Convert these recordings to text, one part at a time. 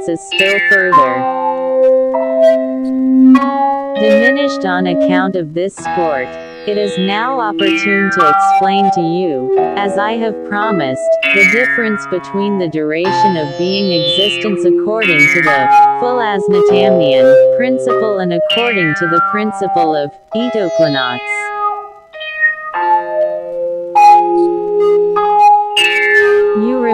existences still further diminished on account of this sport. It is now opportune to explain to you, as I have promised, the difference between the duration of being existence according to the full principle and according to the principle of Itoklanoz.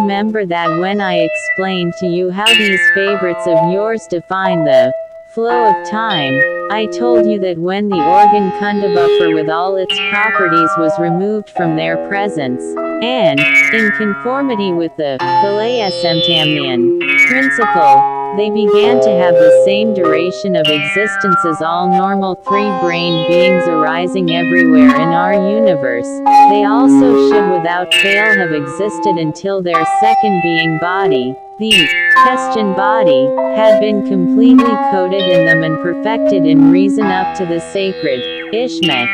Remember that when I explained to you how these favorites of yours define the flow of time, I told you that when the organ Kundabuffer with all its properties was removed from their presence, and, in conformity with the Foolasnitamnian principle, they began to have the same duration of existence as all normal three-brained beings arising everywhere in our universe. They also should without fail have existed until their second being body, the Kesdjan body, had been completely coated in them and perfected in reason up to the sacred Ishmech.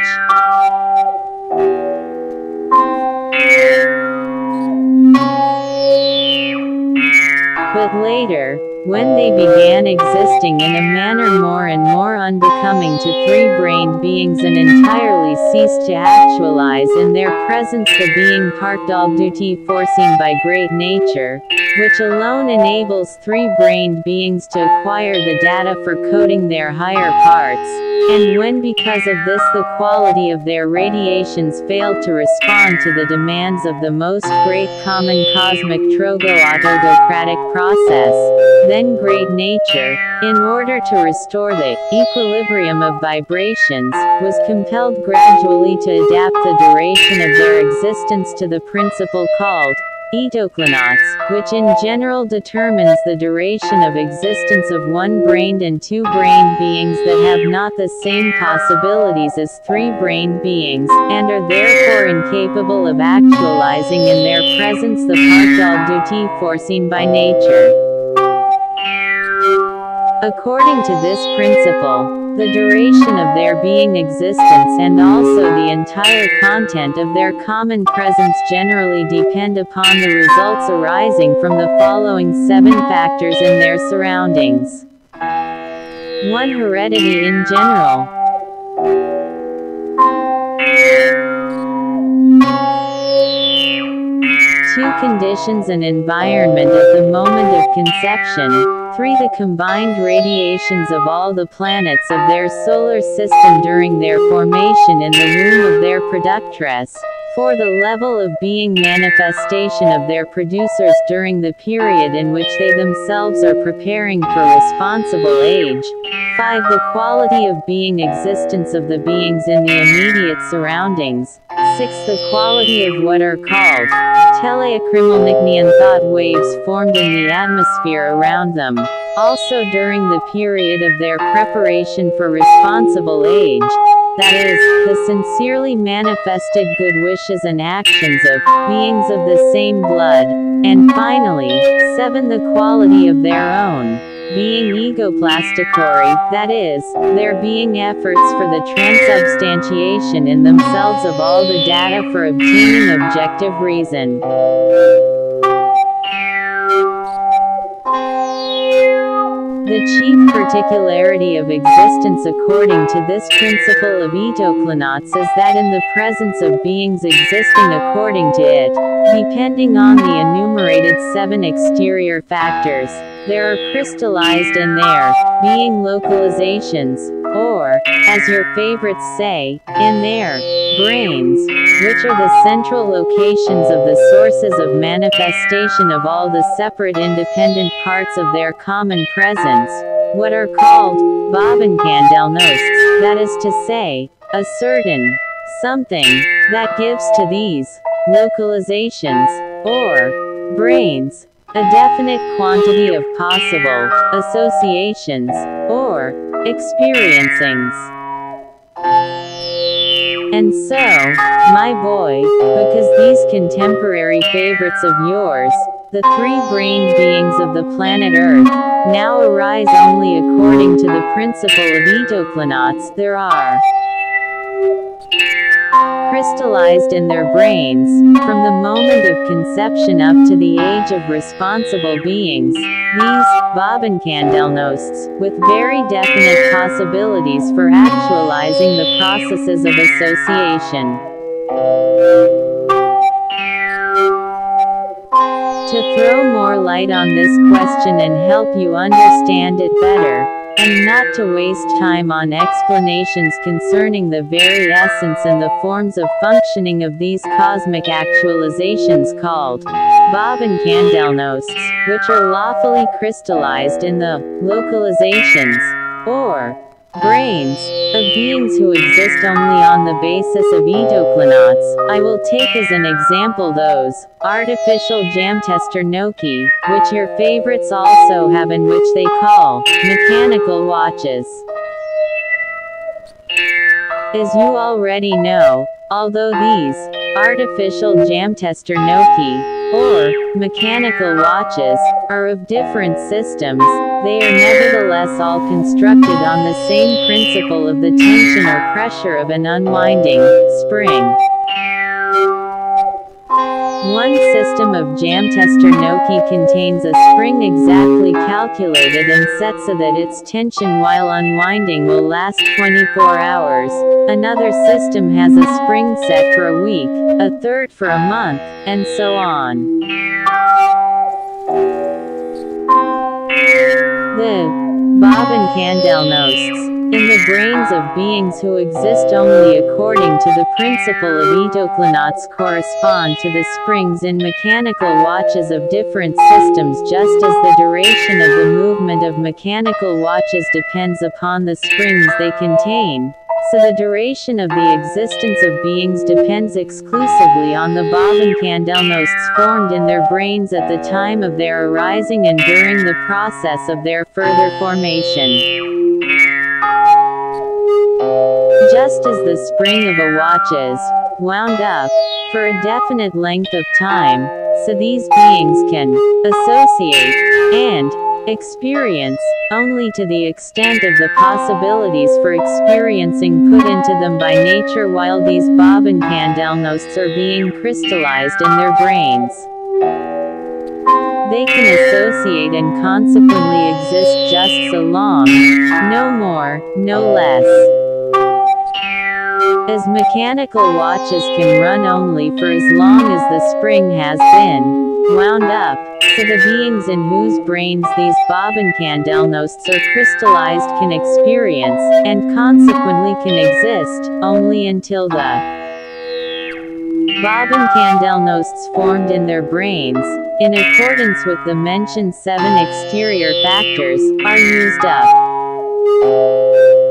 But later, when they began existing in a manner more and more unbecoming to three-brained beings and entirely ceased to actualize in their presence the being part duty foreseen by great nature, which alone enables three-brained beings to acquire the data for coding their higher parts, and when because of this the quality of their radiations failed to respond to the demands of the most great common cosmic trogo-autocratic process, then great nature, in order to restore the equilibrium of vibrations, was compelled gradually to adapt the duration of their existence to the principle called Itoklanoz, which in general determines the duration of existence of one-brained and two-brained beings that have not the same possibilities as three-brained beings, and are therefore incapable of actualizing in their presence the partial duty foreseen by nature. According to this principle, the duration of their being existence and also the entire content of their common presence generally depend upon the results arising from the following seven factors in their surroundings. 1. Heredity in general. 2. Conditions and environment at the moment of conception. 3. The combined radiations of all the planets of their solar system during their formation in the womb of their productress. 4. The level of being manifestation of their producers during the period in which they themselves are preparing for responsible age. 5. The quality of being existence of the beings in the immediate surroundings. 6. The quality of what are called Teleokrimalnichnian thought waves formed in the atmosphere around them. Also during the period of their preparation for responsible age, that is, the sincerely manifested good wishes and actions of beings of the same blood, and finally, 7. The quality of their own being Egoplastikoori, that is, there being efforts for the transubstantiation in themselves of all the data for obtaining objective reason. The chief particularity of existence according to this principle of Itoklanoz is that in the presence of beings existing according to it, depending on the enumerated seven exterior factors, there are crystallized in there, being localizations, or, as your favorites say, in their brains, which are the central locations of the sources of manifestation of all the separate independent parts of their common presence, what are called Bobbincandelnosts, that is to say, a certain something that gives to these localizations, or brains, a definite quantity of possible associations, or experiencings. And so, my boy, because these contemporary favorites of yours, the three-brained beings of the planet Earth, now arise only according to the principle of Itoklanoz there are crystallized in their brains, from the moment of conception up to the age of responsible beings, these, Bobbincandelnosts, with very definite possibilities for actualizing the processes of association. To throw more light on this question and help you understand it better, and not to waste time on explanations concerning the very essence and the forms of functioning of these cosmic actualizations called Bobbincandelnosts, which are lawfully crystallized in the localizations, or brains, of beings who exist only on the basis of Itoklanoz, I will take as an example those, artificial Djamtesternokhi, which your favorites also have and which they call, mechanical watches. As you already know, although these, artificial Djamtesternokhi, or mechanical watches, are of different systems, they are nevertheless all constructed on the same principle of the tension or pressure of an unwinding spring. One system of Djamtesternokhi contains a spring exactly calculated and set so that its tension while unwinding will last 24 hours. Another system has a spring set for a week, a third for a month, and so on. The Bobbincandelnosts in the brains of beings who exist only according to the principle of Itoklanoz correspond to the springs in mechanical watches of different systems just as the duration of the movement of mechanical watches depends upon the springs they contain. So the duration of the existence of beings depends exclusively on the Bobbincandelnosts formed in their brains at the time of their arising and during the process of their further formation. Just as the spring of a watch is wound up for a definite length of time, so these beings can associate and experience only to the extent of the possibilities for experiencing put into them by nature while these bobbin Bobbincandelnosts are being crystallized in their brains. They can associate and consequently exist just so long, no more, no less. As mechanical watches can run only for as long as the spring has been wound up, so the beings in whose brains these Bobbincandelnosts are crystallized can experience, and consequently can exist, only until the Bobbincandelnosts formed in their brains, in accordance with the mentioned seven exterior factors, are used up.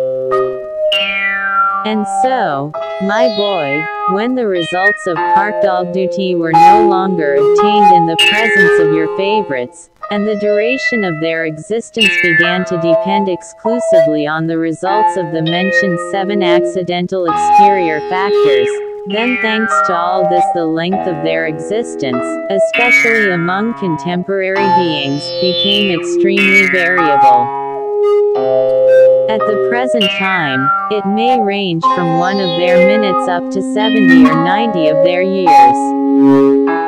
And so, my boy, when the results of Partkdolg duty were no longer obtained in the presence of your favorites, and the duration of their existence began to depend exclusively on the results of the mentioned seven accidental exterior factors, then thanks to all this the length of their existence, especially among contemporary beings, became extremely variable. At the present time, it may range from one of their minutes up to 70 or 90 of their years.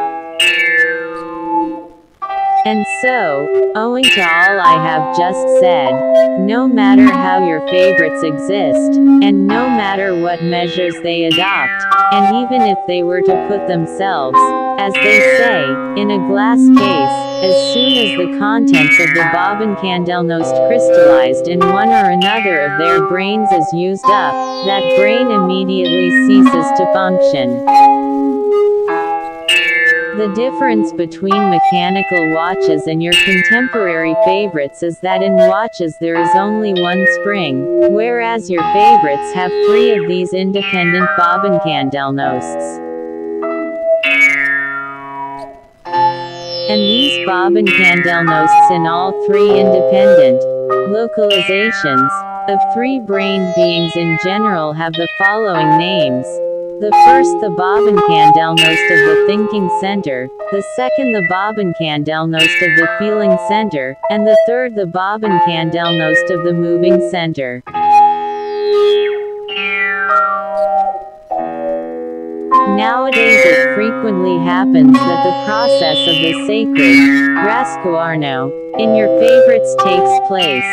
And so, owing to all I have just said, no matter how your favorites exist, and no matter what measures they adopt, and even if they were to put themselves, as they say, in a glass case, as soon as the contents of the Bobbincandelnost crystallized in one or another of their brains is used up, that brain immediately ceases to function. The difference between mechanical watches and your contemporary favorites is that in watches there is only one spring, whereas your favorites have three of these independent Bobbincandelnosts. And these Bobbincandelnosts in all three independent localizations of three brain beings in general have the following names. The first the bobbin Bobbincandelnost of the thinking center, the second the bobbin Bobbincandelnost of the feeling center, and the third the bobbin Bobbincandelnost of the moving center. Nowadays it frequently happens that the process of the sacred Rascooarno in your favorites takes place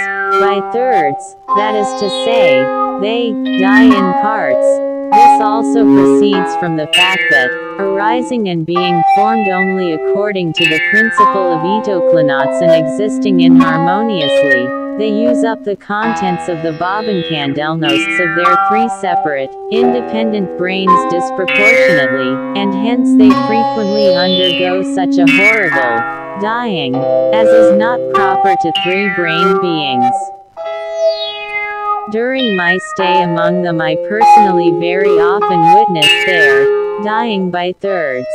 by thirds, that is to say, they die in parts. This also proceeds from the fact that, arising and being formed only according to the principle of Itoklanoz and existing inharmoniously, they use up the contents of the bobbincandelnosts of their three separate, independent brains disproportionately, and hence they frequently undergo such a horrible dying, as is not proper to three-brained beings. During my stay among them I personally very often witnessed their dying by thirds.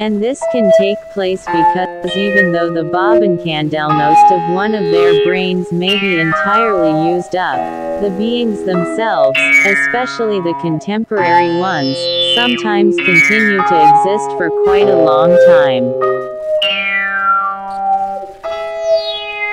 And this can take place because even though the bobbincandelnost of one of their brains may be entirely used up, the beings themselves, especially the contemporary ones, sometimes continue to exist for quite a long time.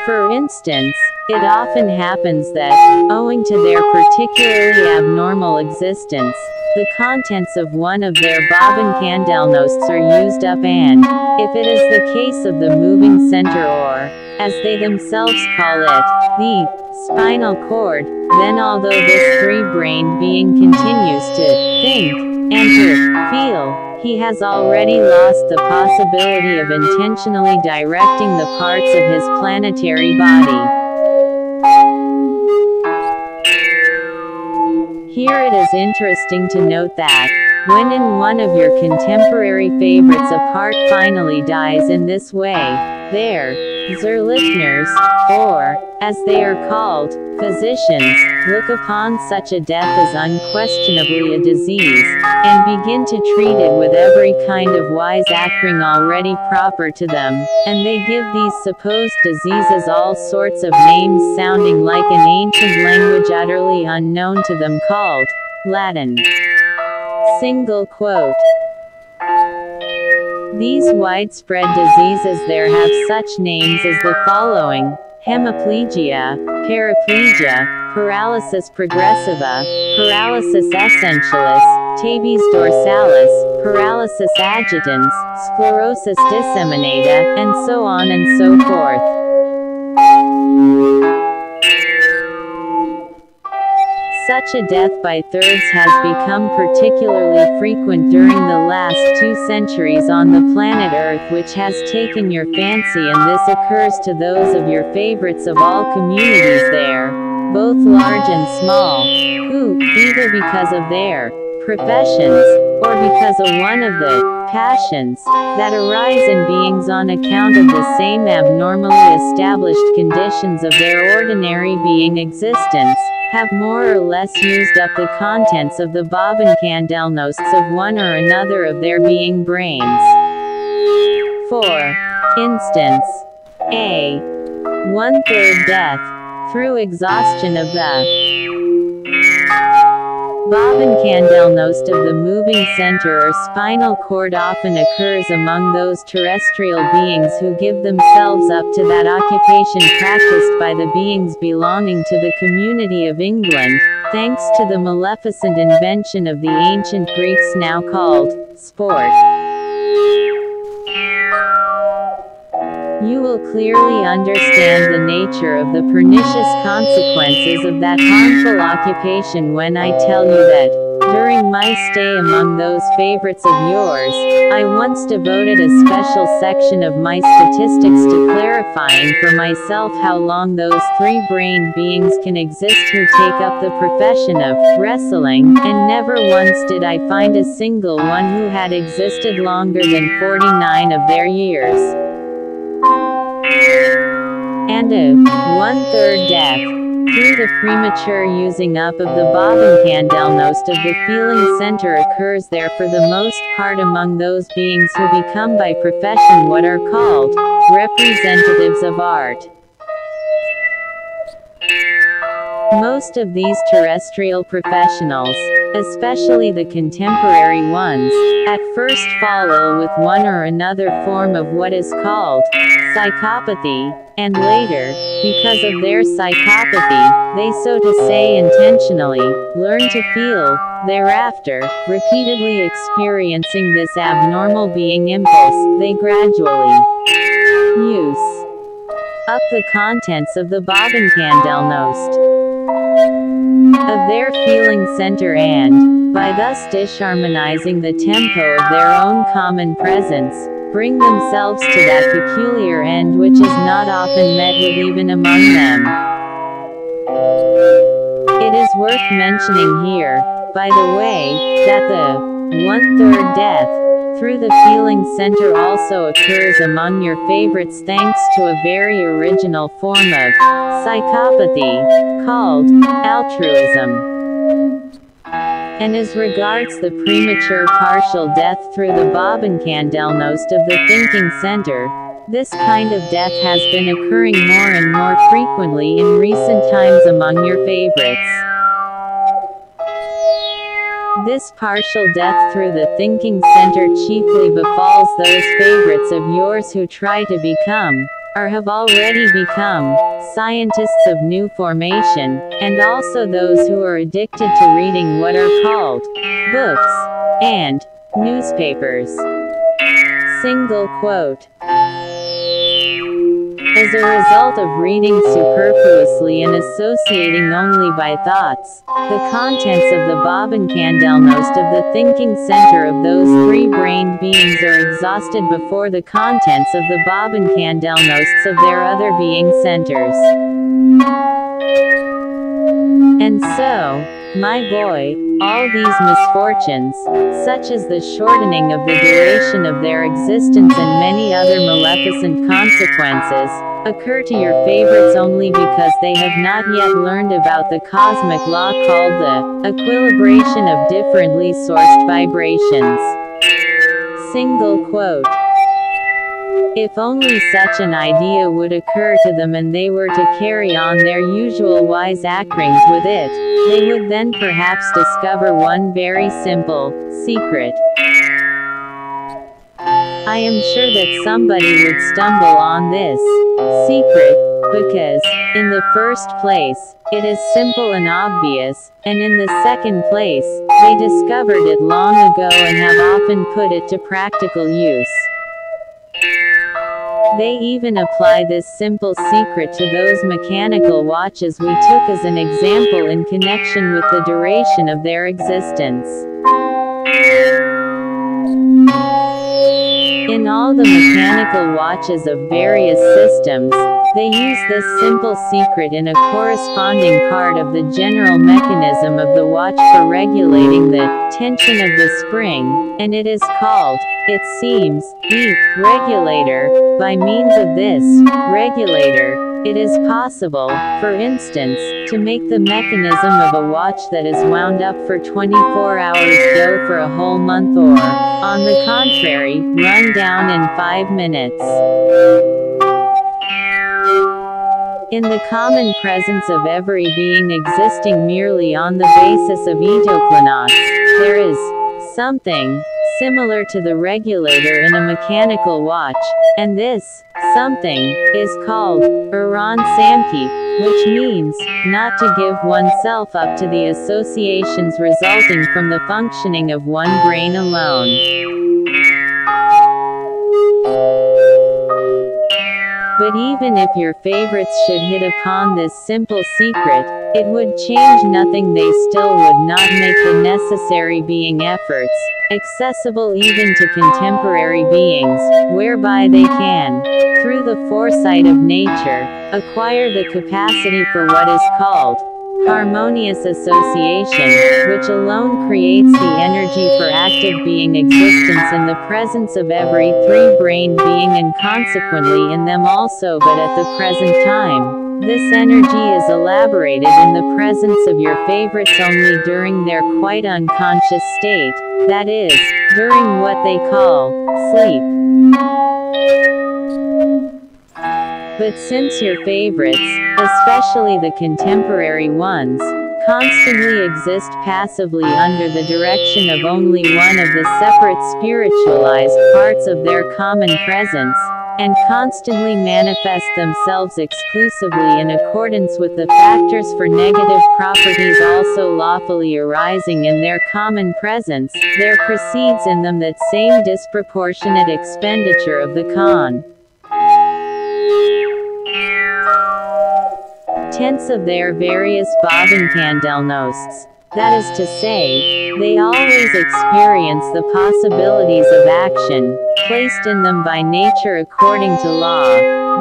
For instance, it often happens that, owing to their particularly abnormal existence, the contents of one of their bobbincandelnosts are used up and, if it is the case of the moving center or, as they themselves call it, the spinal cord, then although this three-brained being continues to think and to feel, he has already lost the possibility of intentionally directing the parts of his planetary body. Here it is interesting to note that, when in one of your contemporary favorites a part finally dies in this way, their Zirlikners, or, as they are called, physicians, look upon such a death as unquestionably a disease, and begin to treat it with every kind of wise acring already proper to them, and they give these supposed diseases all sorts of names sounding like an ancient language utterly unknown to them called Latin. Single quote. These widespread diseases there have such names as the following hemiplegia, paraplegia, paralysis progressiva, paralysis essentialis, tabes dorsalis, paralysis agitans, sclerosis disseminata, and so on and so forth. Such a death by thirds has become particularly frequent during the last two centuries on the planet Earth which has taken your fancy and this occurs to those of your favorites of all communities there, both large and small, who, either because of their professions, or because of one of the passions that arise in beings on account of the same abnormally established conditions of their ordinary being existence, have more or less used up the contents of the bobbincandelnosts of one or another of their being brains. For instance, a one-third death, through exhaustion of the Bobbincandelnost of the moving center or spinal cord often occurs among those terrestrial beings who give themselves up to that occupation practiced by the beings belonging to the community of England, thanks to the maleficent invention of the ancient Greeks now called sport. You will clearly understand the nature of the pernicious consequences of that harmful occupation when I tell you that, during my stay among those favorites of yours, I once devoted a special section of my statistics to clarifying for myself how long those three-brained beings can exist who take up the profession of wrestling, and never once did I find a single one who had existed longer than 49 of their years and a one-third death through the premature using up of the bobbincandelnost of the feeling center occurs there for the most part among those beings who become by profession what are called representatives of art. Most of these terrestrial professionals, especially the contemporary ones, at first follow with one or another form of what is called psychopathy, and later, because of their psychopathy, they so to say intentionally learn to feel, thereafter, repeatedly experiencing this abnormal being impulse, they gradually use up the contents of the bobbin Bobbincandelnost of their feeling center and, by thus disharmonizing the tempo of their own common presence, bring themselves to that peculiar end which is not often met with even among them. It is worth mentioning here, by the way, that the one-third death through the feeling center also occurs among your favorites thanks to a very original form of psychopathy called altruism. And as regards the premature partial death through the Bobbincandelnost of the thinking center, this kind of death has been occurring more and more frequently in recent times among your favorites. This partial death through the thinking center chiefly befalls those favorites of yours who try to become, or have already become, scientists of new formation, and also those who are addicted to reading what are called books and newspapers. Single quote. As a result of reading superfluously and associating only by thoughts, the contents of the Bobbincandelnost of the thinking center of those three-brained beings are exhausted before the contents of the Bobbincandelnosts of their other being centers. And so, my boy, all these misfortunes, such as the shortening of the duration of their existence and many other maleficent consequences, occur to your favorites only because they have not yet learned about the cosmic law called the equilibration of differently sourced vibrations. Single quote. If only such an idea would occur to them and they were to carry on their usual wise actings with it, they would then perhaps discover one very simple secret. I am sure that somebody would stumble on this secret, because, in the first place, it is simple and obvious, and in the second place, they discovered it long ago and have often put it to practical use. They even apply this simple secret to those mechanical watches we took as an example in connection with the duration of their existence. In all the mechanical watches of various systems, they use this simple secret in a corresponding part of the general mechanism of the watch for regulating the tension of the spring, and it is called, it seems, the regulator. By means of this regulator, it is possible, for instance, to make the mechanism of a watch that is wound up for 24 hours go for a whole month or, on the contrary, run down in 5 minutes. In the common presence of every being existing merely on the basis of Itoklanoz, there is something similar to the regulator in a mechanical watch, and this something is called Uran Samkeep, which means not to give oneself up to the associations resulting from the functioning of one brain alone. But even if your favorites should hit upon this simple secret, it would change nothing. They still would not make the necessary being efforts, accessible even to contemporary beings, whereby they can, through the foresight of nature, acquire the capacity for what is called, harmonious association, which alone creates the energy for active being existence in the presence of every three-brained being and consequently in them also but at the present time. This energy is elaborated in the presence of your favorites only during their quite unconscious state, that is, during what they call sleep. But since your favorites, especially the contemporary ones, constantly exist passively under the direction of only one of the separate spiritualized parts of their common presence, and constantly manifest themselves exclusively in accordance with the factors for negative properties also lawfully arising in their common presence, there proceeds in them that same disproportionate expenditure of the con. Tense of their various Bobbincandelnosts. That is to say, they always experience the possibilities of action, placed in them by nature according to law,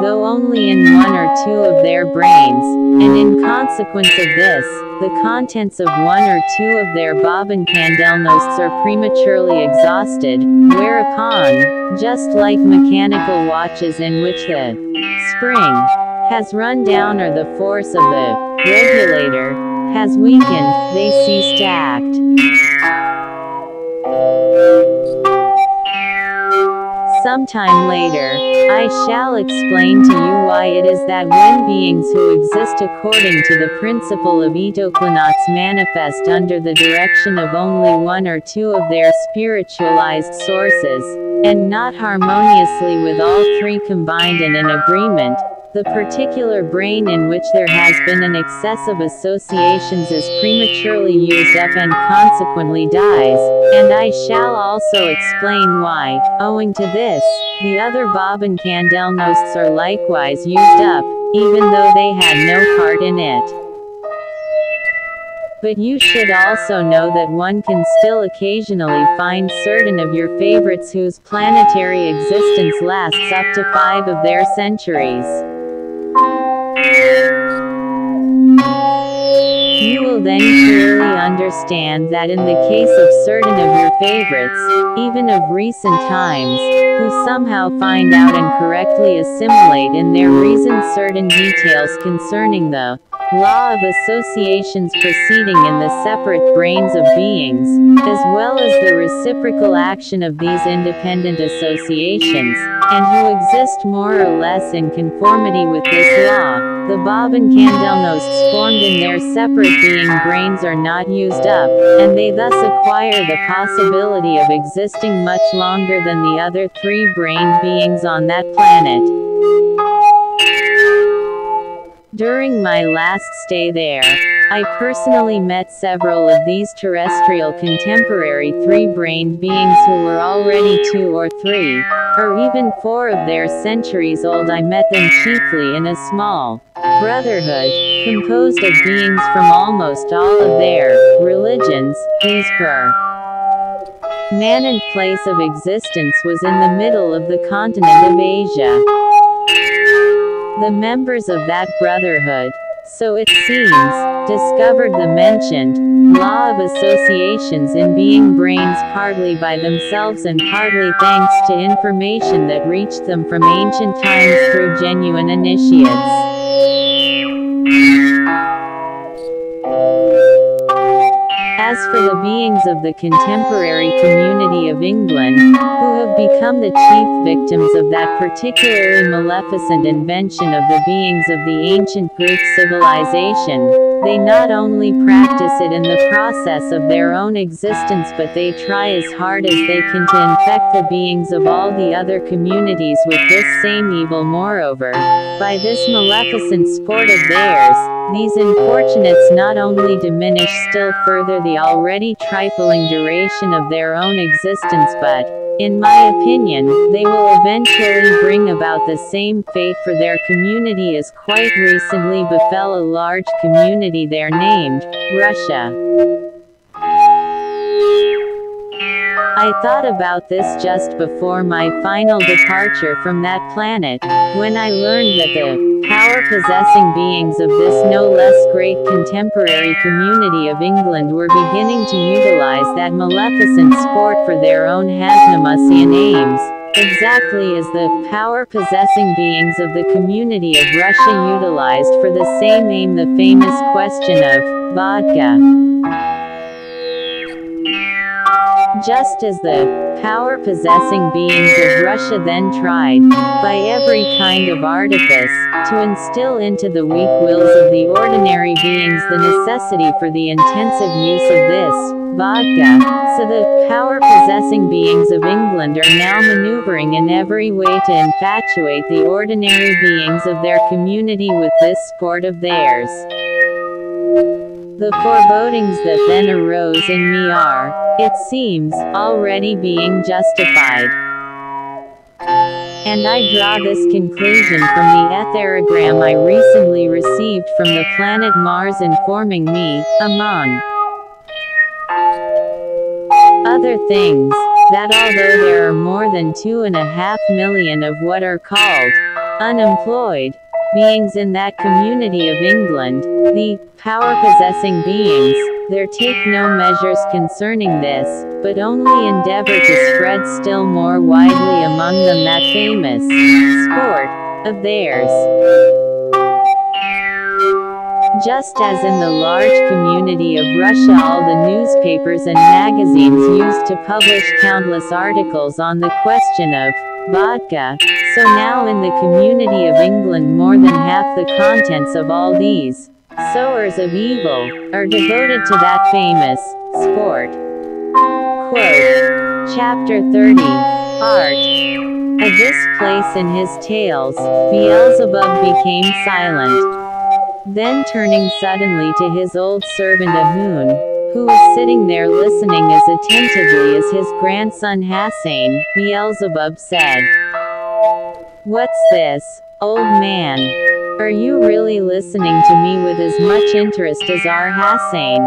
though only in one or two of their brains, and in consequence of this, the contents of one or two of their Bobbincandelnosts are prematurely exhausted, whereupon, just like mechanical watches in which the spring has run down or the force of the regulator has weakened, they cease to act. Sometime later, I shall explain to you why it is that when beings who exist according to the principle of Itoklanoz manifest under the direction of only one or two of their spiritualized sources, and not harmoniously with all three combined and in agreement, the particular brain in which there has been an excess of associations is prematurely used up and consequently dies, and I shall also explain why, owing to this, the other bobbin Bobbincandelnosts are likewise used up, even though they had no part in it. But you should also know that one can still occasionally find certain of your favorites whose planetary existence lasts up to five of their centuries. You will then clearly understand that in the case of certain of your favorites, even of recent times, who somehow find out and correctly assimilate in their reason certain details concerning the law of associations proceeding in the separate brains of beings, as well as the reciprocal action of these independent associations, and who exist more or less in conformity with this law, the Bobbincandelnosts formed in their separate being brains are not used up, and they thus acquire the possibility of existing much longer than the other three brained beings on that planet. During my last stay there, I personally met several of these terrestrial contemporary three-brained beings who were already two or three, or even four of their centuries old I met them chiefly in a small brotherhood, composed of beings from almost all of their religions, whose per man and place of existence was in the middle of the continent of Asia. The members of that brotherhood, so it seems, discovered the mentioned law of associations in being brains partly by themselves and partly thanks to information that reached them from ancient times through genuine initiates. As for the beings of the contemporary community of England, who have become the chief victims of that particularly maleficent invention of the beings of the ancient Greek civilization, they not only practice it in the process of their own existence but they try as hard as they can to infect the beings of all the other communities with this same evil. Moreover, by this maleficent sport of theirs, these unfortunates not only diminish still further the already trifling duration of their own existence but, in my opinion, they will eventually bring about the same fate for their community as quite recently befell a large community there named, Russia. I thought about this just before my final departure from that planet, when I learned that the power-possessing beings of this no less great contemporary community of England were beginning to utilize that maleficent sport for their own Hasnamussian aims, exactly as the power-possessing beings of the community of Russia utilized for the same aim the famous question of vodka. Just as the power-possessing beings of Russia then tried, by every kind of artifice, to instill into the weak wills of the ordinary beings the necessity for the intensive use of this, vodka, so the power-possessing beings of England are now maneuvering in every way to infatuate the ordinary beings of their community with this sport of theirs. The forebodings that then arose in me are, it seems, already being justified. And I draw this conclusion from the etherogram I recently received from the planet Mars informing me, among other things, that although there are more than two and a half million of what are called unemployed beings in that community of England, the power-possessing beings, there take no measures concerning this, but only endeavor to spread still more widely among them that famous sport of theirs. Just as in the large community of Russia all the newspapers and magazines used to publish countless articles on the question of vodka, so now in the community of England more than half the contents of all these sowers of evil are devoted to that famous sport. Quote, Chapter 30 Art. At this place in his tales, Beelzebub became silent. Then turning suddenly to his old servant Ahoon, who was sitting there listening as attentively as his grandson Hassan, Beelzebub said. What's this, old man? Are you really listening to me with as much interest as our Hassan?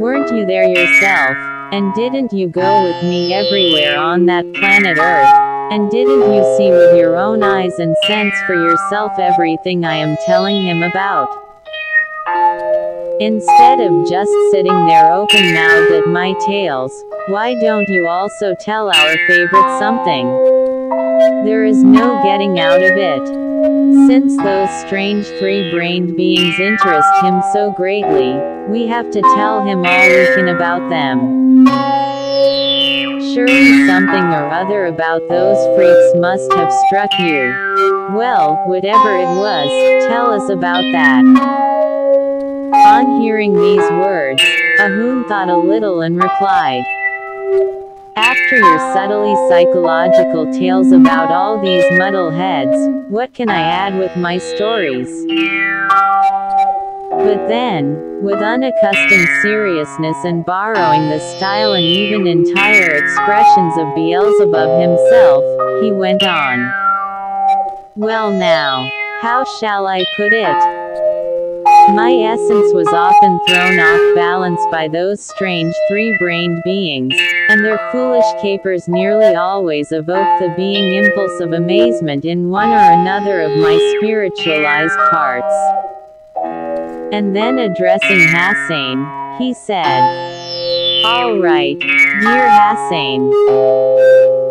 Weren't you there yourself, and didn't you go with me everywhere on that planet Earth? And didn't you see with your own eyes and sense for yourself everything I am telling him about? Instead of just sitting there open-mouthed at my tales, why don't you also tell our favorite something? There is no getting out of it. Since those strange three-brained beings interest him so greatly, we have to tell him all we can about them. Surely something or other about those freaks must have struck you. Well, whatever it was, tell us about that. On hearing these words, Ahoon thought a little and replied, After your subtly psychological tales about all these muddle heads, what can I add with my stories? But then, with unaccustomed seriousness and borrowing the style and even entire expressions of Beelzebub himself, he went on. Well now, how shall I put it? My essence was often thrown off balance by those strange three-brained beings, and their foolish capers nearly always evoke the being impulse of amazement in one or another of my spiritualized parts. And then addressing Hassan, he said, All right, dear Hassan.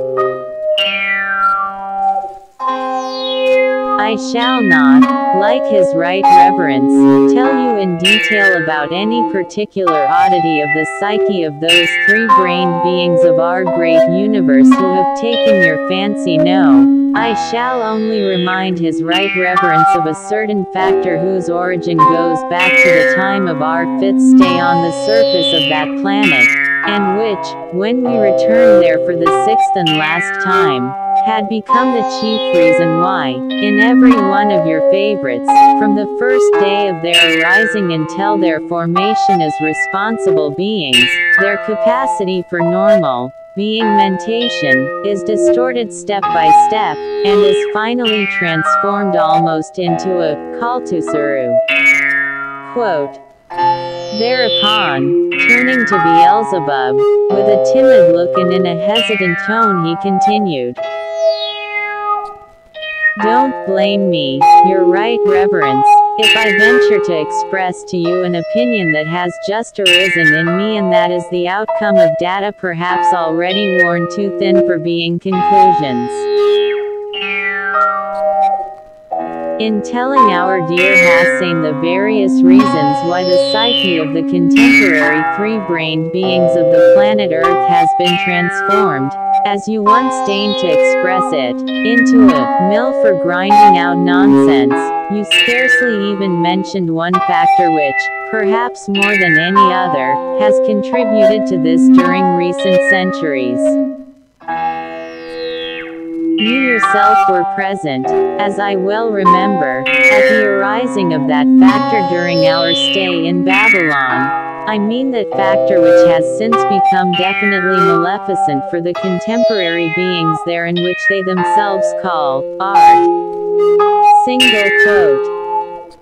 I shall not, like his right reverence, tell you in detail about any particular oddity of the psyche of those three-brained beings of our great universe who have taken your fancy no. I shall only remind his right reverence of a certain factor whose origin goes back to the time of our fifth stay on the surface of that planet, and which, when we return there for the sixth and last time, had become the chief reason why, in every one of your favorites, from the first day of their arising until their formation as responsible beings, their capacity for normal, being mentation, is distorted step by step, and is finally transformed almost into a Kaltusuru. Quote. Thereupon, turning to Beelzebub, with a timid look and in a hesitant tone he continued, don't blame me, your right reverence, if I venture to express to you an opinion that has just arisen in me and that is the outcome of data perhaps already worn too thin for being conclusions. In telling our dear Hassane the various reasons why the psyche of the contemporary three-brained beings of the planet Earth has been transformed, as you once deigned to express it, into a mill for grinding out nonsense, you scarcely even mentioned one factor which, perhaps more than any other, has contributed to this during recent centuries. You yourself were present, as I well remember, at the arising of that factor during our stay in Babylon. I mean that factor which has since become definitely maleficent for the contemporary beings there and which they themselves call art. Single quote.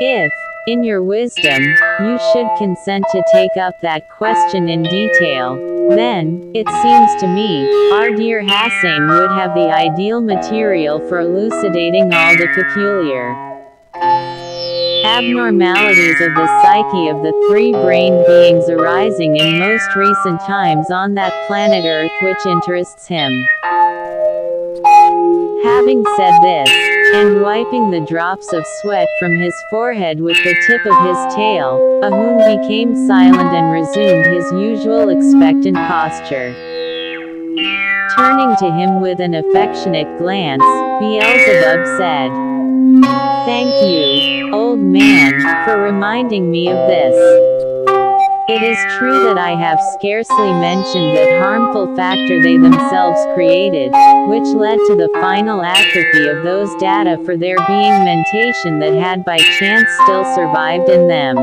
If, in your wisdom, you should consent to take up that question in detail, then, it seems to me, our dear Hassein would have the ideal material for elucidating all the peculiar abnormalities of the psyche of the three-brained beings arising in most recent times on that planet Earth which interests him. Having said this, and wiping the drops of sweat from his forehead with the tip of his tail, Ahoon became silent and resumed his usual expectant posture. Turning to him with an affectionate glance, Beelzebub said, Thank you, old man, for reminding me of this. It is true that I have scarcely mentioned that harmful factor they themselves created, which led to the final atrophy of those data for their being mentation that had by chance still survived in them.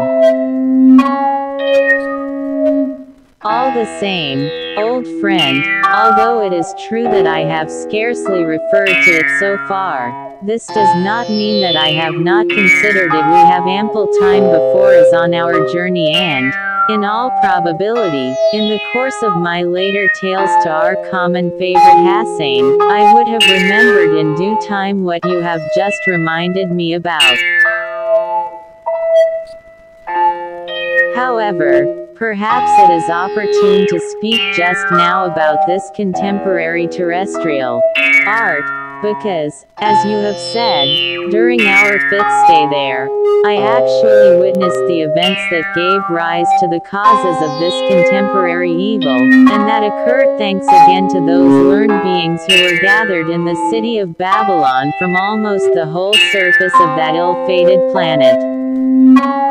All the same, old friend, although it is true that I have scarcely referred to it so far, this does not mean that I have not considered it. We have ample time before us on our journey and, in all probability, in the course of my later tales to our common favorite Hassein, I would have remembered in due time what you have just reminded me about. However, Perhaps it is opportune to speak just now about this contemporary terrestrial art, because, as you have said, during our fifth stay there, I actually witnessed the events that gave rise to the causes of this contemporary evil, and that occurred thanks again to those learned beings who were gathered in the city of Babylon from almost the whole surface of that ill-fated planet.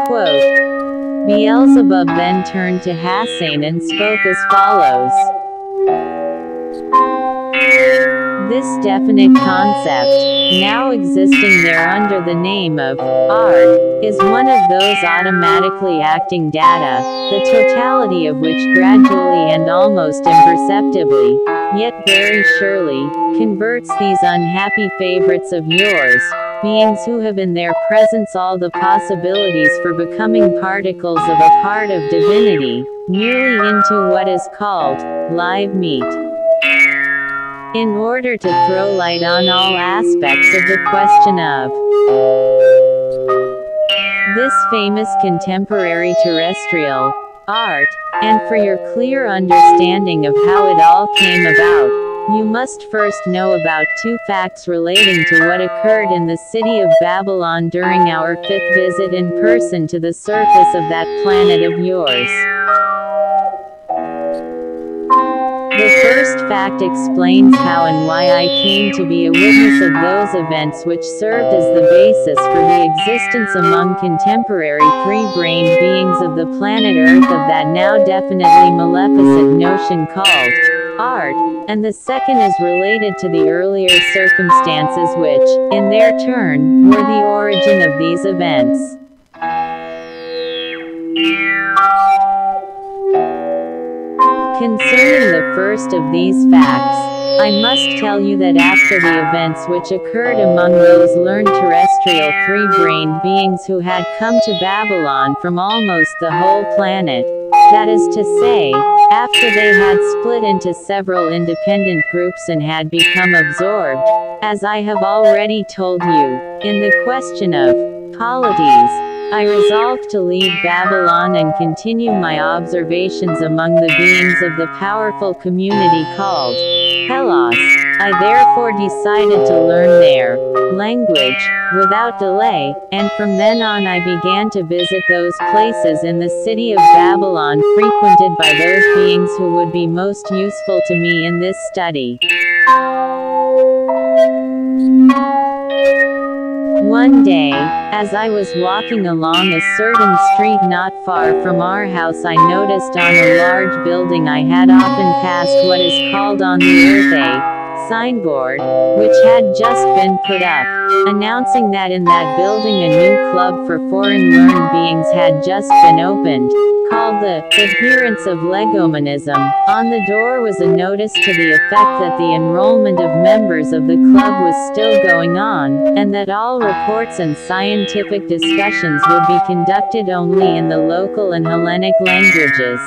Quote, Beelzebub then turned to Hassein and spoke as follows. This definite concept, now existing there under the name of art, is one of those automatically acting data, the totality of which gradually and almost imperceptibly, yet very surely, converts these unhappy favorites of yours, beings who have in their presence all the possibilities for becoming particles of a part of divinity, merely into what is called live meat. In order to throw light on all aspects of the question of this famous contemporary terrestrial art, and for your clear understanding of how it all came about, you must first know about two facts relating to what occurred in the city of Babylon during our fifth visit in person to the surface of that planet of yours. The first fact explains how and why I came to be a witness of those events which served as the basis for the existence among contemporary three-brained beings of the planet Earth of that now definitely maleficent notion called art, and the second is related to the earlier circumstances which, in their turn, were the origin of these events. Concerning the first of these facts, I must tell you that after the events which occurred among those learned terrestrial three-brained beings who had come to Babylon from almost the whole planet, that is to say, after they had split into several independent groups and had become absorbed, as I have already told you, in the question of polities, I resolved to leave Babylon and continue my observations among the beings of the powerful community called Hellas, I therefore decided to learn their language without delay, and from then on I began to visit those places in the city of Babylon frequented by those beings who would be most useful to me in this study. One day, as I was walking along a certain street not far from our house I noticed on a large building I had often passed what is called on the earth a signboard, which had just been put up, announcing that in that building a new club for foreign learned beings had just been opened, called the Adherents of Legominism. On the door was a notice to the effect that the enrollment of members of the club was still going on, and that all reports and scientific discussions would be conducted only in the local and Hellenic languages.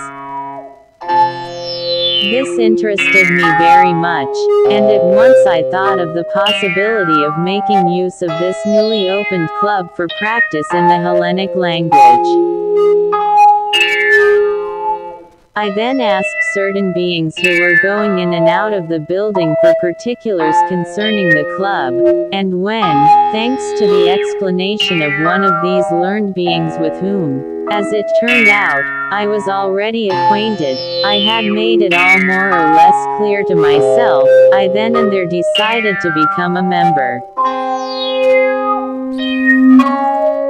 This interested me very much, and at once I thought of the possibility of making use of this newly opened club for practice in the Hellenic language. I then asked certain beings who were going in and out of the building for particulars concerning the club, and when, thanks to the explanation of one of these learned beings with whom, as it turned out, I was already acquainted, I had made it all more or less clear to myself, I then and there decided to become a member.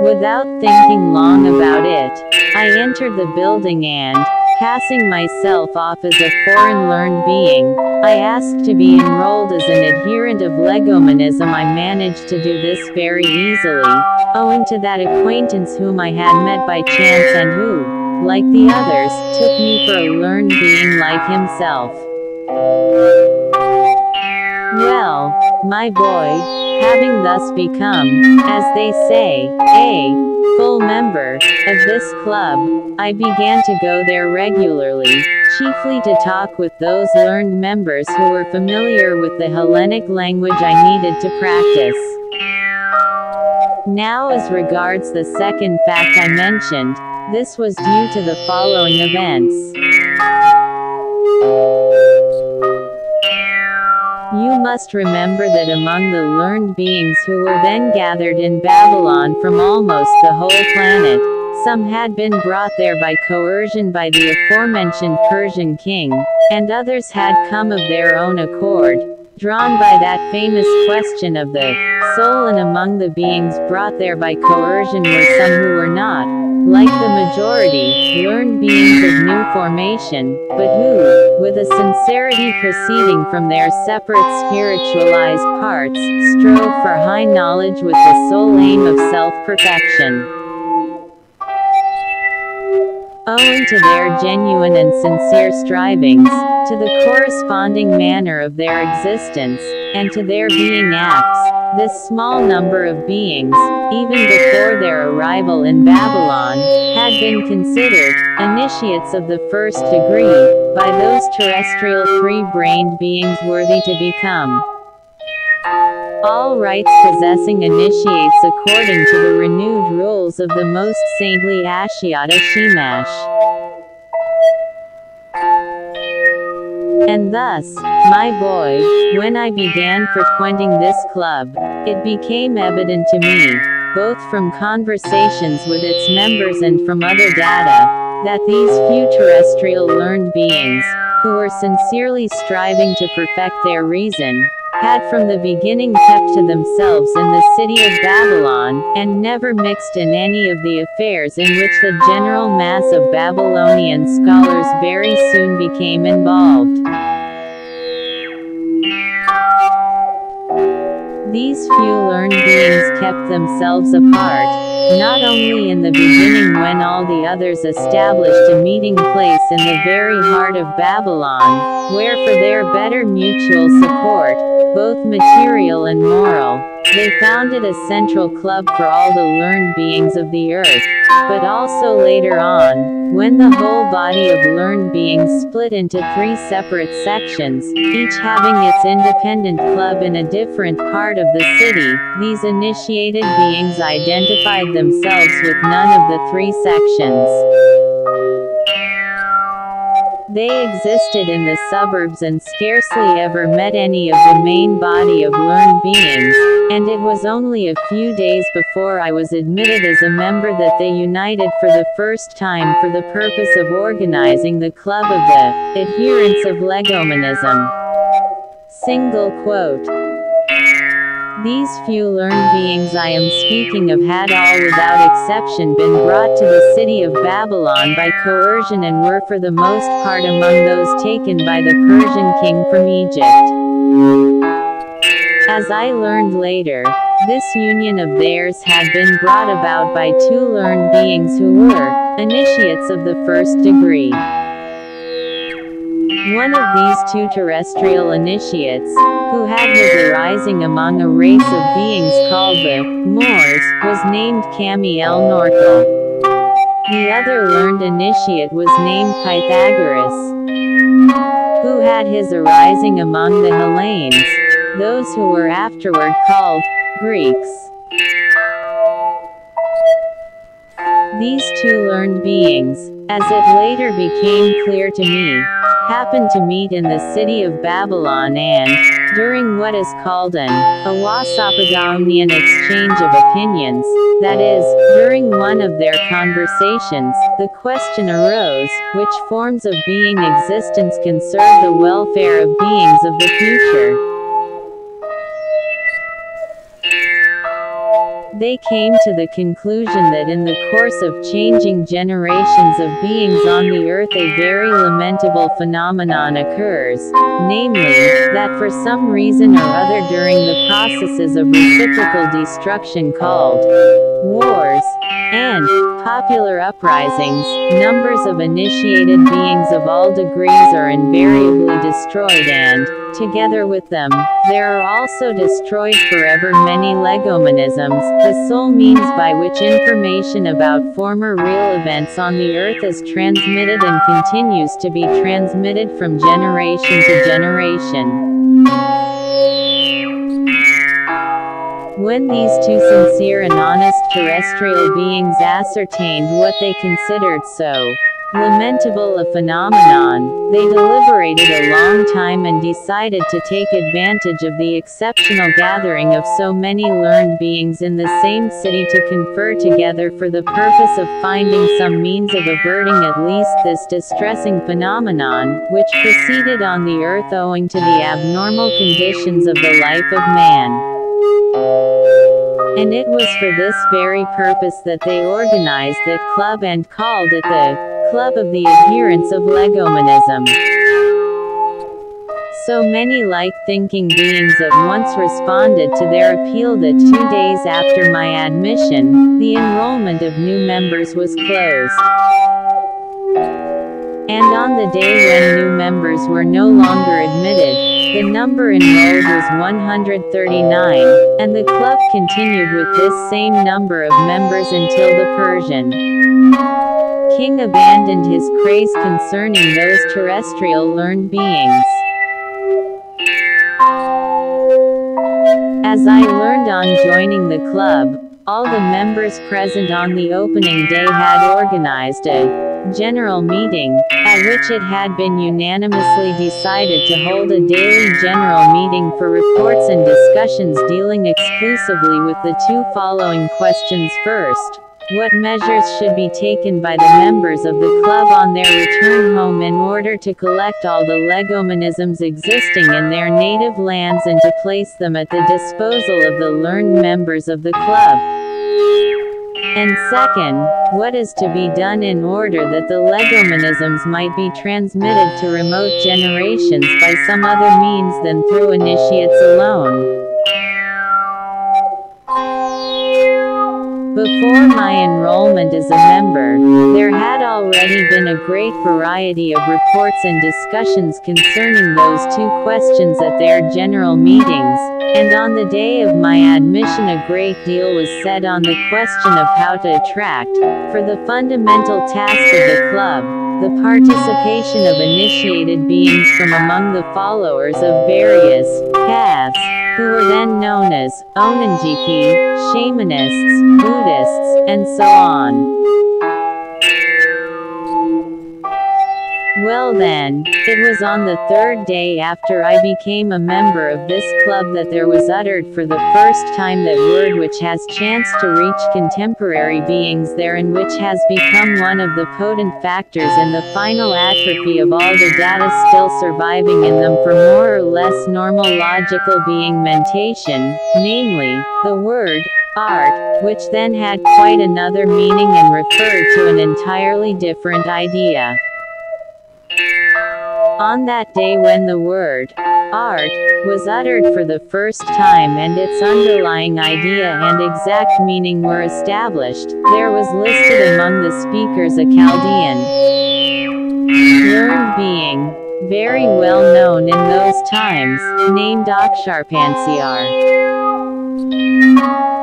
Without thinking long about it, I entered the building and, passing myself off as a foreign learned being, I asked to be enrolled as an adherent of legominism. I managed to do this very easily, owing to that acquaintance whom I had met by chance and who, like the others, took me for a learned being like himself. Well, my boy, having thus become, as they say, a full member of this club, I began to go there regularly, chiefly to talk with those learned members who were familiar with the Hellenic language I needed to practice. Now as regards the second fact I mentioned, this was due to the following events. You must remember that among the learned beings who were then gathered in Babylon from almost the whole planet, some had been brought there by coercion by the aforementioned Persian king, and others had come of their own accord, drawn by that famous question of the soul and among the beings brought there by coercion were some who were not, like the majority, learned beings of new formation, but who, with a sincerity proceeding from their separate spiritualized parts, strove for high knowledge with the sole aim of self-perfection. Owing to their genuine and sincere strivings, to the corresponding manner of their existence, and to their being acts, this small number of beings, even before their arrival in Babylon, had been considered initiates of the first degree by those terrestrial three-brained beings worthy to become all rites possessing initiates according to the renewed rules of the most saintly Ashiata Shiemash. And thus, my boy, when I began frequenting this club, it became evident to me, both from conversations with its members and from other data, that these few terrestrial learned beings, who were sincerely striving to perfect their reason, had from the beginning kept to themselves in the city of Babylon, and never mixed in any of the affairs in which the general mass of Babylonian scholars very soon became involved. These few learned beings kept themselves apart, not only in the beginning when all the others established a meeting place in the very heart of Babylon, where for their better mutual support, both material and moral, they founded a central club for all the learned beings of the earth, but also later on, when the whole body of learned beings split into three separate sections, each having its independent club in a different part of the city, these initiated beings identified themselves with none of the three sections. They existed in the suburbs and scarcely ever met any of the main body of learned beings, and it was only a few days before I was admitted as a member that they united for the first time for the purpose of organizing the Club of the Adherents of Legominism. Single quote. These few learned beings I am speaking of had all without exception been brought to the city of Babylon by coercion and were for the most part among those taken by the Persian king from Egypt. As I learned later, this union of theirs had been brought about by two learned beings who were initiates of the first degree. One of these two terrestrial initiates, who had his arising among a race of beings called the Moors, was named Kami el. The other learned initiate was named Pythagoras, who had his arising among the Hellenes, those who were afterward called Greeks. These two learned beings, as it later became clear to me, happened to meet in the city of Babylon and, during what is called an Awasapagaonian exchange of opinions, that is, during one of their conversations, the question arose, which forms of being existence can serve the welfare of beings of the future. They came to the conclusion that in the course of changing generations of beings on the earth a very lamentable phenomenon occurs, namely, that for some reason or other during the processes of reciprocal destruction called wars, and popular uprisings, numbers of initiated beings of all degrees are invariably destroyed and, together with them, there are also destroyed forever. Many legominisms, the sole means by which information about former real events on the earth is transmitted and continues to be transmitted from generation to generation. When these two sincere and honest terrestrial beings ascertained what they considered so lamentable a phenomenon, they deliberated a long time and decided to take advantage of the exceptional gathering of so many learned beings in the same city to confer together for the purpose of finding some means of averting at least this distressing phenomenon, which proceeded on the earth owing to the abnormal conditions of the life of man. And it was for this very purpose that they organized that club and called it the Club of the Adherents of Legominism. So many like-thinking beings at once responded to their appeal that two days after my admission, the enrollment of new members was closed. And on the day when new members were no longer admitted, the number enrolled was 139, and the club continued with this same number of members until the Persian king abandoned his craze concerning those terrestrial learned beings. As I learned on joining the club, all the members present on the opening day had organized a general meeting, at which it had been unanimously decided to hold a daily general meeting for reports and discussions dealing exclusively with the two following questions first. What measures should be taken by the members of the club on their return home in order to collect all the legominisms existing in their native lands and to place them at the disposal of the learned members of the club? And second, what is to be done in order that the legominisms might be transmitted to remote generations by some other means than through initiates alone? Before my enrollment as a member, there had already been a great variety of reports and discussions concerning those two questions at their general meetings, and on the day of my admission a great deal was said on the question of how to attract, for the fundamental task of the club, the participation of initiated beings from among the followers of various paths, who were then known as Onanjiki, shamanists, Buddhists, and so on. Well then, it was on the third day after I became a member of this club that there was uttered for the first time that word which has chanced to reach contemporary beings there and which has become one of the potent factors in the final atrophy of all the data still surviving in them for more or less normal logical being mentation, namely, the word, art, which then had quite another meaning and referred to an entirely different idea. On that day when the word, art, was uttered for the first time and its underlying idea and exact meaning were established, there was listed among the speakers a Chaldean learned being, very well known in those times, named Aksharpanziar.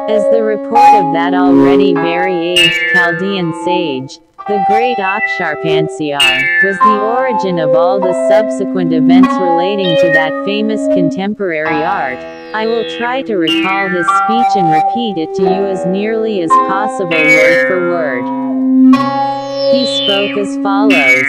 As the report of that already very aged Chaldean sage, the great Aksharpanziar, was the origin of all the subsequent events relating to that famous contemporary art. I will try to recall his speech and repeat it to you as nearly as possible word for word. He spoke as follows.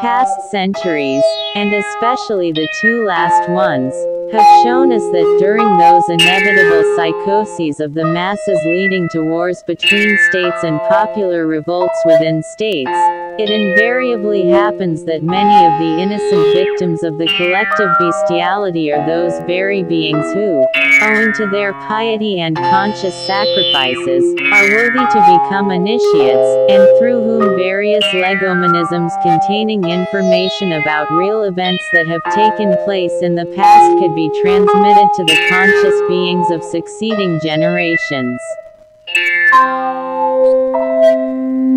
Past centuries, and especially the two last ones, have shown us that during those inevitable psychoses of the masses leading to wars between states and popular revolts within states, it invariably happens that many of the innocent victims of the collective bestiality are those very beings who, owing to their piety and conscious sacrifices, are worthy to become initiates, and through whom various legominisms containing information about real events that have taken place in the past could be transmitted to the conscious beings of succeeding generations.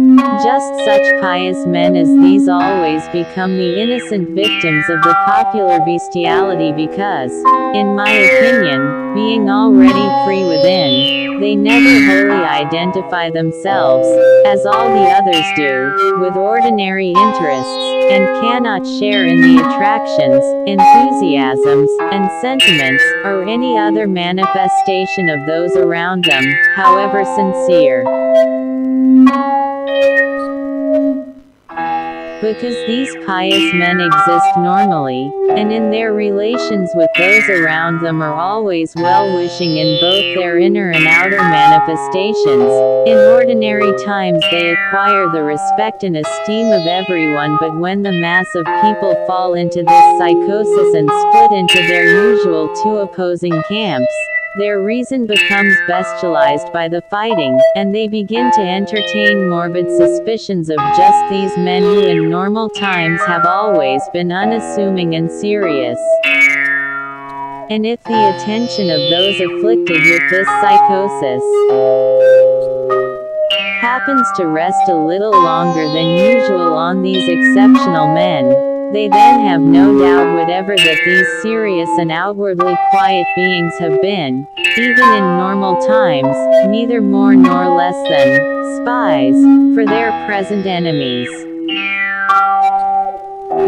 Just such pious men as these always become the innocent victims of the popular bestiality because, in my opinion, being already free within, they never wholly identify themselves, as all the others do, with ordinary interests, and cannot share in the attractions, enthusiasms, and sentiments, or any other manifestation of those around them, however sincere. Because these pious men exist normally, and in their relations with those around them are always well-wishing in both their inner and outer manifestations, in ordinary times they acquire the respect and esteem of everyone but when the mass of people fall into this psychosis and split into their usual two opposing camps, their reason becomes bestialized by the fighting, and they begin to entertain morbid suspicions of just these men who in normal times have always been unassuming and serious. And if the attention of those afflicted with this psychosis happens to rest a little longer than usual on these exceptional men, they then have no doubt whatever that these serious and outwardly quiet beings have been, even in normal times, neither more nor less than spies for their present enemies.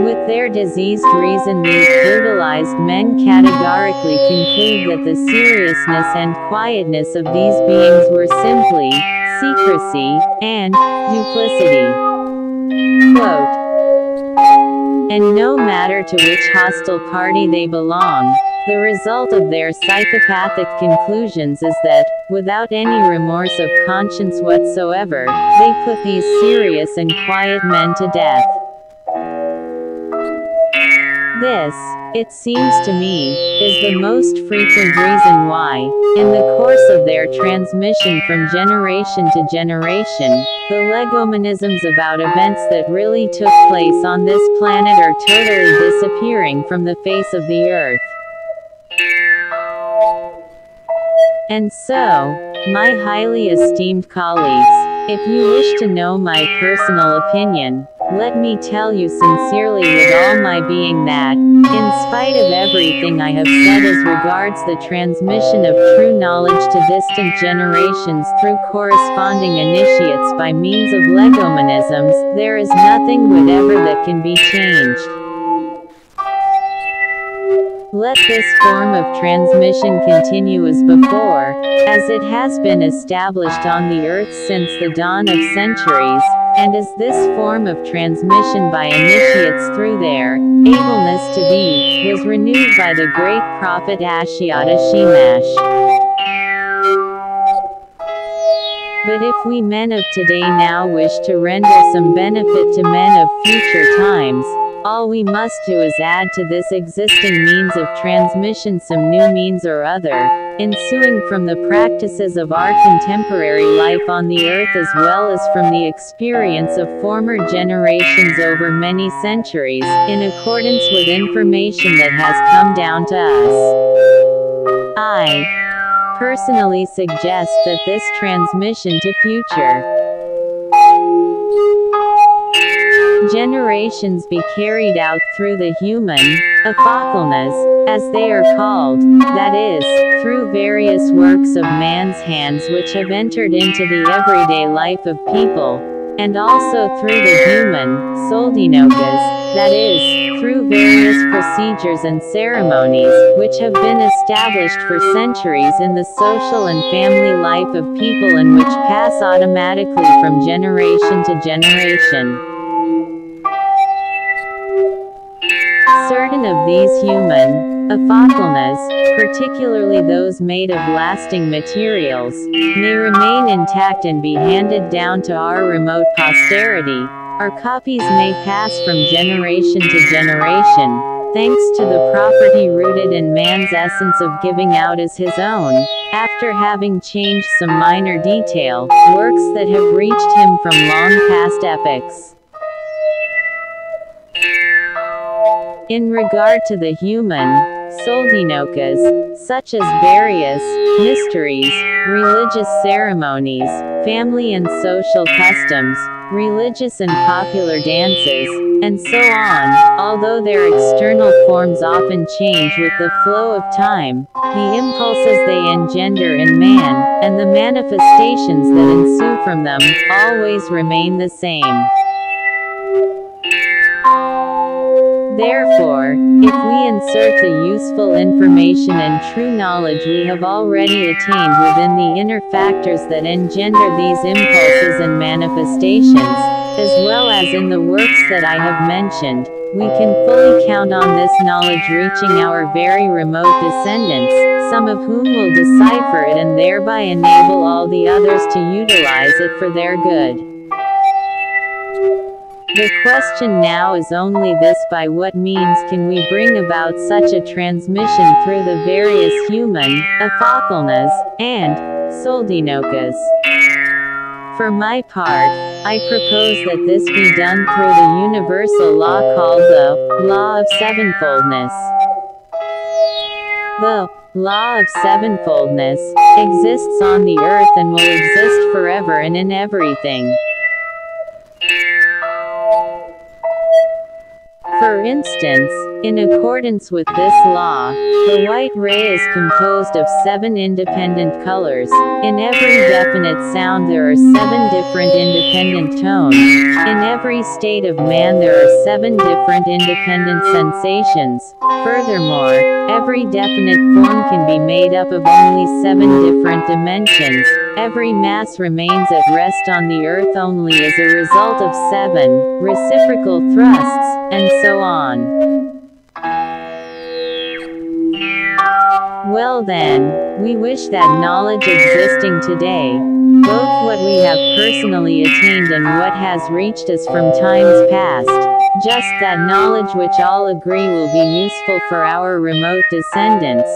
With their diseased reason these brutalized men categorically conclude that the seriousness and quietness of these beings were simply secrecy and duplicity. Quote, and no matter to which hostile party they belong, the result of their psychopathic conclusions is that, without any remorse of conscience whatsoever, they put these serious and quiet men to death. This, it seems to me, is the most frequent reason why, in the course of their transmission from generation to generation, the legominisms about events that really took place on this planet are totally disappearing from the face of the earth. And so, my highly esteemed colleagues, if you wish to know my personal opinion, let me tell you sincerely with all my being that, in spite of everything I have said as regards the transmission of true knowledge to distant generations through corresponding initiates by means of legominisms, there is nothing whatever that can be changed. Let this form of transmission continue as before, as it has been established on the earth since the dawn of centuries, and as this form of transmission by initiates through their ableness to be was renewed by the great prophet Ashiata Shiemash. But if we men of today now wish to render some benefit to men of future times, all we must do is add to this existing means of transmission some new means or other, ensuing from the practices of our contemporary life on the earth as well as from the experience of former generations over many centuries, in accordance with information that has come down to us. I personally suggest that this transmission to future generations be carried out through the human, apokkalnas, as they are called, that is, through various works of man's hands which have entered into the everyday life of people, and also through the human, soldinokas, that is, through various procedures and ceremonies, which have been established for centuries in the social and family life of people and which pass automatically from generation to generation. Certain of these human apokkalnas, particularly those made of lasting materials, may remain intact and be handed down to our remote posterity. Our copies may pass from generation to generation, thanks to the property rooted in man's essence of giving out as his own, after having changed some minor detail, works that have reached him from long past epochs. In regard to the human, soldinokas, such as various mysteries, religious ceremonies, family and social customs, religious and popular dances, and so on, although their external forms often change with the flow of time, the impulses they engender in man, and the manifestations that ensue from them, always remain the same. Therefore, if we insert the useful information and true knowledge we have already attained within the inner factors that engender these impulses and manifestations, as well as in the works that I have mentioned, we can fully count on this knowledge reaching our very remote descendants, some of whom will decipher it and thereby enable all the others to utilize it for their good. The question now is only this by what means can we bring about such a transmission through the various human, apokkalnas, and soldinokas. For my part, I propose that this be done through the universal law called the law of sevenfoldness. The law of sevenfoldness exists on the earth and will exist forever and in everything. For instance, in accordance with this law, the white ray is composed of seven independent colors. In every definite sound there are seven different independent tones. In every state of man there are seven different independent sensations. Furthermore, every definite form can be made up of only seven different dimensions. Every mass remains at rest on the earth only as a result of seven reciprocal thrusts, and so on. Well then, we wish that knowledge existing today, both what we have personally attained and what has reached us from times past, just that knowledge which all agree will be useful for our remote descendants,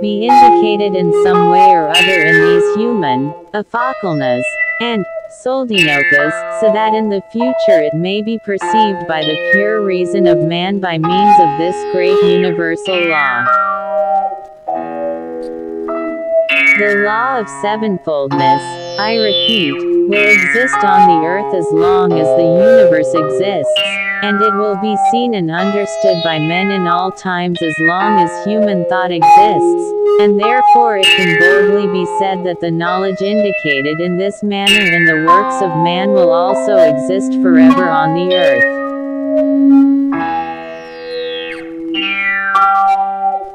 be indicated in some way or other in these human, apokkalnas, and soldinokas, so that in the future it may be perceived by the pure reason of man by means of this great universal law. The law of sevenfoldness, I repeat, will exist on the earth as long as the universe exists, and it will be seen and understood by men in all times as long as human thought exists, and therefore it can boldly be said that the knowledge indicated in this manner in the works of man will also exist forever on the earth.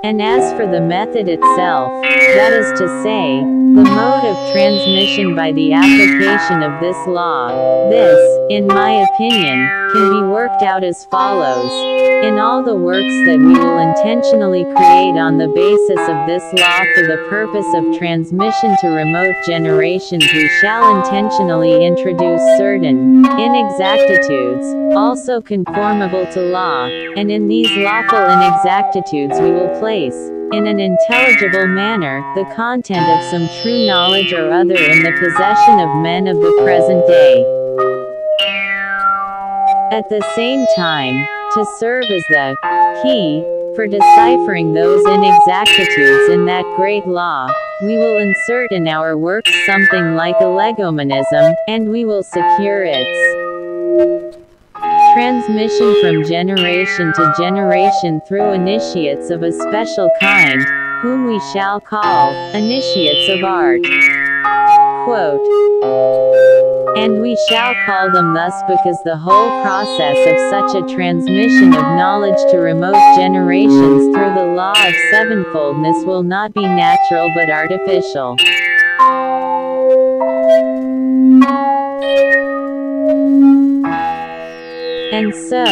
And as for the method itself, that is to say, the mode of transmission by the application of this law, this, in my opinion, can be worked out as follows. In all the works that we will intentionally create on the basis of this law for the purpose of transmission to remote generations we shall intentionally introduce certain inexactitudes, also conformable to law, and in these lawful inexactitudes we will place, in an intelligible manner, the content of some true knowledge or other in the possession of men of the present day. At the same time, to serve as the key for deciphering those inexactitudes in that great law, we will insert in our works something like a legominism, and we will secure its transmission from generation to generation through initiates of a special kind, whom we shall call initiates of art. Quote, and we shall call them thus because the whole process of such a transmission of knowledge to remote generations through the law of sevenfoldness will not be natural but artificial. And so,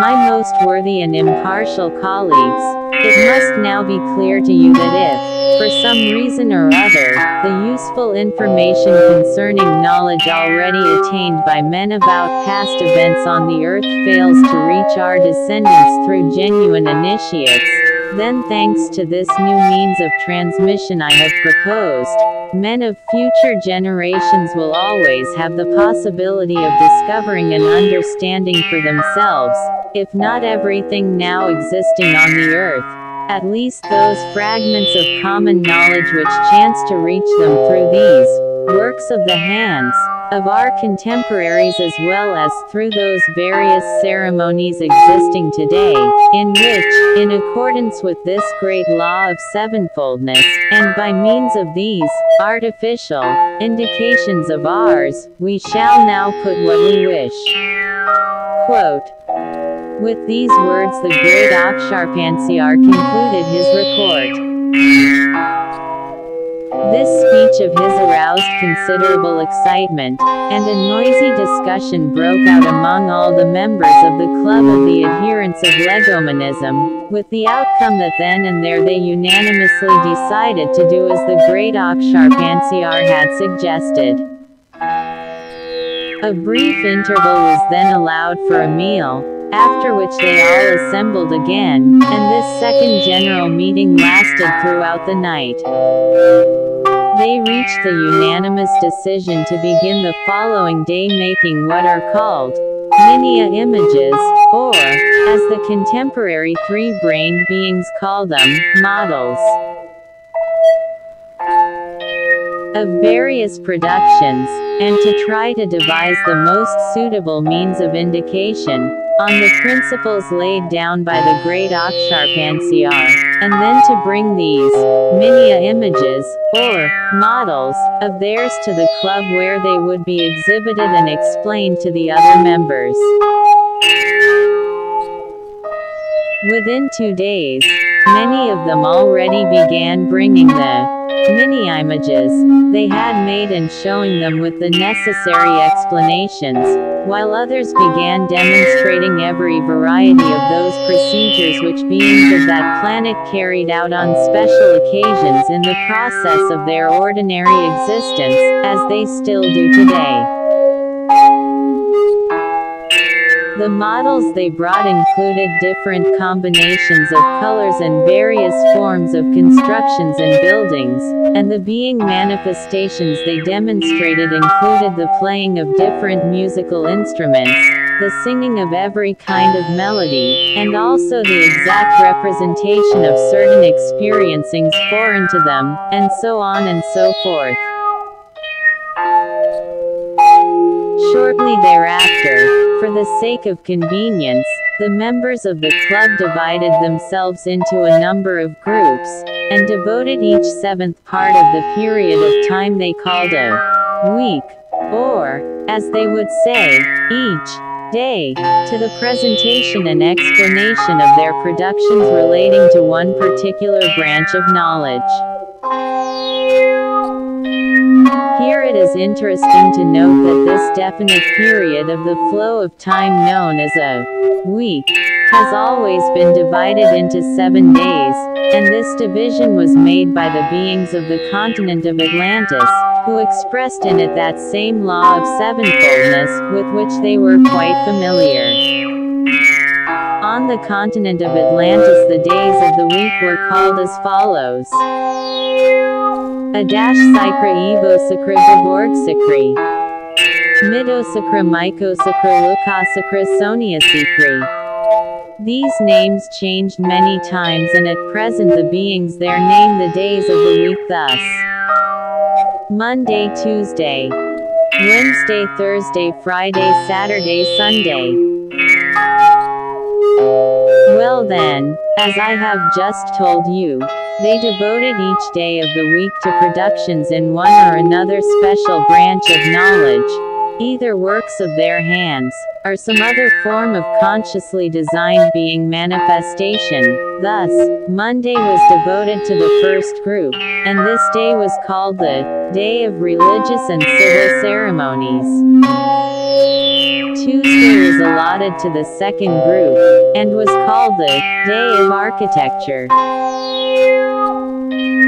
my most worthy and impartial colleagues, it must now be clear to you that if, for some reason or other, the useful information concerning knowledge already attained by men about past events on the earth fails to reach our descendants through genuine initiates, then thanks to this new means of transmission I have proposed, Men of future generations will always have the possibility of discovering and understanding for themselves, if not everything now existing on the earth, at least those fragments of common knowledge which chance to reach them through these works of the hands of our contemporaries as well as through those various ceremonies existing today, in which, in accordance with this great law of sevenfoldness, and by means of these, artificial, indications of ours, we shall now put what we wish. Quote, with these words the great Aksharpanziar concluded his report. This speech of his aroused considerable excitement, and a noisy discussion broke out among all the members of the club of the adherents of legominism, with the outcome that then and there they unanimously decided to do as the great Aksharpanziar had suggested. A brief interval was then allowed for a meal, after which they all assembled again, and this second general meeting lasted throughout the night. They reached the unanimous decision to begin the following day making what are called Minya images, or, as the contemporary three-brained beings call them, models of various productions, and to try to devise the most suitable means of indication, on the principles laid down by the great Aksharpanziar, and then to bring these minya images, or models, of theirs to the club where they would be exhibited and explained to the other members. Within two days, many of them already began bringing the mini images they had made and showing them with the necessary explanations, while others began demonstrating every variety of those procedures which beings of that planet carried out on special occasions in the process of their ordinary existence, as they still do today. The models they brought included different combinations of colors and various forms of constructions and buildings, and the being manifestations they demonstrated included the playing of different musical instruments, the singing of every kind of melody, and also the exact representation of certain experiencings foreign to them, and so on and so forth. Shortly thereafter, for the sake of convenience, the members of the club divided themselves into a number of groups, and devoted each seventh part of the period of time they called a week, or, as they would say, each day, to the presentation and explanation of their productions relating to one particular branch of knowledge. Here it is interesting to note that this definite period of the flow of time known as a week has always been divided into seven days, and this division was made by the beings of the continent of Atlantis, who expressed in it that same law of sevenfoldness, with which they were quite familiar. On the continent of Atlantis the days of the week were called as follows. Adash Sikra Evo Sakra Gaborg Sikri. Mido Sakra Luka Sakra Sonia Sikri. These names changed many times and at present the beings there name the days of the week thus. Monday, Tuesday, Wednesday, Thursday, Friday, Saturday, Sunday. Well then, as I have just told you, they devoted each day of the week to productions in one or another special branch of knowledge, either works of their hands, or some other form of consciously designed being manifestation. Thus, Monday was devoted to the first group, and this day was called the Day of Religious and Civil Ceremonies. Tuesday was allotted to the second group, and was called the Day of Architecture.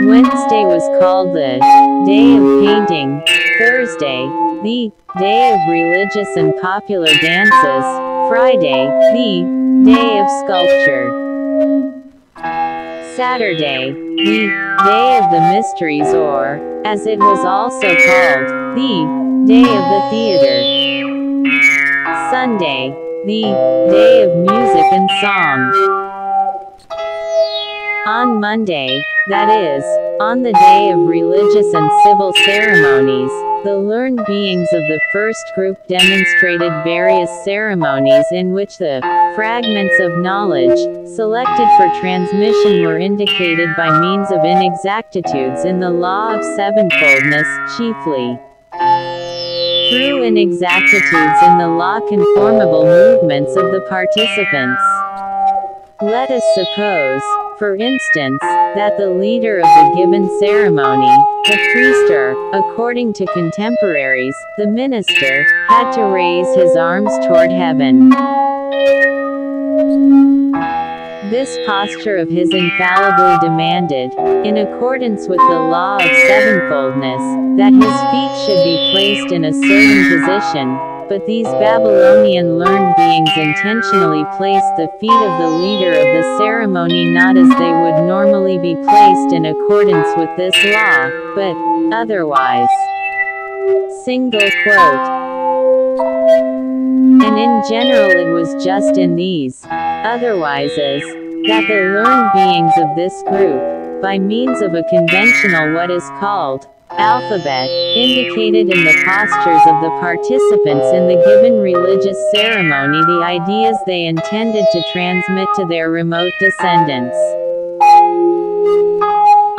Wednesday was called the Day of Painting, Thursday, the Day of Religious and Popular Dances, Friday, the Day of Sculpture. Saturday, the Day of the Mysteries or, as it was also called, the Day of the Theater. Sunday, the Day of Music and Song. On Monday, that is, on the day of religious and civil ceremonies, the learned beings of the first group demonstrated various ceremonies in which the fragments of knowledge selected for transmission were indicated by means of inexactitudes in the law of sevenfoldness, chiefly through inexactitudes in the law conformable movements of the participants. Let us suppose, for instance, that the leader of the given ceremony, the priest or, according to contemporaries, the minister, had to raise his arms toward heaven. This posture of his infallibly demanded, in accordance with the law of sevenfoldness, that his feet should be placed in a certain position, but these Babylonian learned beings intentionally placed the feet of the leader of the ceremony not as they would normally be placed in accordance with this law, but otherwise. Single quote. And in general it was just in these otherwises that the learned beings of this group, by means of a conventional what is called alphabet, indicated in the postures of the participants in the given religious ceremony the ideas they intended to transmit to their remote descendants.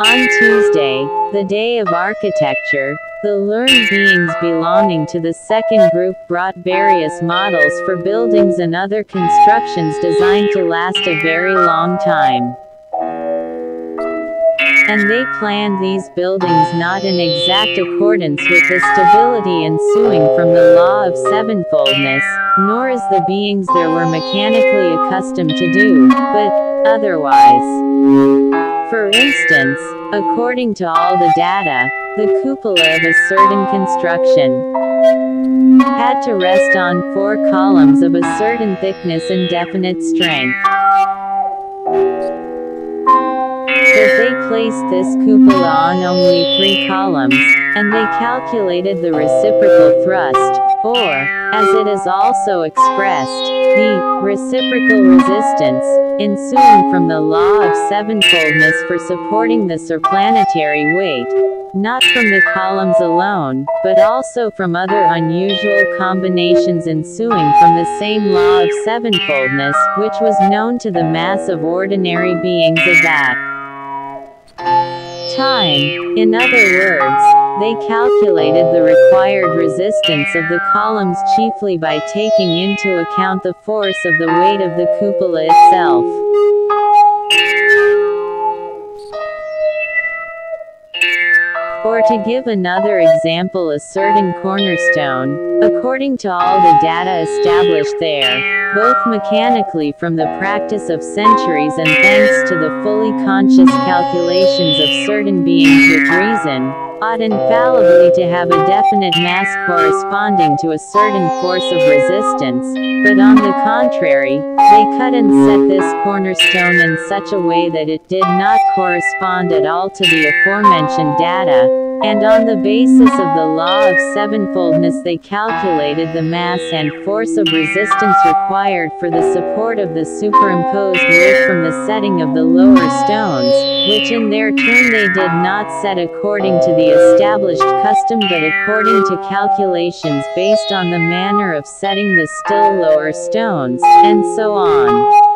On Tuesday, the day of architecture, the learned beings belonging to the second group brought various models for buildings and other constructions designed to last a very long time. And they planned these buildings not in exact accordance with the stability ensuing from the law of sevenfoldness, nor as the beings there were mechanically accustomed to do, but otherwise. For instance, according to all the data, the cupola of a certain construction had to rest on four columns of a certain thickness and definite strength. But they placed this cupola on only three columns, and they calculated the reciprocal thrust, or, as it is also expressed, the reciprocal resistance, ensuing from the law of sevenfoldness for supporting the surplanetary weight, not from the columns alone, but also from other unusual combinations ensuing from the same law of sevenfoldness, which was known to the mass of ordinary beings of that time. In other words, They calculated the required resistance of the columns chiefly by taking into account the force of the weight of the cupola itself. Or to give another example a certain cornerstone, according to all the data established there, both mechanically from the practice of centuries and thanks to the fully conscious calculations of certain beings with reason, ought infallibly to have a definite mass corresponding to a certain force of resistance, but on the contrary, they cut and set this cornerstone in such a way that it did not correspond at all to the aforementioned data, and on the basis of the law of sevenfoldness they calculated the mass and force of resistance required for the support of the superimposed weight from the setting of the lower stones, which in their turn they did not set according to the established custom but according to calculations based on the manner of setting the still lower stones, and so on.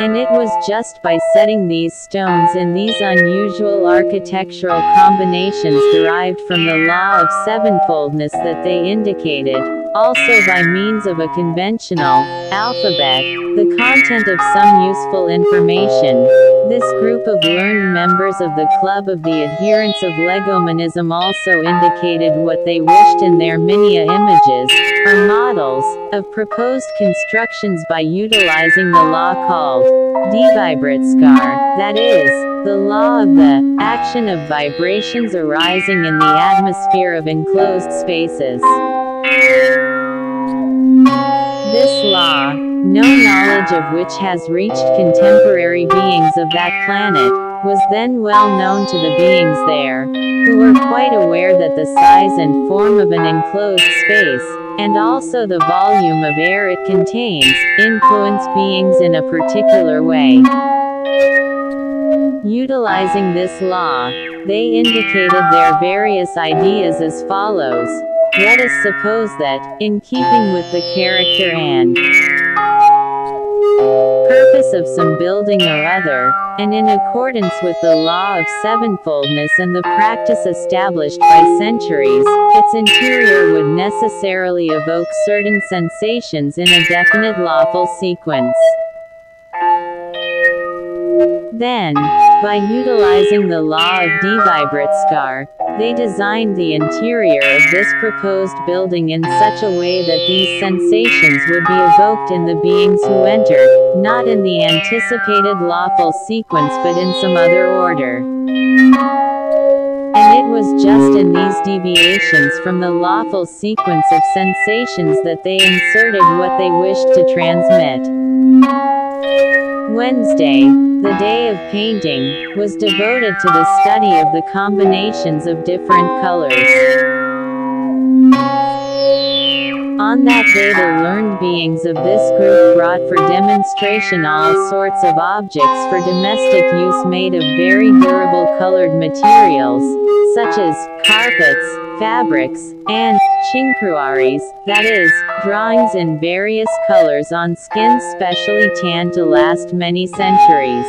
And it was just by setting these stones in these unusual architectural combinations derived from the law of sevenfoldness that they indicated, also by means of a conventional alphabet, the content of some useful information. This group of learned members of the Club of the Adherents of Legominism also indicated what they wished in their Minia images, or models, of proposed constructions by utilizing the law called Dvibratskar, that is, the law of the action of vibrations arising in the atmosphere of enclosed spaces. This law, no knowledge of which has reached contemporary beings of that planet, was then well known to the beings there, who were quite aware that the size and form of an enclosed space, and also the volume of air it contains, influence beings in a particular way. Utilizing this law, they indicated their various ideas as follows. Let us suppose that, in keeping with the character and purpose of some building or other, and in accordance with the law of sevenfoldness and the practice established by centuries, its interior would necessarily evoke certain sensations in a definite lawful sequence. Then, by utilizing the law of Dvibratskar, they designed the interior of this proposed building in such a way that these sensations would be evoked in the beings who entered, not in the anticipated lawful sequence but in some other order. And it was just in these deviations from the lawful sequence of sensations that they inserted what they wished to transmit. Wednesday, the day of painting, was devoted to the study of the combinations of different colors. On that day the learned beings of this group brought for demonstration all sorts of objects for domestic use made of very durable colored materials, such as carpets, fabrics, and chinkruaris, that is, drawings in various colors on skin specially tanned to last many centuries.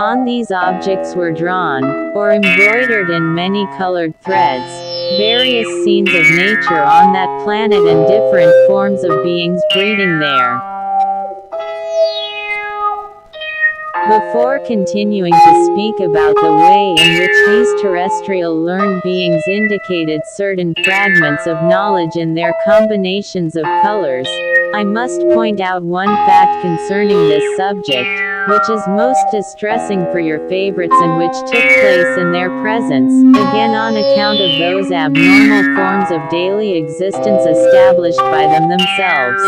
On these objects were drawn, or embroidered in many colored threads, various scenes of nature on that planet and different forms of beings breeding there. Before continuing to speak about the way in which these terrestrial learned beings indicated certain fragments of knowledge in their combinations of colors, I must point out one fact concerning this subject, which is most distressing for your favorites and which took place in their presence, again on account of those abnormal forms of daily existence established by them themselves.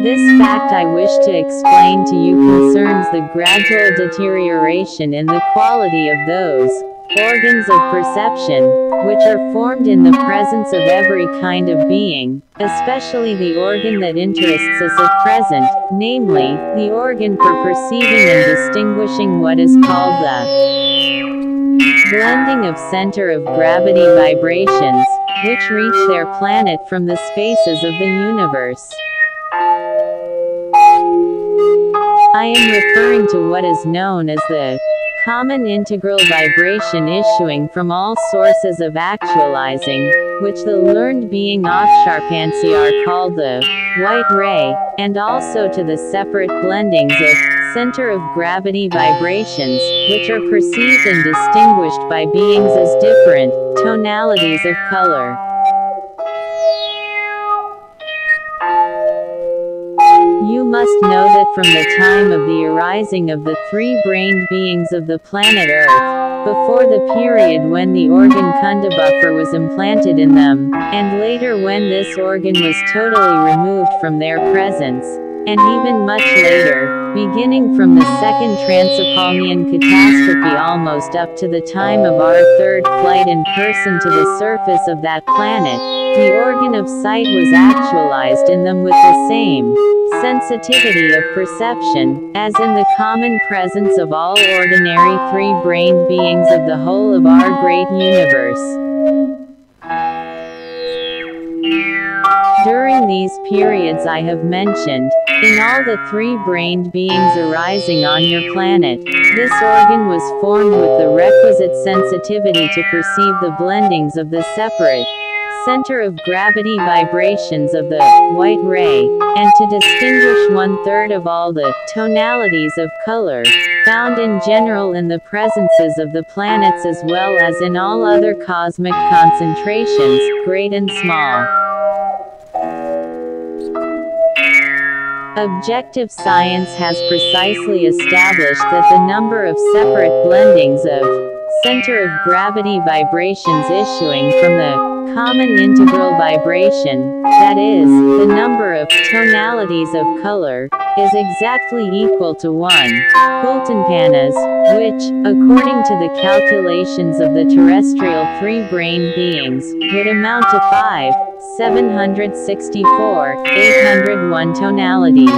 This fact I wish to explain to you concerns the gradual deterioration in the quality of those organs of perception, which are formed in the presence of every kind of being, especially the organ that interests us at present, namely, the organ for perceiving and distinguishing what is called the blending of center of gravity vibrations, which reach their planet from the spaces of the universe. I am referring to what is known as the common integral vibration issuing from all sources of actualizing, which the learned being Aksharpanziar called the white ray, and also to the separate blendings of center of gravity vibrations, which are perceived and distinguished by beings as different tonalities of color. You must know that from the time of the arising of the three-brained beings of the planet Earth, before the period when the organ Kundabuffer was implanted in them, and later when this organ was totally removed from their presence, and even much later, beginning from the second Transapalnian catastrophe almost up to the time of our third flight in person to the surface of that planet, the organ of sight was actualized in them with the same sensitivity of perception, as in the common presence of all ordinary three-brained beings of the whole of our great universe. During these periods I have mentioned, in all the three-brained beings arising on your planet, this organ was formed with the requisite sensitivity to perceive the blendings of the separate, center of gravity vibrations of the white ray, and to distinguish one-third of all the tonalities of color, found in general in the presences of the planets as well as in all other cosmic concentrations, great and small. Objective science has precisely established that the number of separate blendings of center of gravity vibrations issuing from the common integral vibration, that is, the number of tonalities of color, is exactly equal to 1. Kultanpanas, which, according to the calculations of the terrestrial three-brained beings, would amount to 5, 764, 801 tonalities.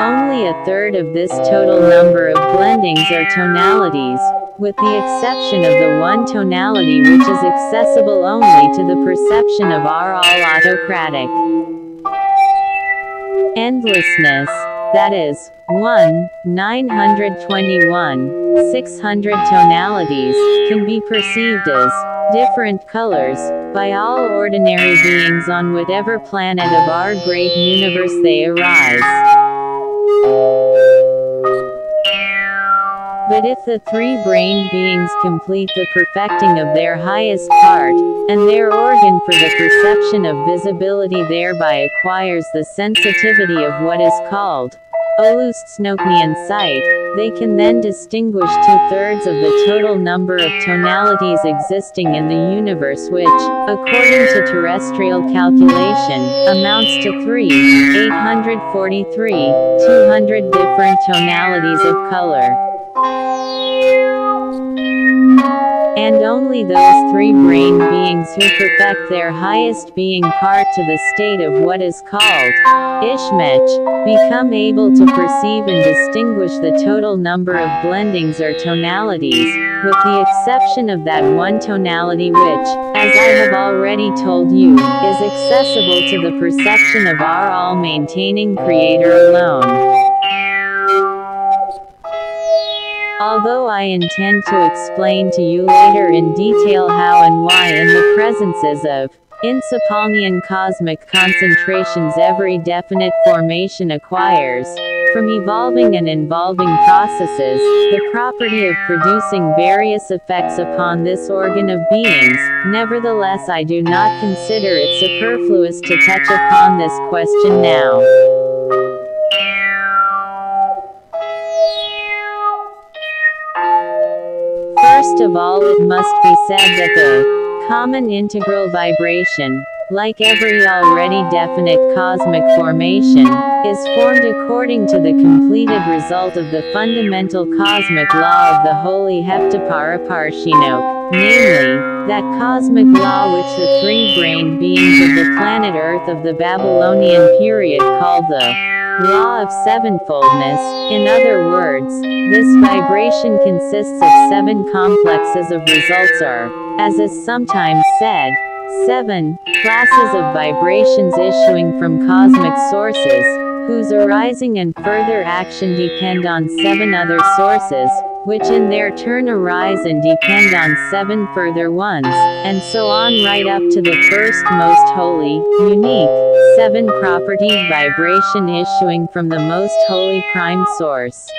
Only a third of this total number of blendings are tonalities, with the exception of the one tonality which is accessible only to the perception of our all autocratic endlessness, that is, 1, 921, 600 tonalities, can be perceived as different colors, by all ordinary beings on whatever planet of our great universe they arise. But if the three-brained beings complete the perfecting of their highest part, and their organ for the perception of visibility thereby acquires the sensitivity of what is called Olooestesnokhnian sight, they can then distinguish two-thirds of the total number of tonalities existing in the universe which, according to terrestrial calculation, amounts to 3, 843, 200 different tonalities of color. And only those three brain beings who perfect their highest being part to the state of what is called Ishmech, become able to perceive and distinguish the total number of blendings or tonalities, with the exception of that one tonality which, as I have already told you, is accessible to the perception of our all-maintaining Creator alone. Although I intend to explain to you later in detail how and why in the presences of Insapalnian cosmic concentrations every definite formation acquires, from evolving and involving processes, the property of producing various effects upon this organ of beings, nevertheless I do not consider it superfluous to touch upon this question now. First of all it must be said that the common integral vibration, like every already definite cosmic formation, is formed according to the completed result of the fundamental cosmic law of the holy Heptaparaparshinokh, namely, that cosmic law which the three-brained beings of the planet Earth of the Babylonian period called the Law of sevenfoldness, in other words, this vibration consists of seven complexes of results or, as is sometimes said, seven classes of vibrations issuing from cosmic sources, whose arising and further action depend on seven other sources, which in their turn arise and depend on seven further ones, and so on right up to the first most holy, unique, seven property vibration issuing from the most holy prime source.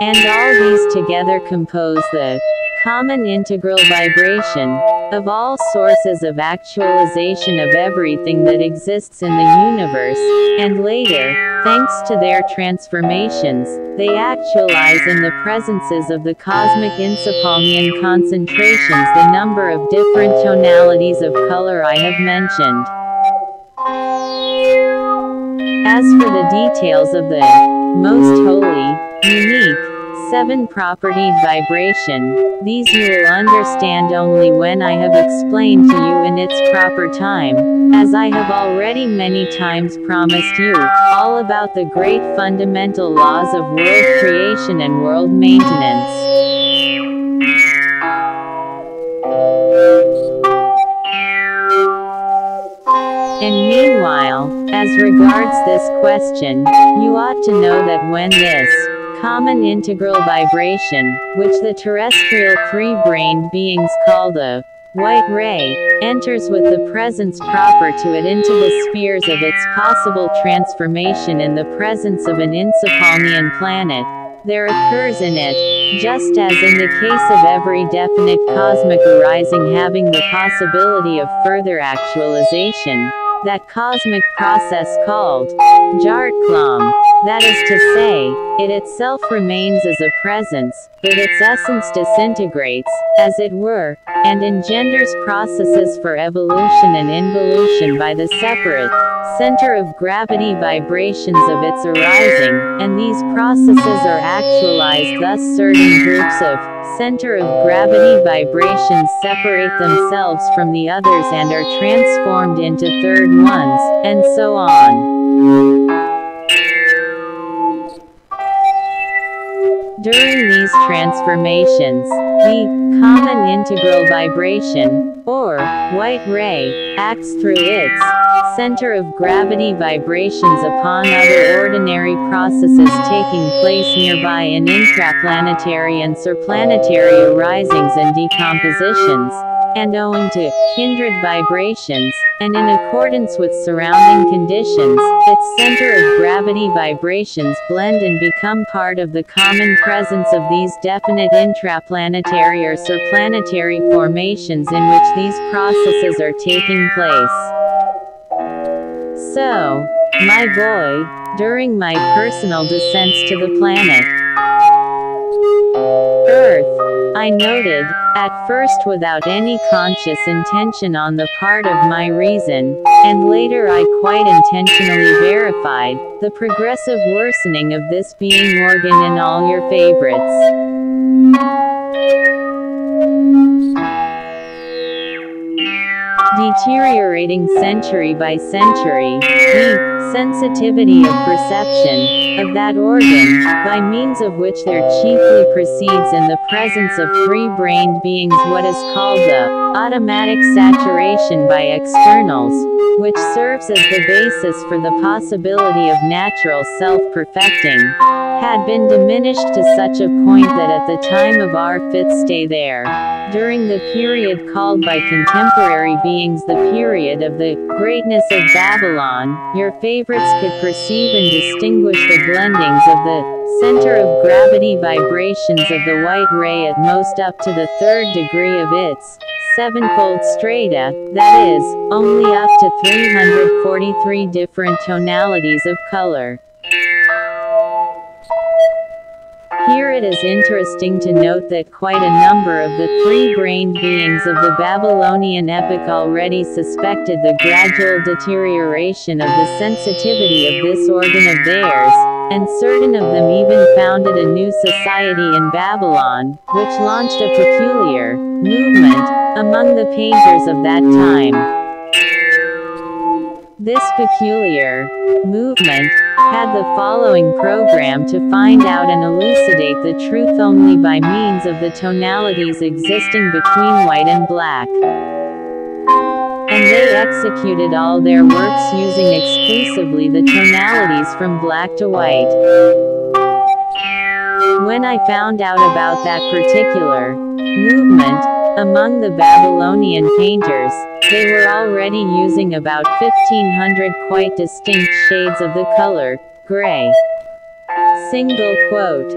And all these together compose the common integral vibration of all sources of actualization of everything that exists in the universe, and later, thanks to their transformations, they actualize in the presences of the cosmic Insapalmian concentrations the number of different tonalities of color I have mentioned. As for the details of the most holy, unique, 7 Propertied vibration. These you will understand only when I have explained to you in its proper time, as I have already many times promised you, all about the great fundamental laws of world creation and world maintenance. And meanwhile, as regards this question, you ought to know that when this common integral vibration, which the terrestrial three-brained beings call the white ray, enters with the presence proper to it into the spheres of its possible transformation in the presence of an Insapalmian planet, there occurs in it, just as in the case of every definite cosmic arising having the possibility of further actualization, that cosmic process called Djartklom, that is to say, it itself remains as a presence, but its essence disintegrates, as it were, and engenders processes for evolution and involution by the separate, center of gravity vibrations of its arising, and these processes are actualized thus certain groups of center of gravity vibrations separate themselves from the others and are transformed into third ones, and so on. During these transformations, the common integral vibration, or white ray, acts through its center of gravity vibrations upon other ordinary processes taking place nearby in intraplanetary and surplanetary arisings and decompositions, and owing to kindred vibrations, and in accordance with surrounding conditions, its center of gravity vibrations blend and become part of the common presence of these definite intraplanetary or surplanetary formations in which these processes are taking place. So, my boy, during my personal descents to the planet Earth, I noted, at first without any conscious intention on the part of my reason, and later I quite intentionally verified, the progressive worsening of this being organ in all your favorites. Deteriorating century by century, the sensitivity of perception of that organ, by means of which there chiefly proceeds in the presence of free-brained beings what is called the automatic saturation by externals, which serves as the basis for the possibility of natural self-perfecting, had been diminished to such a point that at the time of our fifth stay there, during the period called by contemporary beings the period of the greatness of Babylon, your favorites could perceive and distinguish the blendings of the center of gravity vibrations of the white ray at most up to the third degree of its sevenfold strata, that is, only up to 343 different tonalities of color. Here it is interesting to note that quite a number of the three-brained beings of the Babylonian epic already suspected the gradual deterioration of the sensitivity of this organ of theirs, and certain of them even founded a new society in Babylon, which launched a peculiar movement among the painters of that time. This peculiar movement had the following program to find out and elucidate the truth only by means of the tonalities existing between white and black. and they executed all their works using exclusively the tonalities from black to white. When I found out about that particular movement among the Babylonian painters, they were already using about 1500 quite distinct shades of the color gray. Single quote.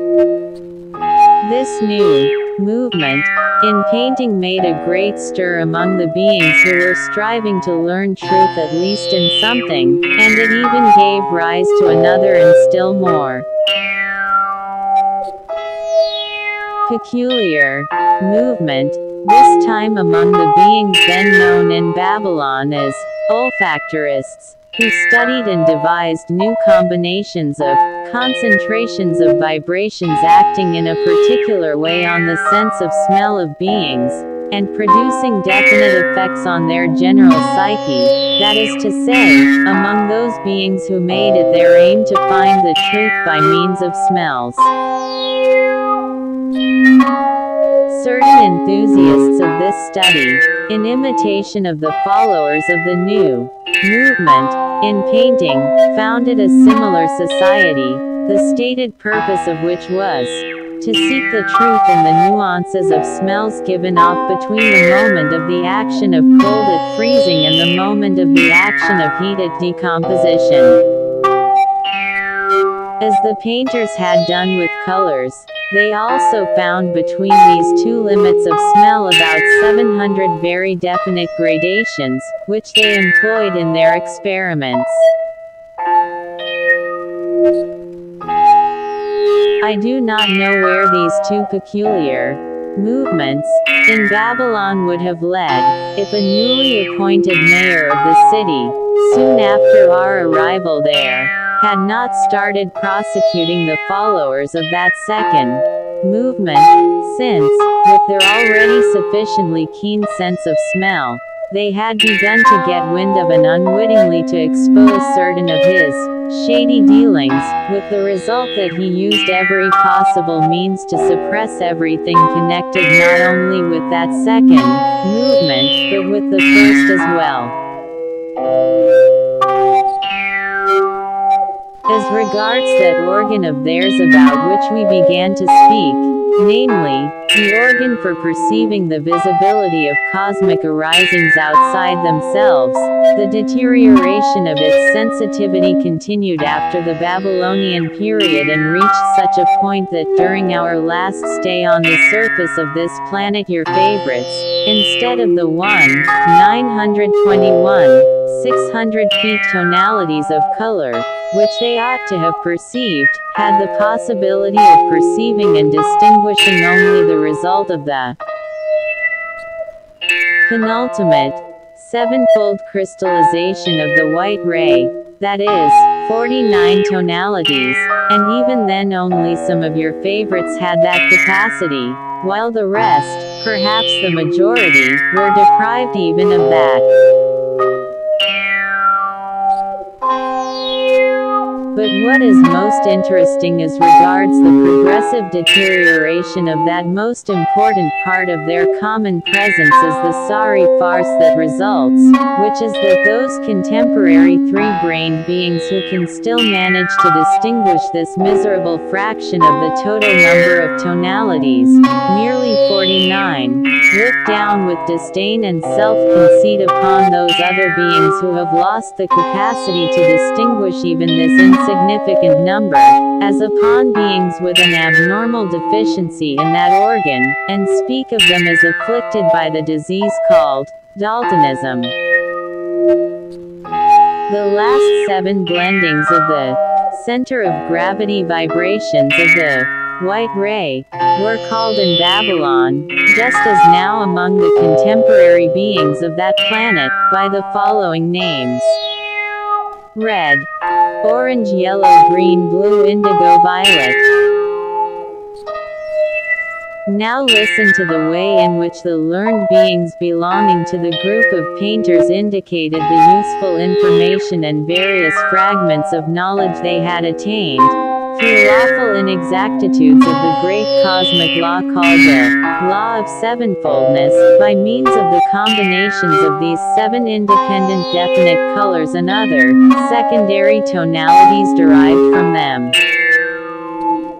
This new movement in painting made a great stir among the beings who were striving to learn truth at least in something, and it even gave rise to another and still more peculiar movement, this time among the beings then known in Babylon as olfactorists, who studied and devised new combinations of concentrations of vibrations acting in a particular way on the sense of smell of beings, and producing definite effects on their general psyche, that is to say, among those beings who made it their aim to find the truth by means of smells. Certain enthusiasts of this study, in imitation of the followers of the new movement in painting, founded a similar society, the stated purpose of which was to seek the truth in the nuances of smells given off between the moment of the action of cold at freezing and the moment of the action of heat at decomposition. As the painters had done with colors, they also found between these two limits of smell about 700 very definite gradations, which they employed in their experiments. I do not know where these two peculiar movements in Babylon would have led, if a newly appointed mayor of the city, soon after our arrival there, had not started prosecuting the followers of that second movement, since, with their already sufficiently keen sense of smell, they had begun to get wind of and unwittingly to expose certain of his shady dealings, with the result that he used every possible means to suppress everything connected not only with that second movement, but with the first as well. As regards that organ of theirs about which we began to speak, namely, the organ for perceiving the visibility of cosmic arisings outside themselves, the deterioration of its sensitivity continued after the Babylonian period and reached such a point that during our last stay on the surface of this planet your favorites, instead of the 1, 921, 600 feet tonalities of color, which they ought to have perceived, had the possibility of perceiving and distinguishing only the result of the penultimate, sevenfold crystallization of the white ray, that is, 49 tonalities, and even then only some of your favorites had that capacity, while the rest, perhaps the majority, were deprived even of that. But what is most interesting as regards the progressive deterioration of that most important part of their common presence is the sorry farce that results, which is that those contemporary three-brained beings who can still manage to distinguish this miserable fraction of the total number of tonalities, merely 49, look down with disdain and self-conceit upon those other beings who have lost the capacity to distinguish even this insignificant number, as upon beings with an abnormal deficiency in that organ, and speak of them as afflicted by the disease called Daltonism. The last seven blendings of the center of gravity vibrations of the white ray, were called in Babylon, just as now among the contemporary beings of that planet, by the following names. Red, orange, yellow, green, blue, indigo, violet. Now listen to the way in which the learned beings belonging to the group of painters indicated the useful information and various fragments of knowledge they had attained, through lawful inexactitudes of the great cosmic law called the law of sevenfoldness, by means of the combinations of these seven independent definite colors and other, secondary tonalities derived from them.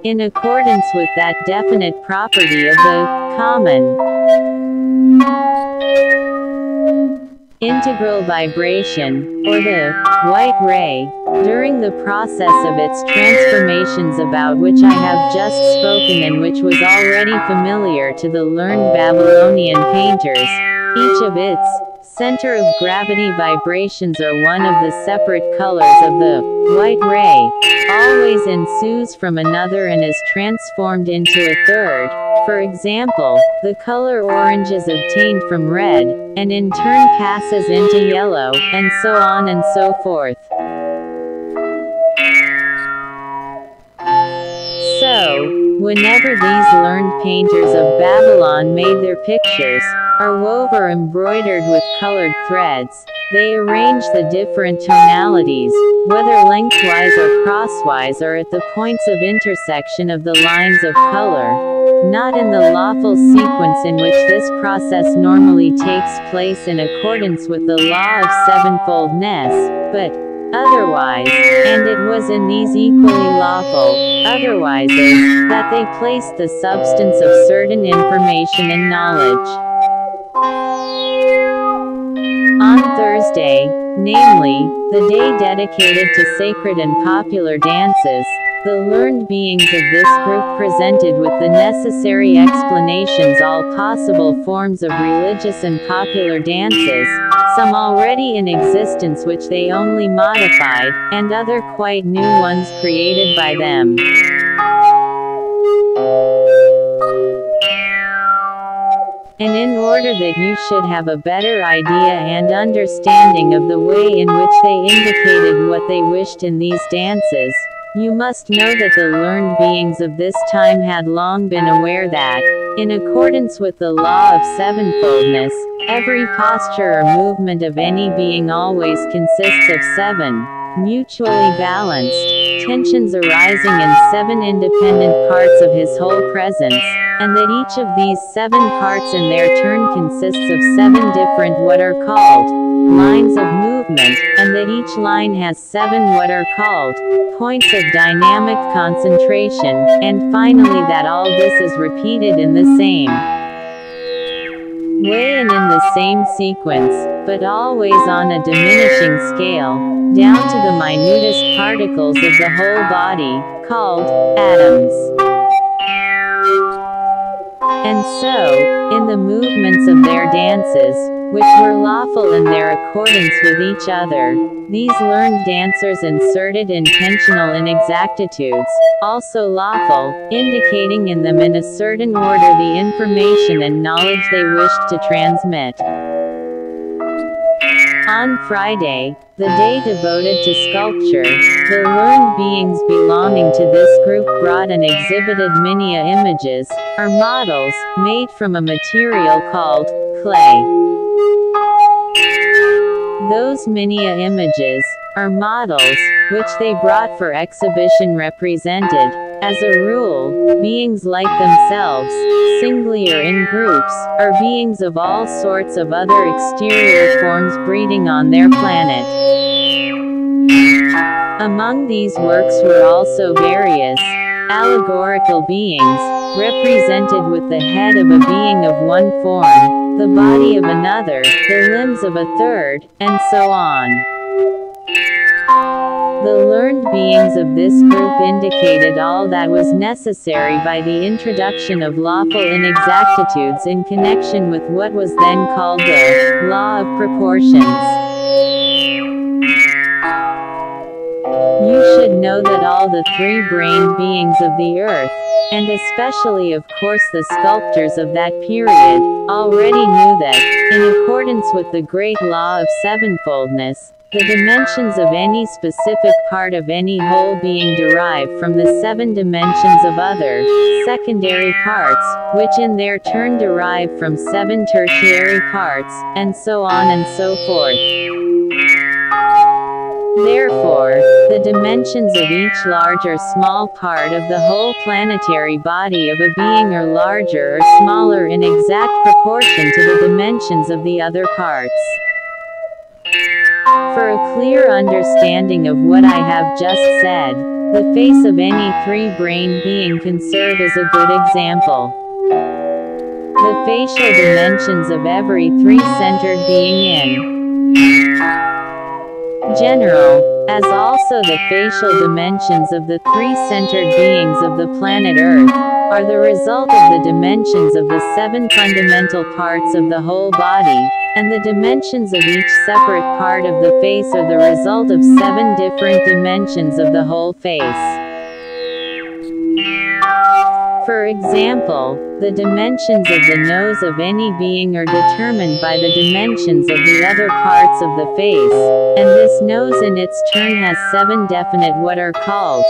In accordance with that definite property of the common integral vibration, or the white ray, during the process of its transformations about which I have just spoken and which was already familiar to the learned Babylonian painters, each of its center of gravity vibrations are one of the separate colors of the white ray, always ensues from another and is transformed into a third, for example, the color orange is obtained from red, and in turn passes into yellow, and so on and so forth. So, whenever these learned painters of Babylon made their pictures, are wove or embroidered with colored threads, they arrange the different tonalities, whether lengthwise or crosswise or at the points of intersection of the lines of color, not in the lawful sequence in which this process normally takes place in accordance with the law of sevenfoldness, but otherwise, and it was in these equally lawful otherwises that they placed the substance of certain information and knowledge. On Thursday, namely, the day dedicated to sacred and popular dances, the learned beings of this group presented with the necessary explanations all possible forms of religious and popular dances, some already in existence which they only modified, and other quite new ones created by them. And in order that you should have a better idea and understanding of the way in which they indicated what they wished in these dances, you must know that the learned beings of this time had long been aware that, in accordance with the law of sevenfoldness, every posture or movement of any being always consists of seven, mutually balanced, tensions arising in seven independent parts of his whole presence, and that each of these seven parts in their turn consists of seven different what are called lines of movement, and that each line has seven what are called points of dynamic concentration, and finally that all this is repeated in the same way and in the same sequence, but always on a diminishing scale, down to the minutest particles of the whole body, called atoms. And so, in the movements of their dances, which were lawful in their accordance with each other. These learned dancers inserted intentional inexactitudes, also lawful, indicating in them in a certain order the information and knowledge they wished to transmit. On Friday, the day devoted to sculpture, the learned beings belonging to this group brought and exhibited minia images, or models, made from a material called clay. Those Minia images, or models, which they brought for exhibition represented, as a rule, beings like themselves, singly or in groups, are beings of all sorts of other exterior forms breeding on their planet. Among these works were also various allegorical beings, represented with the head of a being of one form, the body of another, the limbs of a third, and so on. The learned beings of this group indicated all that was necessary by the introduction of lawful inexactitudes in connection with what was then called the law of proportions. You should know that all the three-brained beings of the earth, and especially of course the sculptors of that period, already knew that, in accordance with the great law of sevenfoldness, the dimensions of any specific part of any whole being derive from the seven dimensions of other, secondary parts, which in their turn derive from seven tertiary parts, and so on and so forth. Therefore, the dimensions of each large or small part of the whole planetary body of a being are larger or smaller in exact proportion to the dimensions of the other parts. For a clear understanding of what I have just said, the face of any three-brained being can serve as a good example. The facial dimensions of every three-centered being in general, as also the facial dimensions of the three-centered beings of the planet Earth, are the result of the dimensions of the seven fundamental parts of the whole body, and the dimensions of each separate part of the face are the result of seven different dimensions of the whole face. For example, the dimensions of the nose of any being are determined by the dimensions of the other parts of the face, and this nose in its turn has seven definite what are called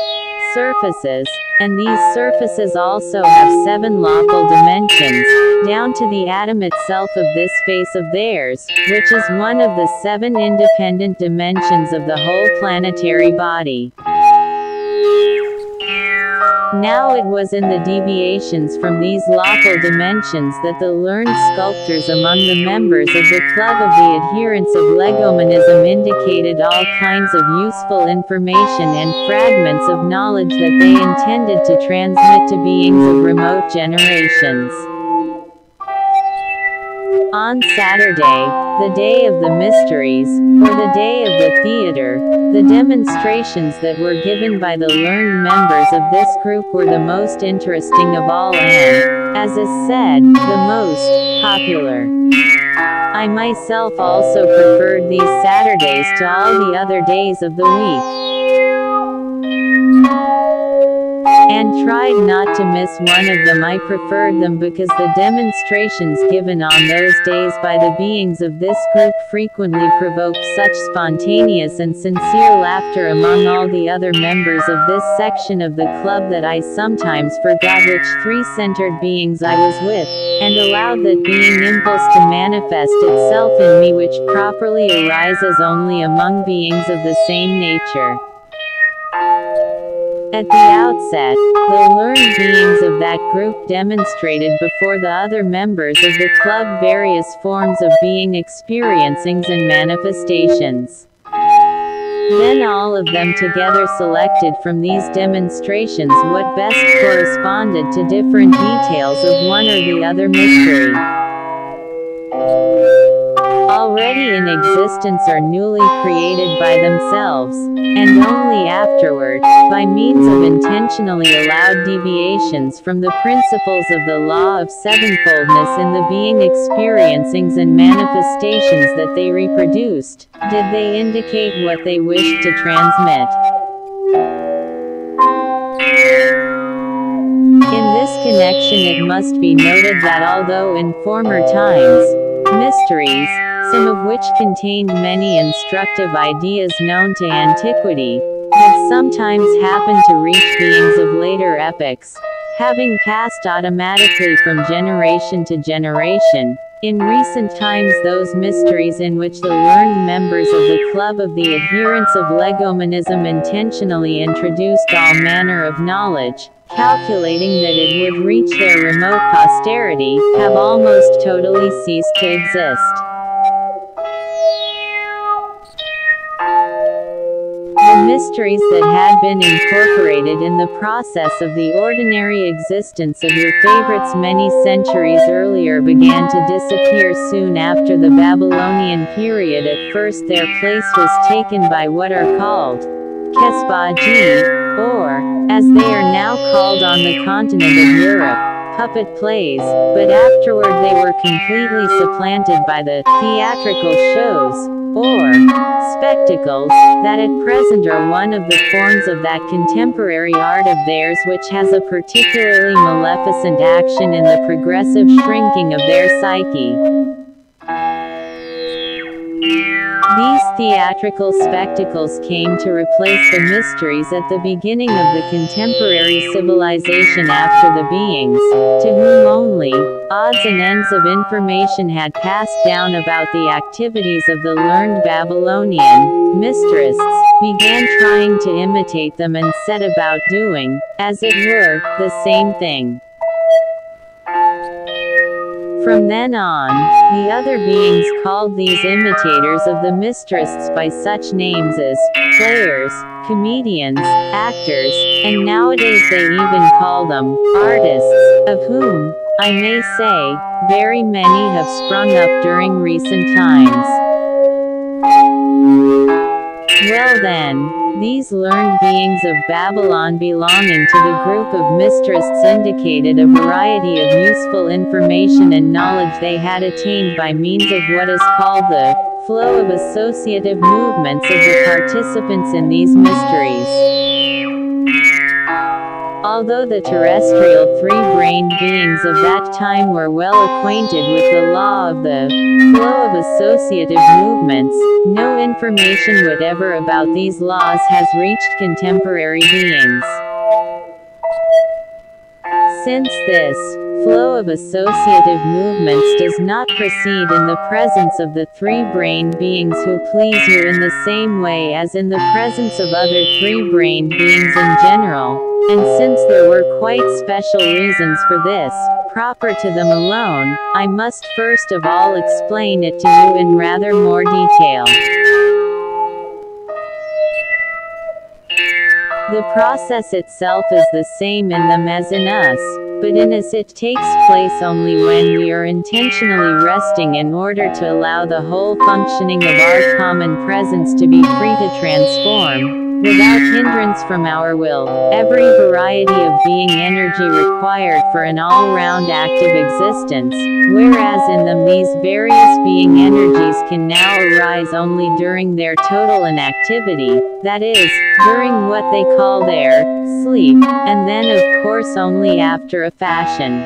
surfaces, and these surfaces also have seven local dimensions, down to the atom itself of this face of theirs, which is one of the seven independent dimensions of the whole planetary body. Now it was in the deviations from these local dimensions that the learned sculptors among the members of the Club of the Adherents of Legominism indicated all kinds of useful information and fragments of knowledge that they intended to transmit to beings of remote generations. On Saturday, the day of the mysteries, or the day of the theater, the demonstrations that were given by the learned members of this group were the most interesting of all and, as is said, the most popular. I myself also preferred these Saturdays to all the other days of the week. And tried not to miss one of them. I preferred them because the demonstrations given on those days by the beings of this group frequently provoked such spontaneous and sincere laughter among all the other members of this section of the club that I sometimes forgot which three-centered beings I was with, and allowed that being impulse to manifest itself in me which properly arises only among beings of the same nature. At the outset, the learned beings of that group demonstrated before the other members of the club various forms of being experiencings and manifestations. Then all of them together selected from these demonstrations what best corresponded to different details of one or the other mystery already in existence are newly created by themselves, and only afterward, by means of intentionally allowed deviations from the principles of the law of sevenfoldness in the being experiencings and manifestations that they reproduced, did they indicate what they wished to transmit. In this connection it must be noted that although in former times, mysteries, some of which contained many instructive ideas known to antiquity, had sometimes happened to reach beings of later epochs, having passed automatically from generation to generation. In recent times those mysteries in which the learned members of the Club of the Adherents of Legominism intentionally introduced all manner of knowledge, calculating that it would reach their remote posterity, have almost totally ceased to exist. Mysteries that had been incorporated in the process of the ordinary existence of your favorites many centuries earlier began to disappear soon after the Babylonian period. At first their place was taken by what are called Kesbaji, or, as they are now called on the continent of Europe, puppet plays, but afterward they were completely supplanted by the theatrical shows, or spectacles, that at present are one of the forms of that contemporary art of theirs which has a particularly maleficent action in the progressive shrinking of their psyche. These theatrical spectacles came to replace the mysteries at the beginning of the contemporary civilization after the beings, to whom only, odds and ends of information had passed down about the activities of the learned Babylonian, mysterists, began trying to imitate them and set about doing, as it were, the same thing. From then on, the other beings called these imitators of the mysterists by such names as players, comedians, actors, and nowadays they even call them artists, of whom, I may say, very many have sprung up during recent times. Well then, these learned beings of Babylon belonging to the group of mysterists indicated a variety of useful information and knowledge they had attained by means of what is called the flow of associative movements of the participants in these mysteries. Although the terrestrial three-brained beings of that time were well acquainted with the law of the flow of associative movements, no information whatever about these laws has reached contemporary beings. Since this flow of associative movements does not proceed in the presence of the three-brained beings who please you in the same way as in the presence of other three-brained beings in general, and since there were quite special reasons for this, proper to them alone, I must first of all explain it to you in rather more detail. The process itself is the same in them as in us, but in us it takes place only when we are intentionally resting in order to allow the whole functioning of our common presence to be free to transform, without hindrance from our will, every variety of being energy required for an all-round active existence, whereas in them these various being energies can now arise only during their total inactivity, that is, during what they call their sleep, and then of course only after a fashion.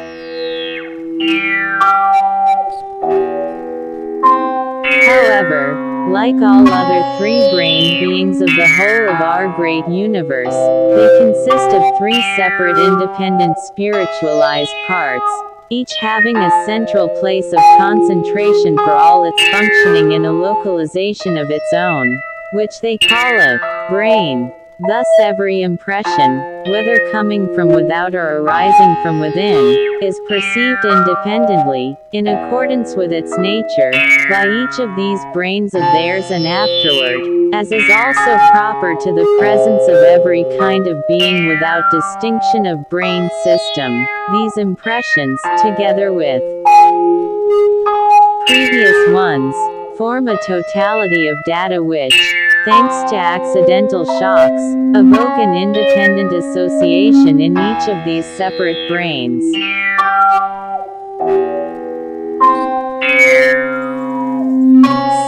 However, like all other three-brained beings of the whole of our great universe, they consist of three separate independent spiritualized parts, each having a central place of concentration for all its functioning in a localization of its own, which they call a brain. Thus every impression, whether coming from without or arising from within, is perceived independently, in accordance with its nature, by each of these brains of theirs and afterward, as is also proper to the presence of every kind of being without distinction of brain system, these impressions, together with previous ones, form a totality of data which, thanks to accidental shocks, evoke an independent association in each of these separate brains.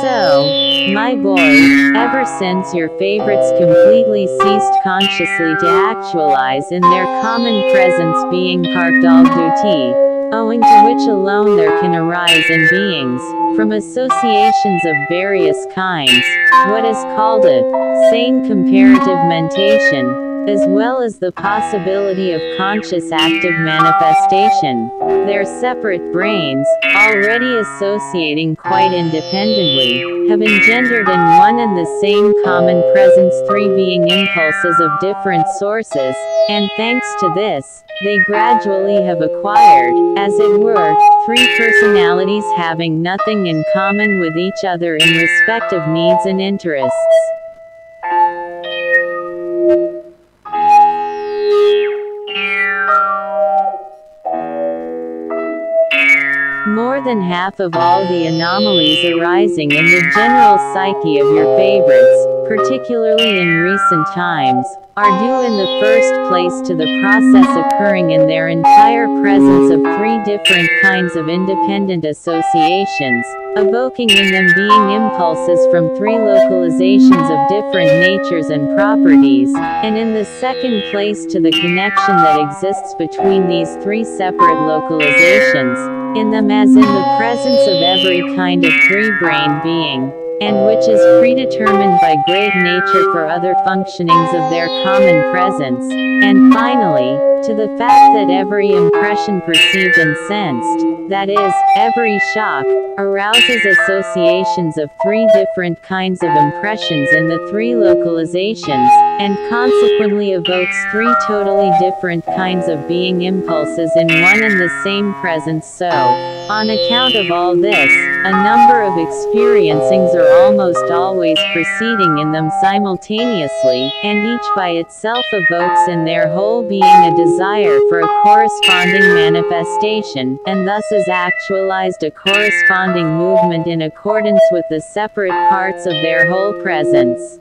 So, my boy, ever since your favorites completely ceased consciously to actualize in their common presence being Partkdolg duty, owing to which alone there can arise in beings, from associations of various kinds, what is called a sane comparative mentation, as well as the possibility of conscious active manifestation. Their separate brains, already associating quite independently, have engendered in one and the same common presence three being impulses of different sources, and thanks to this, they gradually have acquired, as it were, three personalities having nothing in common with each other in respect of needs and interests. More than half of all the anomalies arising in the general psyche of your favorites, particularly in recent times, are due in the first place to the process occurring in their entire presence of three different kinds of independent associations, evoking in them being impulses from three localizations of different natures and properties, and in the second place to the connection that exists between these three separate localizations, in them as in the presence of every kind of three-brain being, and which is predetermined by great nature for other functionings of their common presence, and finally, to the fact that every impression perceived and sensed, that is, every shock, arouses associations of three different kinds of impressions in the three localizations, and consequently evokes three totally different kinds of being impulses in one and the same presence. So, on account of all this, a number of experiencings are almost always proceeding in them simultaneously, and each by itself evokes in their whole being a desire for a corresponding manifestation, and thus is actualized a corresponding movement in accordance with the separate parts of their whole presence.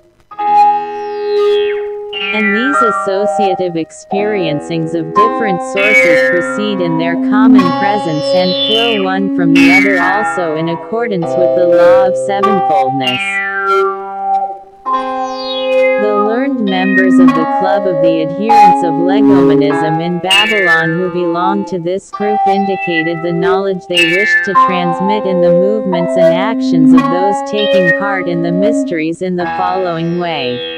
And these associative experiencings of different sources proceed in their common presence and flow one from the other also in accordance with the law of sevenfoldness The learned members of the Club of the Adherents of Legominism in Babylon who belonged to this group indicated the knowledge they wished to transmit in the movements and actions of those taking part in the mysteries in the following way.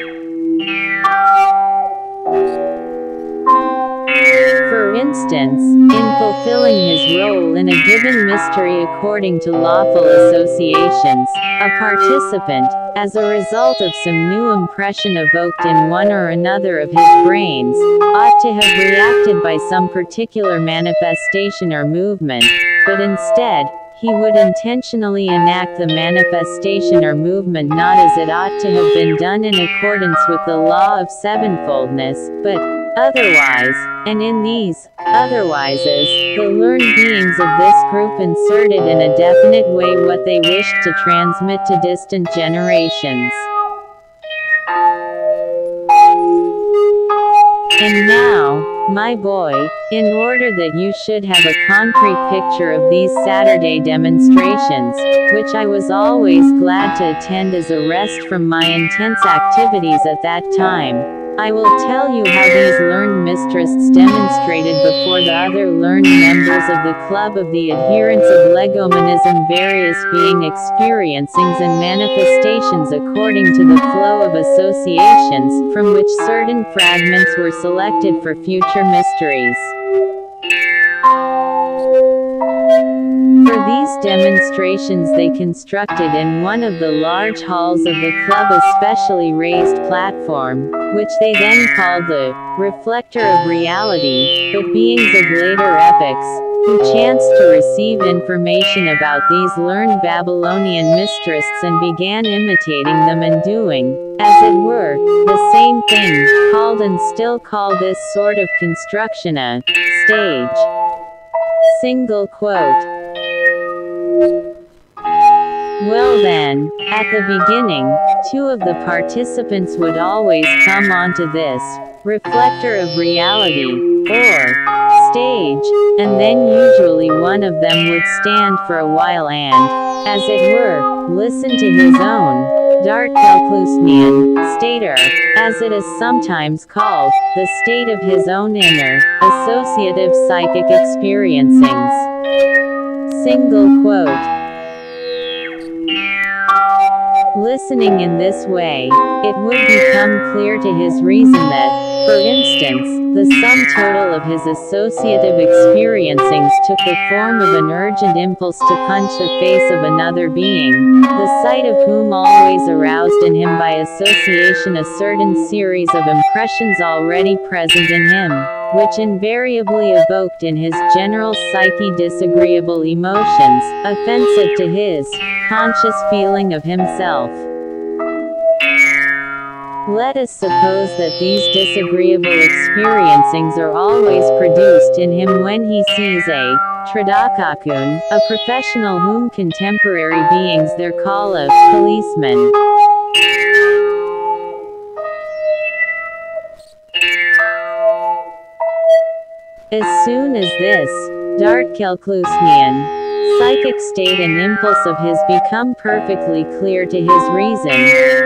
For instance, in fulfilling his role in a given mystery according to lawful associations, a participant, as a result of some new impression evoked in one or another of his brains, ought to have reacted by some particular manifestation or movement, but instead, he would intentionally enact the manifestation or movement not as it ought to have been done in accordance with the law of sevenfoldness, but otherwise, and in these otherwises, the learned beings of this group inserted in a definite way what they wished to transmit to distant generations. And now, my boy, in order that you should have a concrete picture of these Saturday demonstrations, which I was always glad to attend as a rest from my intense activities at that time, I will tell you how these learned mysterists demonstrated before the other learned members of the Club of the Adherents of Legominism various being experiencings and manifestations according to the flow of associations, from which certain fragments were selected for future mysteries. For these demonstrations they constructed in one of the large halls of the club a specially raised platform, which they then called the reflector of reality, but beings of later epochs, who chanced to receive information about these learned Babylonian mysterists and began imitating them and doing, as it were, the same thing, called and still call this sort of construction a stage. Single quote. Well then, at the beginning, two of the participants would always come onto this reflector of reality, or stage, and then usually one of them would stand for a while and, as it were, listen to his own, Dart Kelklusnian, stater, as it is sometimes called, the state of his own inner, associative psychic experiencings. Single quote. Listening in this way, it would become clear to his reason that, for instance, the sum total of his associative experiencings took the form of an urgent impulse to punch the face of another being, the sight of whom always aroused in him by association a certain series of impressions already present in him, which invariably evoked in his general psyche disagreeable emotions, offensive to his conscious feeling of himself. Let us suppose that these disagreeable experiencings are always produced in him when he sees a Tradakakun, a professional whom contemporary beings there call a policeman. As soon as this, Dart Kelklusnian, psychic state and impulse of his become perfectly clear to his reason.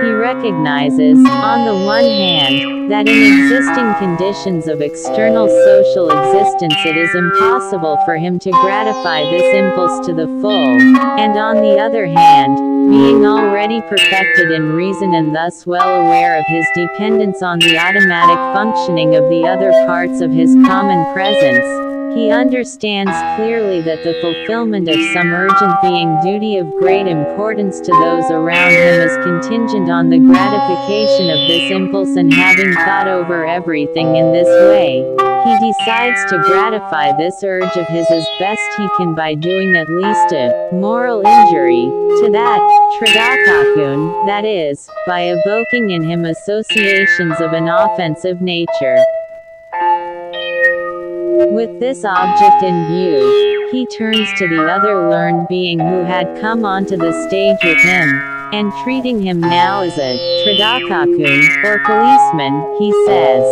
He recognizes, on the one hand, that in existing conditions of external social existence it is impossible for him to gratify this impulse to the full, and on the other hand, being already perfected in reason and thus well aware of his dependence on the automatic functioning of the other parts of his common presence, he understands clearly that the fulfillment of some urgent being duty of great importance to those around him is contingent on the gratification of this impulse and having thought over everything in this way, he decides to gratify this urge of his as best he can by doing at least a moral injury to that Tridakakun, that is, by evoking in him associations of an offensive nature. With this object in view, he turns to the other learned being who had come onto the stage with him, and treating him now as a Tridakakun, or policeman, he says,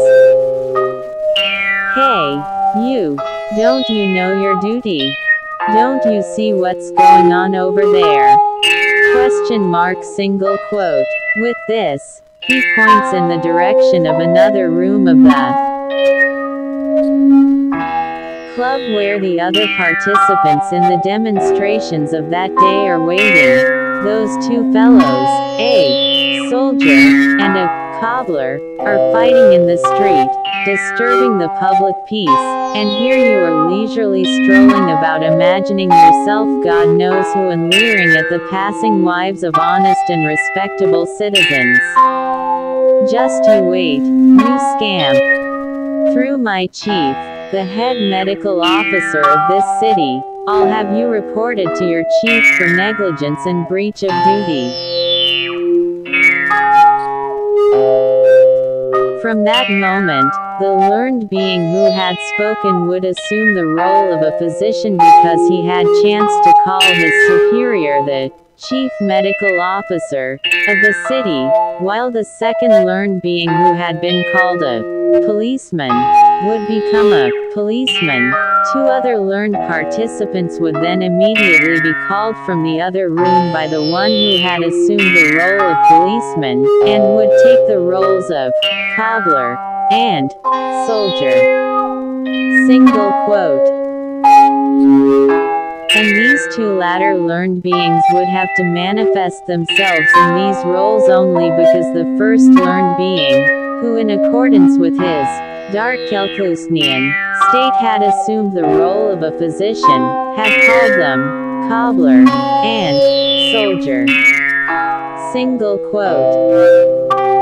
Hey, you, don't you know your duty? Don't you see what's going on over there? Question mark single quote. With this, he points in the direction of another room of the club where the other participants in the demonstrations of that day are waiting. Those two fellows, a soldier and a cobbler, are fighting in the street, disturbing the public peace, and here you are leisurely strolling about imagining yourself God knows who and leering at the passing wives of honest and respectable citizens. Just you wait, you scamp. Through my chief, the head medical officer of this city, I'll have you reported to your chief for negligence and breach of duty. From that moment, the learned being who had spoken would assume the role of a physician because he had chance to call his superior the chief medical officer of the city, while the second learned being who had been called a policeman would become a policeman. Two other learned participants would then immediately be called from the other room by the one who had assumed the role of policeman, and would take the roles of cobbler and soldier. Single quote. And these two latter learned beings would have to manifest themselves in these roles only because the first learned being, who in accordance with his Dark Kelkusnian state had assumed the role of a physician, had called them cobbler and soldier. Single quote.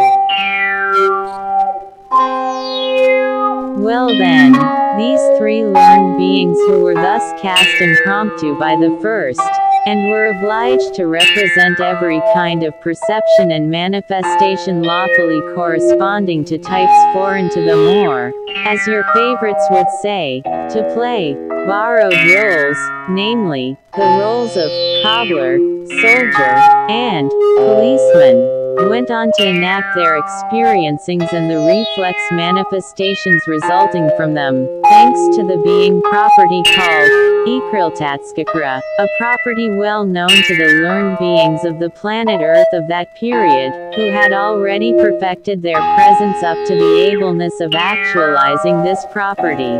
Well then, these three learned beings who were thus cast impromptu by the first, and were obliged to represent every kind of perception and manifestation lawfully corresponding to types foreign to them or, as your favorites would say, to play borrowed roles, namely, the roles of cobbler, soldier, and policeman went on to enact their experiencings and the reflex manifestations resulting from them, thanks to the being property called Ikriltatskakra, a property well known to the learned beings of the planet Earth of that period, who had already perfected their presence up to the ableness of actualizing this property.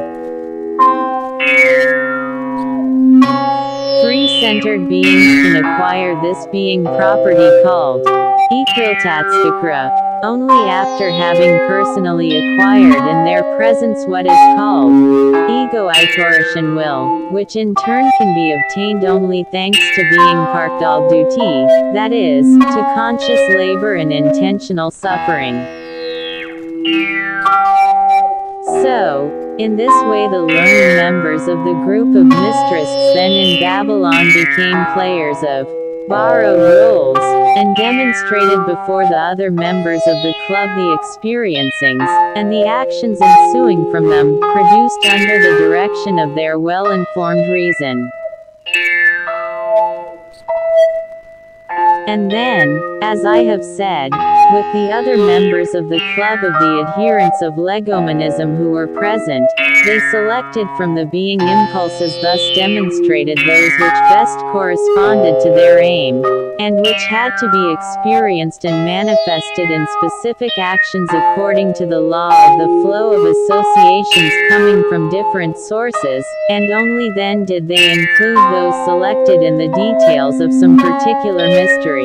Three-centered beings can acquire this being property called Ikriltatskakra, only after having personally acquired in their presence what is called Egoaitoorassian will, which in turn can be obtained only thanks to being Partkdolg duty, that is, to conscious labor and intentional suffering. So, in this way the learned members of the group of mysterists then in Babylon became players of borrowed rules, and demonstrated before the other members of the club the experiencings, and the actions ensuing from them, produced under the direction of their well-informed reason. And then, As I have said, with the other members of the club of the adherents of legominism who were present, they selected from the being impulses thus demonstrated those which best corresponded to their aim, and which had to be experienced and manifested in specific actions according to the law of the flow of associations coming from different sources, and only then did they include those selected in the details of some particular mystery.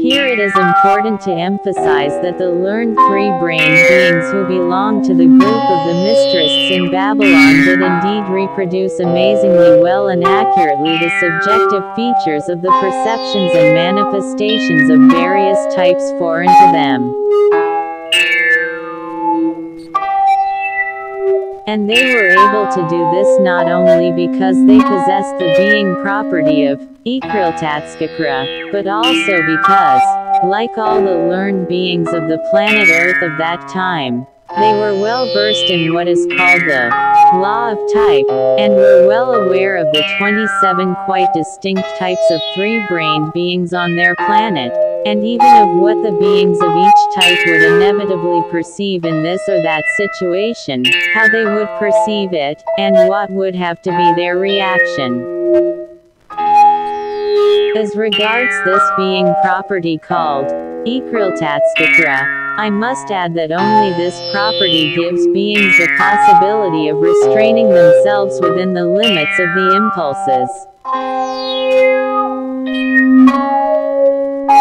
Here it is important to emphasize that the learned three-brained beings who belong to the group of the mysterists in Babylon did indeed reproduce amazingly well and accurately the subjective features of the perceptions and manifestations of various types foreign to them. And they were able to do this not only because they possessed the being property of Ikriltatskakra, but also because, like all the learned beings of the planet Earth of that time, they were well versed in what is called the law of type, and were well aware of the 27 quite distinct types of three-brained beings on their planet, and even of what the beings of each type would inevitably perceive in this or that situation, how they would perceive it, and what would have to be their reaction. As regards this being property called Ikriltatskakra, I must add that only this property gives beings the possibility of restraining themselves within the limits of the impulses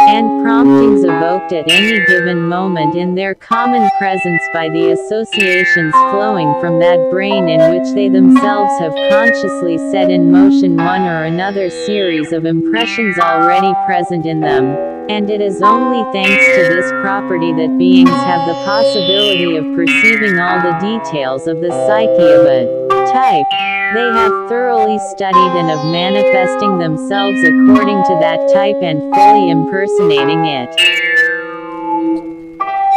and promptings evoked at any given moment in their common presence by the associations flowing from that brain in which they themselves have consciously set in motion one or another series of impressions already present in them. And it is only thanks to this property that beings have the possibility of perceiving all the details of the psyche of a type. They have thoroughly studied and of manifesting themselves according to that type and fully impersonating it.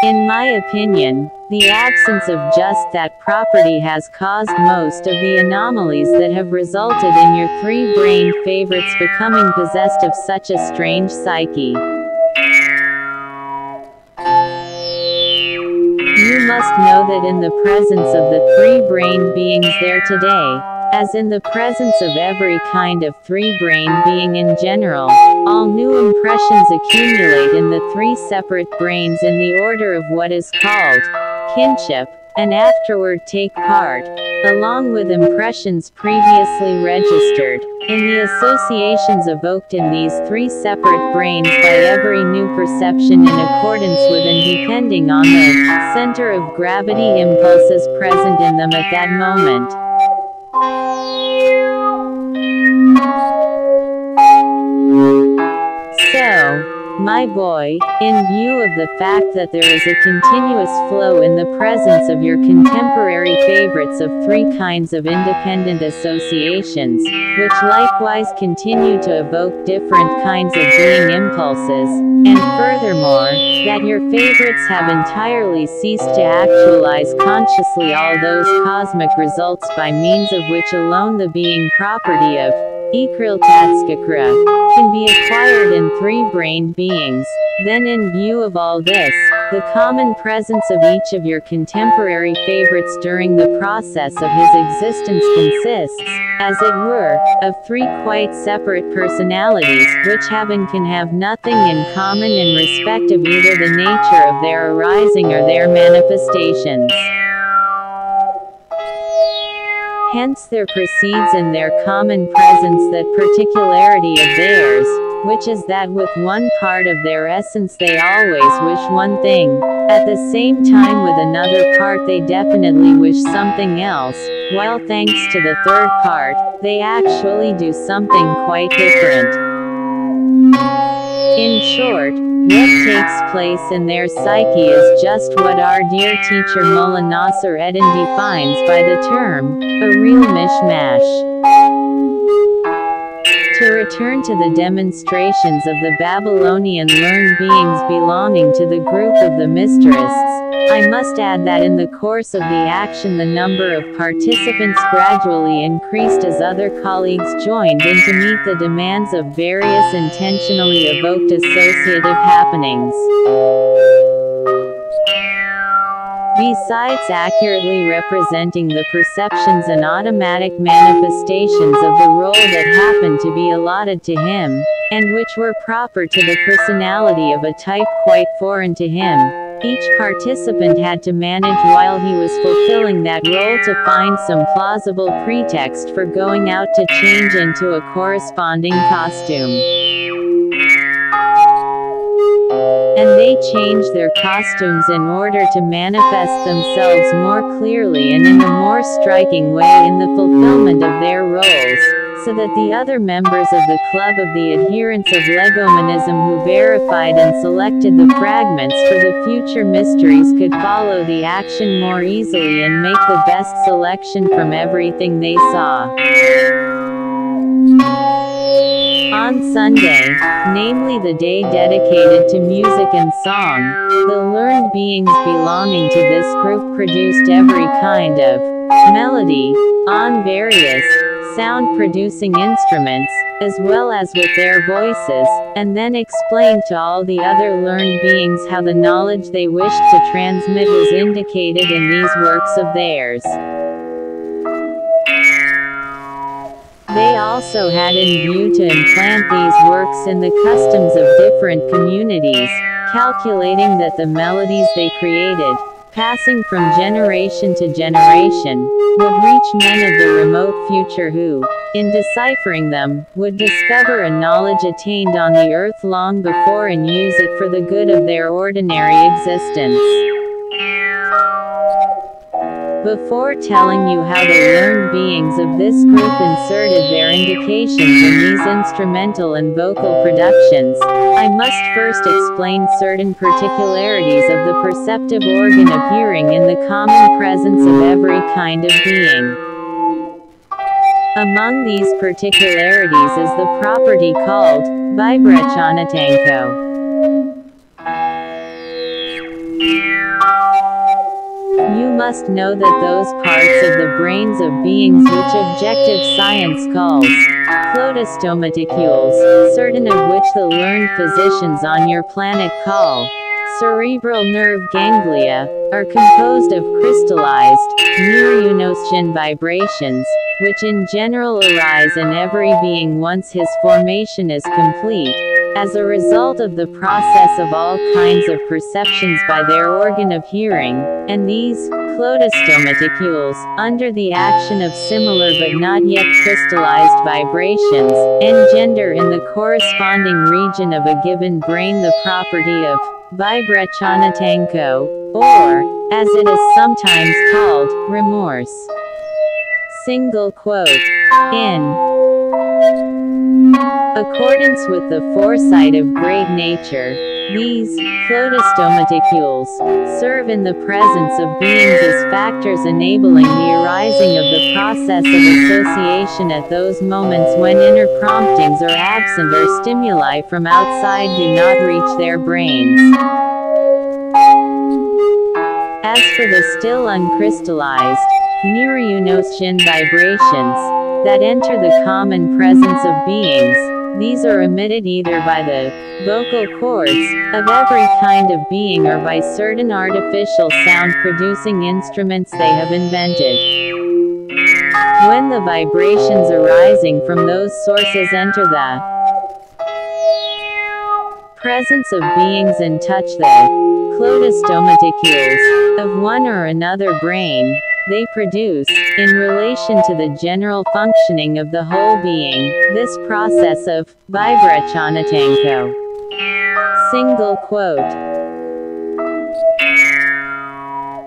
In my opinion, the absence of just that property has caused most of the anomalies that have resulted in your three-brained favorites becoming possessed of such a strange psyche. You must know that in the presence of the three-brained beings there today, as in the presence of every kind of three-brain being in general, all new impressions accumulate in the three separate brains in the order of what is called kinship, and afterward take part, along with impressions previously registered, in the associations evoked in these three separate brains by every new perception in accordance with and depending on the center of gravity impulses present in them at that moment. So, my boy, in view of the fact that there is a continuous flow in the presence of your contemporary favorites of three kinds of independent associations, which likewise continue to evoke different kinds of being impulses, and furthermore, that your favorites have entirely ceased to actualize consciously all those cosmic results by means of which alone the being property of Ikriltatskakra can be acquired in three-brained beings. Then in view of all this, the common presence of each of your contemporary favorites during the process of his existence consists, as it were, of three quite separate personalities, which have and can have nothing in common in respect of either the nature of their arising or their manifestations. Hence there proceeds in their common presence that particularity of theirs, which is that with one part of their essence they always wish one thing, at the same time with another part they definitely wish something else, while thanks to the third part, they actually do something quite different. In short, what takes place in their psyche is just what our dear teacher Mullah Nassr Eddin defines by the term, a real mishmash. To return to the demonstrations of the Babylonian learned beings belonging to the group of the Mysterists, I must add that in the course of the action the number of participants gradually increased as other colleagues joined in to meet the demands of various intentionally evoked associative happenings. Besides accurately representing the perceptions and automatic manifestations of the role that happened to be allotted to him, and which were proper to the personality of a type quite foreign to him, each participant had to manage while he was fulfilling that role to find some plausible pretext for going out to change into a corresponding costume and they changed their costumes in order to manifest themselves more clearly and in a more striking way in the fulfillment of their roles, so that the other members of the club of the adherents of legominism who verified and selected the fragments for the future mysteries could follow the action more easily and make the best selection from everything they saw. On Sunday, namely the day dedicated to music and song, the learned beings belonging to this group produced every kind of melody on various sound producing instruments, as well as with their voices, and then explained to all the other learned beings how the knowledge they wished to transmit was indicated in these works of theirs. They also had in view to implant these works in the customs of different communities, calculating that the melodies they created, passing from generation to generation, would reach men of the remote future who, in deciphering them, would discover a knowledge attained on the earth long before and use it for the good of their ordinary existence. Before telling you how the learned beings of this group inserted their indications in these instrumental and vocal productions, I must first explain certain particularities of the perceptive organ of hearing in the common presence of every kind of being. Among these particularities is the property called vibrachanatanko. Must know that those parts of the brains of beings which objective science calls clotostomaticules, certain of which the learned physicians on your planet call cerebral nerve ganglia, are composed of crystallized, neurounosian vibrations, which in general arise in every being once his formation is complete, as a result of the process of all kinds of perceptions by their organ of hearing, and these, clotostomaticules, under the action of similar but not yet crystallized vibrations, engender in the corresponding region of a given brain the property of vibrachanatanko, or, as it is sometimes called, remorse. Single quote. In accordance with the foresight of great nature, these clotostomaticules serve in the presence of beings as factors enabling the arising of the process of association at those moments when inner promptings are absent or stimuli from outside do not reach their brains. As for the still uncrystallized, neurounosian vibrations that enter the common presence of beings, these are emitted either by the vocal cords of every kind of being or by certain artificial sound producing instruments they have invented. When the vibrations arising from those sources enter the presence of beings and touch the clotostomaticules of one or another brain, they produce, in relation to the general functioning of the whole being, this process of vibrachanatanko. Single quote.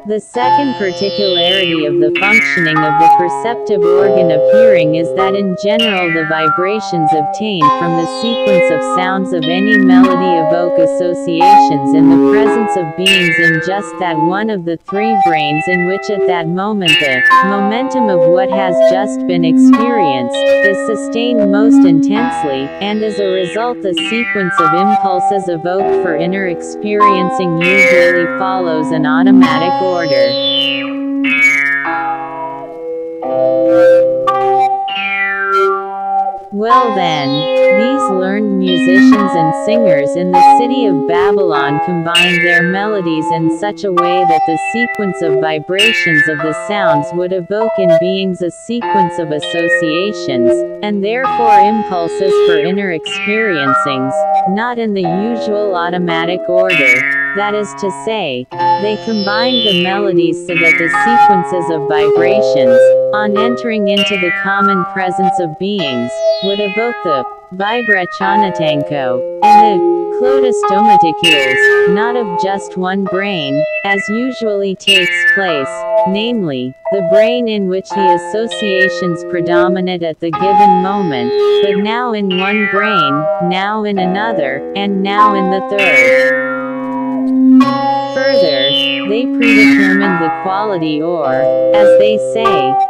The second particularity of the functioning of the perceptive organ of hearing is that in general the vibrations obtained from the sequence of sounds of any melody evoke associations in the presence of beings in just that one of the three brains in which at that moment the momentum of what has just been experienced is sustained most intensely, and as a result the sequence of impulses evoked for inner experiencing usually follows an automatic order order. Well then, these learned musicians and singers in the city of Babylon combined their melodies in such a way that the sequence of vibrations of the sounds would evoke in beings a sequence of associations, and therefore impulses for inner experiencings, not in the usual automatic order. That is to say, they combined the melodies so that the sequences of vibrations, on entering into the common presence of beings, would evoke the vibrachonatanko, and the clotostomaticules, not of just one brain, as usually takes place, namely, the brain in which the associations predominate at the given moment, but now in one brain, now in another, and now in the third. They predetermine the quality or, as they say,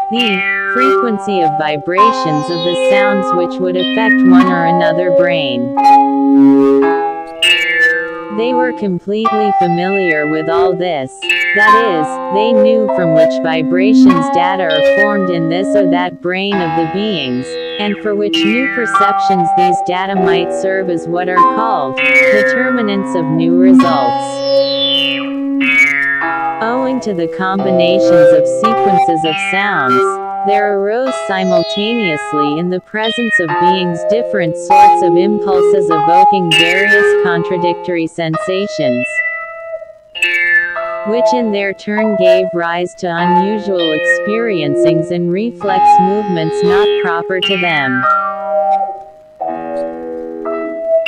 the frequency of vibrations of the sounds which would affect one or another brain. They were completely familiar with all this. That is, they knew from which vibrations data are formed in this or that brain of the beings, and for which new perceptions these data might serve as what are called determinants of new results. Owing to the combinations of sequences of sounds, there arose simultaneously in the presence of beings different sorts of impulses evoking various contradictory sensations, which in their turn gave rise to unusual experiencings and reflex movements not proper to them.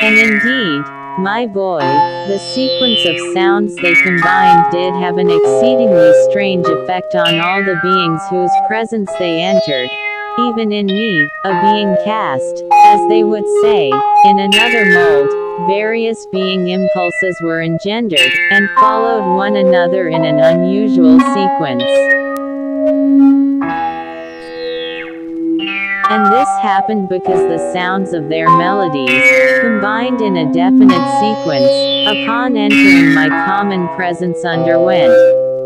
And indeed, my boy, the sequence of sounds they combined did have an exceedingly strange effect on all the beings whose presence they entered, even in me, a being cast, as they would say, in another mold, various being impulses were engendered, and followed one another in an unusual sequence. And this happened because the sounds of their melodies, combined in a definite sequence, upon entering my common presence underwent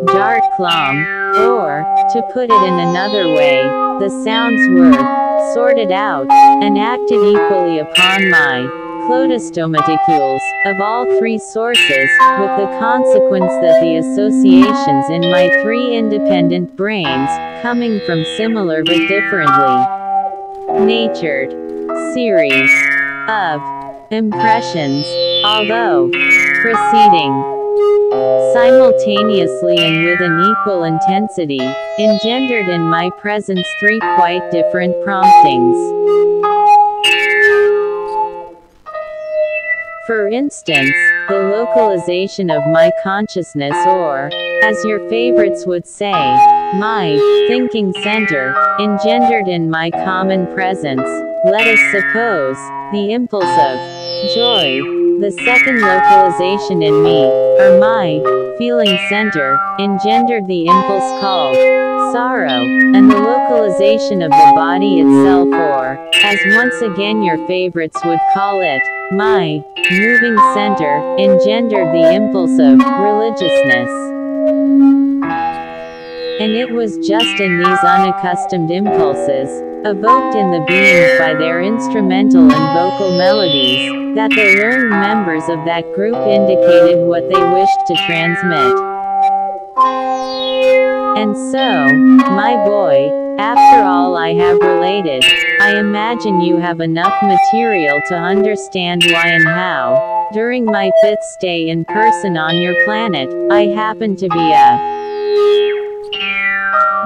Dart Klam, or, to put it in another way, the sounds were sorted out, and acted equally upon my clotostomaticules, of all three sources, with the consequence that the associations in my three independent brains, coming from similar but differently, natured series of impressions, although proceeding simultaneously and with an equal intensity, engendered in my presence three quite different promptings. For instance, the localization of my consciousness or, as your favorites would say, my thinking center, engendered in my common presence, let us suppose, the impulse of joy. The second localization in me, or my feeling center, engendered the impulse called sorrow, and the localization of the body itself or, as once again your favorites would call it, my moving center, engendered the impulse of religiousness. And it was just in these unaccustomed impulses, evoked in the beings by their instrumental and vocal melodies, that the learned members of that group indicated what they wished to transmit. And so, my boy, after all I have related, I imagine you have enough material to understand why and how, during my fifth stay in person on your planet, I happen to be a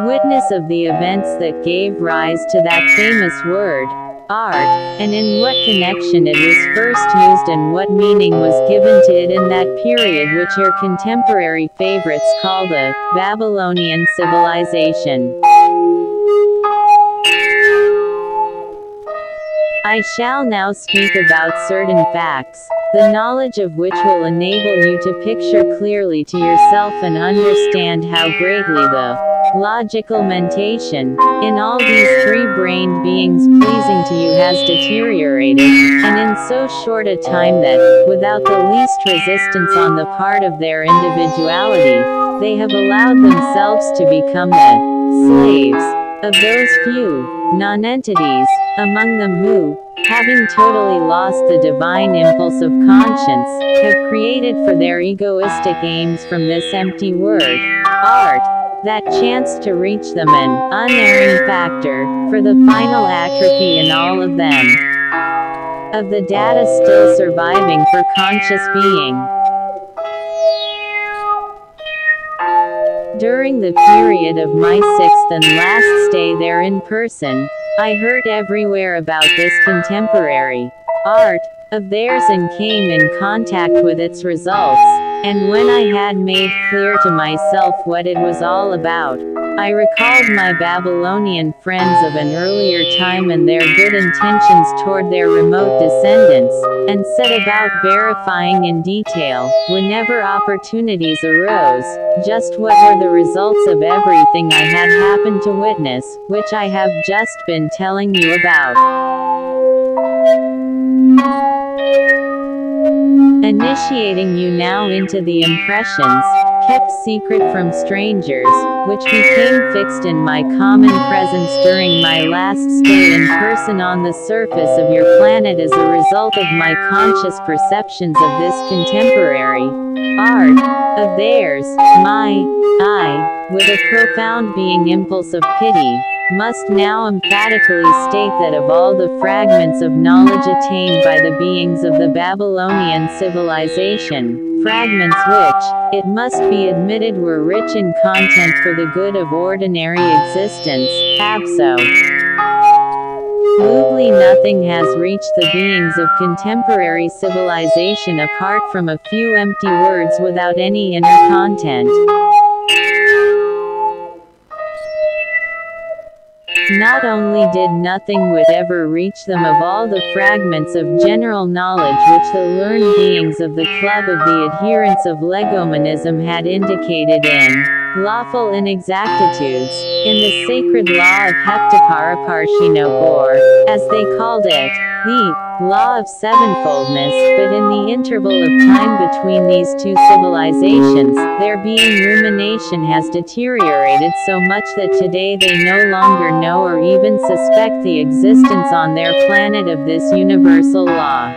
witness of the events that gave rise to that famous word, art, and in what connection it was first used and what meaning was given to it in that period which your contemporary favorites call the Babylonian civilization. I shall now speak about certain facts, the knowledge of which will enable you to picture clearly to yourself and understand how greatly the logical mentation, in all these three-brained beings pleasing to you has deteriorated, and in so short a time that, without the least resistance on the part of their individuality, they have allowed themselves to become the slaves of those few non-entities among them who, having totally lost the divine impulse of conscience, have created for their egoistic aims from this empty word, art, that chance to reach them an unerring factor for the final atrophy in all of them of the data still surviving for conscious being. During the period of my sixth and last stay there in person, I heard everywhere about this contemporary art of theirs and came in contact with its results. And when I had made clear to myself what it was all about, I recalled my Babylonian friends of an earlier time and their good intentions toward their remote descendants, and set about verifying in detail, whenever opportunities arose, just what were the results of everything I had happened to witness, which I have just been telling you about initiating you now into the impressions, kept secret from strangers, which became fixed in my common presence during my last stay in person on the surface of your planet as a result of my conscious perceptions of this contemporary art of theirs, my, I, with a profound being impulse of pity, must now emphatically state that of all the fragments of knowledge attained by the beings of the Babylonian civilization, fragments which, it must be admitted were rich in content for the good of ordinary existence, so. Absolutely nothing has reached the beings of contemporary civilization apart from a few empty words without any inner content. Not only did nothing would ever reach them of all the fragments of general knowledge which the learned beings of the Club of the Adherents of Legominism had indicated in lawful inexactitudes, in the sacred law of Heptaparaparshinokh, as they called it, the law of sevenfoldness, but in the interval of time between these two civilizations, their being rumination has deteriorated so much that today they no longer know or even suspect the existence on their planet of this universal law.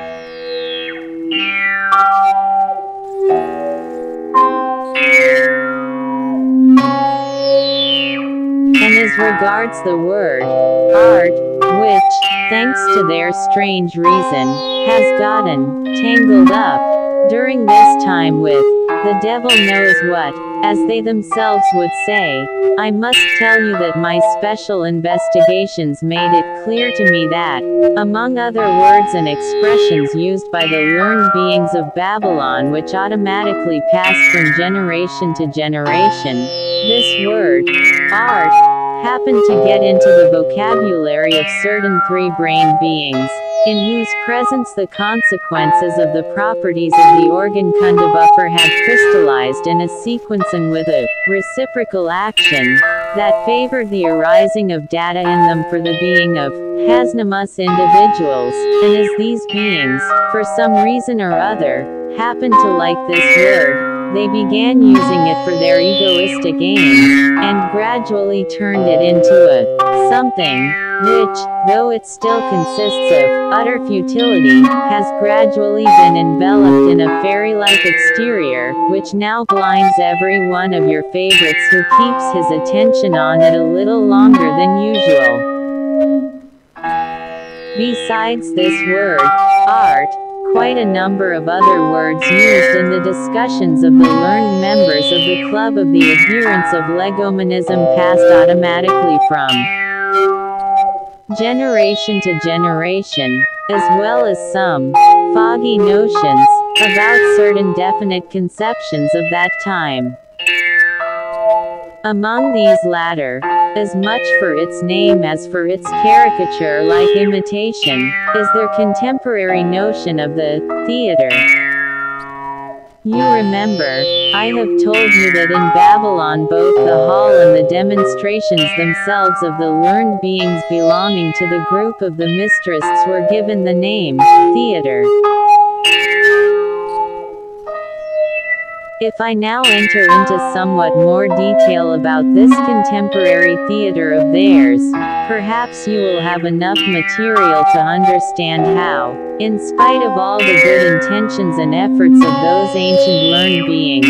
And as regards the word, art, which, thanks to their strange reason, has gotten tangled up during this time with the devil knows what, as they themselves would say. I must tell you that my special investigations made it clear to me that, among other words and expressions used by the learned beings of Babylon which automatically passed from generation to generation, this word, art, happened to get into the vocabulary of certain three-brained beings, in whose presence the consequences of the properties of the organ Kundabuffer had crystallized in a sequence and with a reciprocal action that favored the arising of data in them for the being of Hasnamuss individuals, and as these beings, for some reason or other, happen to like this word, they began using it for their egoistic aims, and gradually turned it into a something, which, though it still consists of utter futility, has gradually been enveloped in a fairy-like exterior, which now blinds every one of your favorites who keeps his attention on it a little longer than usual. Besides this word, art, quite a number of other words used in the discussions of the learned members of the Club of the Adherents of Legominism passed automatically from generation to generation, as well as some foggy notions about certain definite conceptions of that time. Among these latter, as much for its name as for its caricature-like imitation, is their contemporary notion of the theater. You remember, I have told you that in Babylon both the hall and the demonstrations themselves of the learned beings belonging to the group of the mysterists were given the name, theater. If I now enter into somewhat more detail about this contemporary theater of theirs, perhaps you will have enough material to understand how, in spite of all the good intentions and efforts of those ancient learned beings,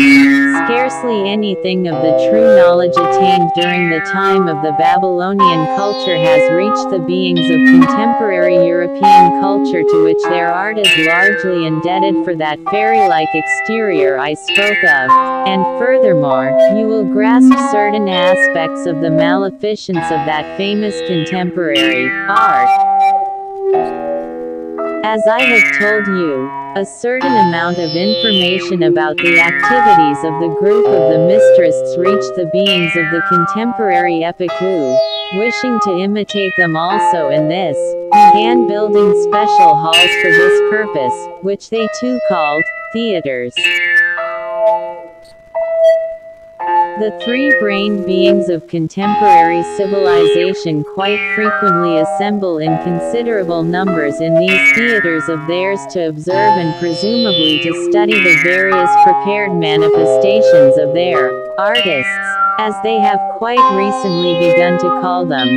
scarcely anything of the true knowledge attained during the time of the Babylonian culture has reached the beings of contemporary European culture to which their art is largely indebted for that fairy-like exterior I spoke of, and furthermore, you will grasp certain aspects of the maleficence of that famous contemporary art. As I have told you, a certain amount of information about the activities of the group of the Mysterists reached the beings of the contemporary epoch who, wishing to imitate them also in this, began building special halls for this purpose, which they too called theaters. The three-brained beings of contemporary civilization quite frequently assemble in considerable numbers in these theaters of theirs to observe and presumably to study the various prepared manifestations of their artists, as they have quite recently begun to call them,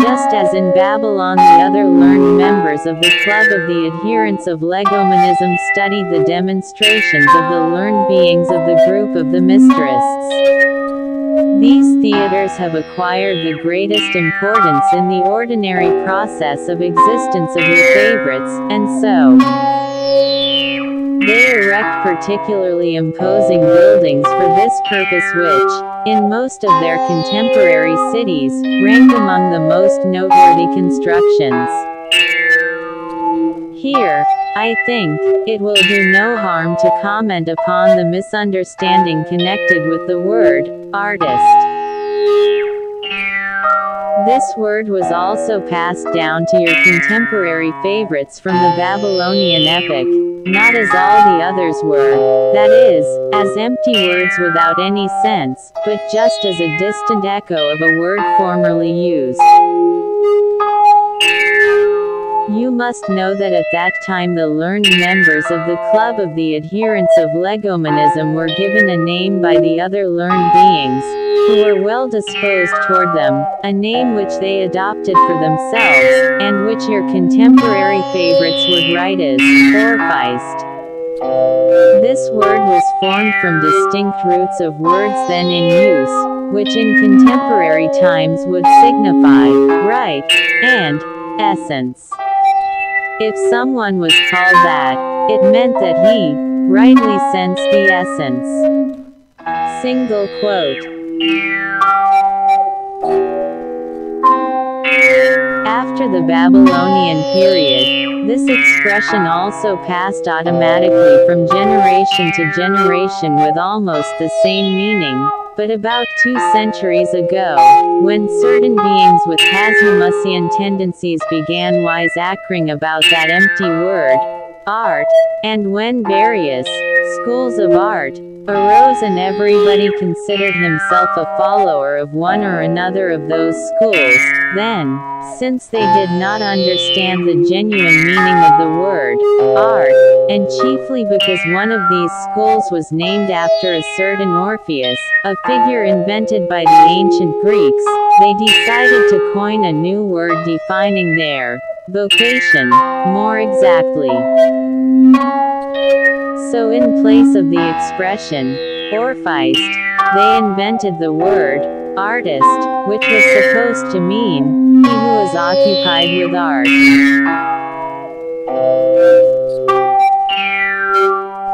just as in Babylon the other learned members of the club of the adherents of legominism studied the demonstrations of the learned beings of the group of the Mysterists. These theaters have acquired the greatest importance in the ordinary process of existence of your favorites, and so they erect particularly imposing buildings for this purpose which, in most of their contemporary cities, rank among the most noteworthy constructions. Here, I think, it will do no harm to comment upon the misunderstanding connected with the word, artist. This word was also passed down to your contemporary favorites from the Babylonian epic, not as all the others were, that is, as empty words without any sense, but just as a distant echo of a word formerly used. You must know that at that time the learned members of the club of the adherents of legominism were given a name by the other learned beings, who were well disposed toward them, a name which they adopted for themselves, and which your contemporary favorites would write as, Orpheist. This word was formed from distinct roots of words then in use, which in contemporary times would signify, right, and, essence. If someone was called that, it meant that he, rightly sensed the essence. Single quote. After the Babylonian period, this expression also passed automatically from generation to generation with almost the same meaning, but about two centuries ago, when certain beings with Hasnamussian tendencies began wisecracking about that empty word, art, and when various schools of art arose and everybody considered himself a follower of one or another of those schools, then, since they did not understand the genuine meaning of the word art, and chiefly because one of these schools was named after a certain Orpheus, a figure invented by the ancient Greeks, they decided to coin a new word defining their vocation, more exactly. So in place of the expression, Orpheist, they invented the word, artist, which was supposed to mean, he who is occupied with art.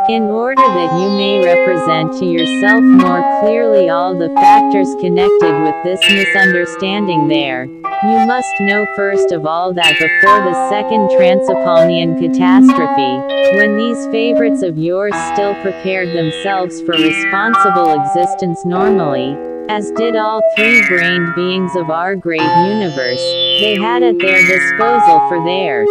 In order that you may represent to yourself more clearly all the factors connected with this misunderstanding there, you must know first of all that before the second Transapalnian catastrophe, when these favorites of yours still prepared themselves for responsible existence normally, as did all three-brained beings of our great universe, they had at their disposal for their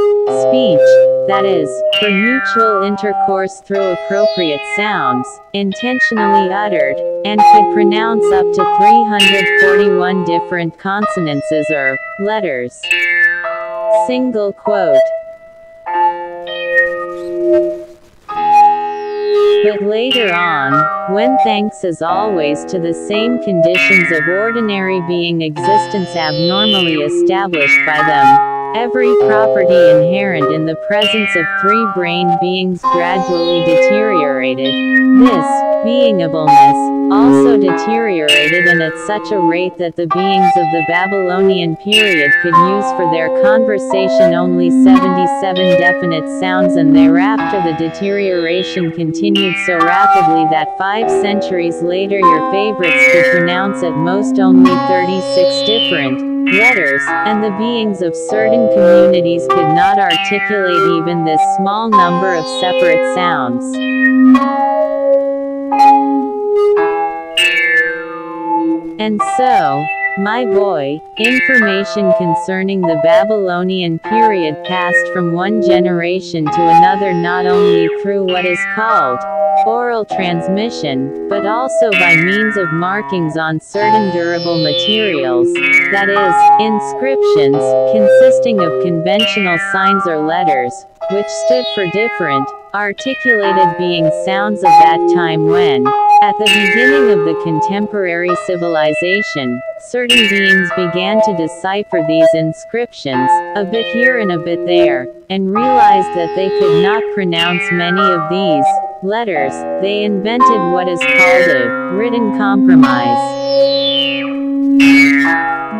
speech, that is, for mutual intercourse through appropriate sounds, intentionally uttered, and could pronounce up to 341 different consonances or letters. Single quote. But later on, when thanks as always to the same conditions of ordinary being existence abnormally established by them, every property inherent in the presence of three-brained beings gradually deteriorated. This, beingableness, also deteriorated and at such a rate that the beings of the Babylonian period could use for their conversation only 77 definite sounds and thereafter the deterioration continued so rapidly that five centuries later your favorites could pronounce at most only 36 different letters, and the beings of certain communities could not articulate even this small number of separate sounds. And so, my boy, information concerning the Babylonian period passed from one generation to another not only through what is called oral transmission, but also by means of markings on certain durable materials, that is, inscriptions, consisting of conventional signs or letters, which stood for different, articulated being sounds of that time when, at the beginning of the contemporary civilization, certain beings began to decipher these inscriptions, a bit here and a bit there, and realized that they could not pronounce many of these letters, they invented what is called a written compromise.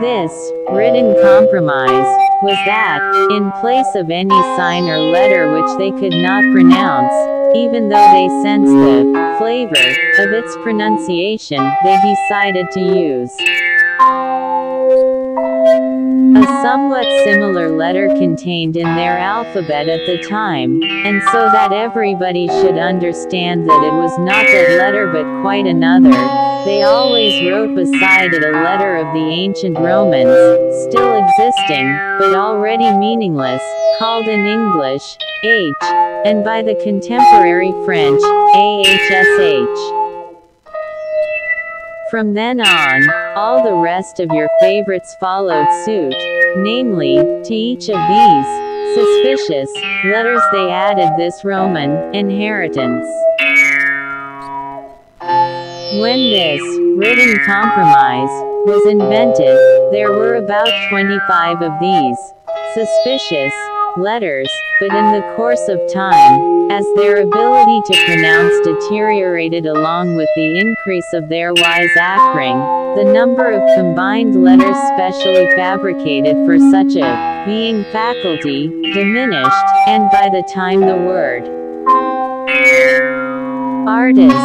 This written compromise was that, in place of any sign or letter which they could not pronounce, even though they sensed the flavor of its pronunciation, they decided to use a somewhat similar letter contained in their alphabet at the time, and so that everybody should understand that it was not that letter but quite another, they always wrote beside it a letter of the ancient Romans, still existing, but already meaningless, called in English, H, and by the contemporary French, AHSH. From then on, all the rest of your favorites followed suit, namely, to each of these suspicious letters they added this Roman inheritance. When this written compromise was invented, there were about 25 of these suspicious letters, but in the course of time, as their ability to pronounce deteriorated along with the increase of their wiseacring, the number of combined letters specially fabricated for such a being faculty diminished, and by the time the word artist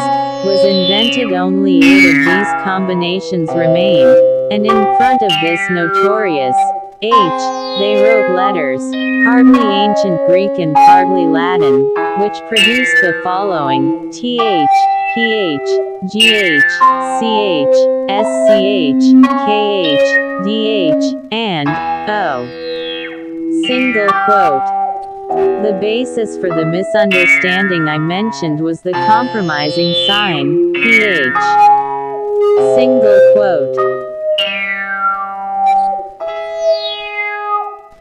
was invented only eight of these combinations remained, and in front of this notorious H, they wrote letters, partly ancient Greek and partly Latin, which produced the following, th, ph, gh, ch, sch, kh, dh, and o. Single quote. The basis for the misunderstanding I mentioned was the compromising sign, ph. Single quote.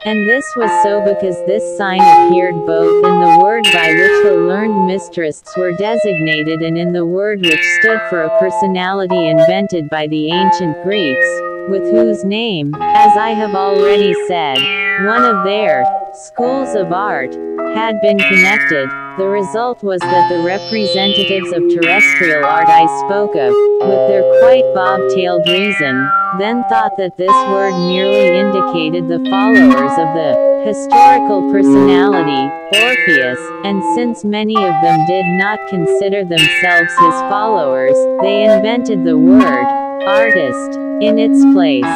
And this was so because this sign appeared both in the word by which the learned mysterists were designated and in the word which stood for a personality invented by the ancient Greeks, with whose name, as I have already said, one of their schools of art had been connected. The result was that the representatives of terrestrial art I spoke of, with their quite bob-tailed reason, then thought that this word merely indicated the followers of the historical personality, Orpheus, and since many of them did not consider themselves his followers, they invented the word artist in its place.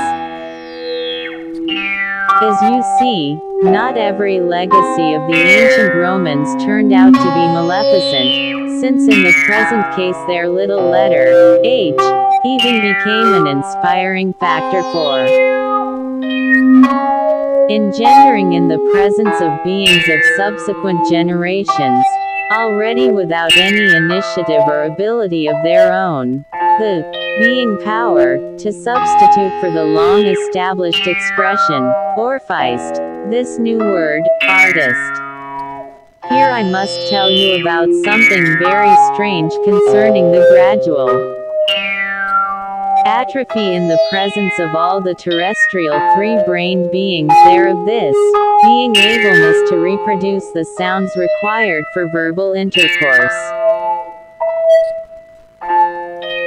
As you see, not every legacy of the ancient Romans turned out to be maleficent, since in the present case their little letter, h, even became an inspiring factor for engendering in the presence of beings of subsequent generations, already without any initiative or ability of their own, the being power, to substitute for the long established expression, Orpheist, this new word, artist. Here I must tell you about something very strange concerning the gradual atrophy in the presence of all the terrestrial three-brained beings there of this, being ableness to reproduce the sounds required for verbal intercourse.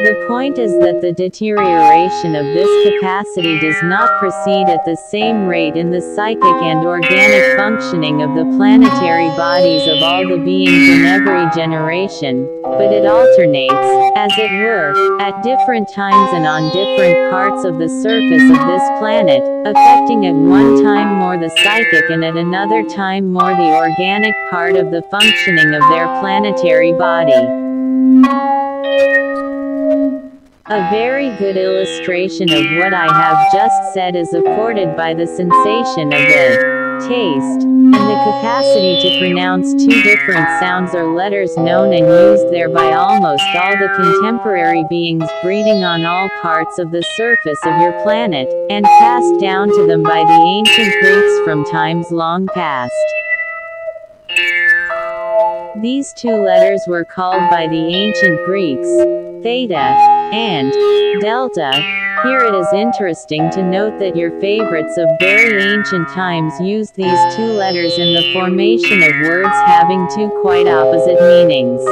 The point is that the deterioration of this capacity does not proceed at the same rate in the psychic and organic functioning of the planetary bodies of all the beings in every generation, but it alternates, as it were, at different times and on different parts of the surface of this planet, affecting at one time more the psychic and at another time more the organic part of the functioning of their planetary body. A very good illustration of what I have just said is afforded by the sensation of the taste, and the capacity to pronounce two different sounds or letters known and used there by almost all the contemporary beings breeding on all parts of the surface of your planet, and passed down to them by the ancient Greeks from times long past. These two letters were called by the ancient Greeks, theta, and delta. Here it is interesting to note that your favorites of very ancient times used these two letters in the formation of words having two quite opposite meanings.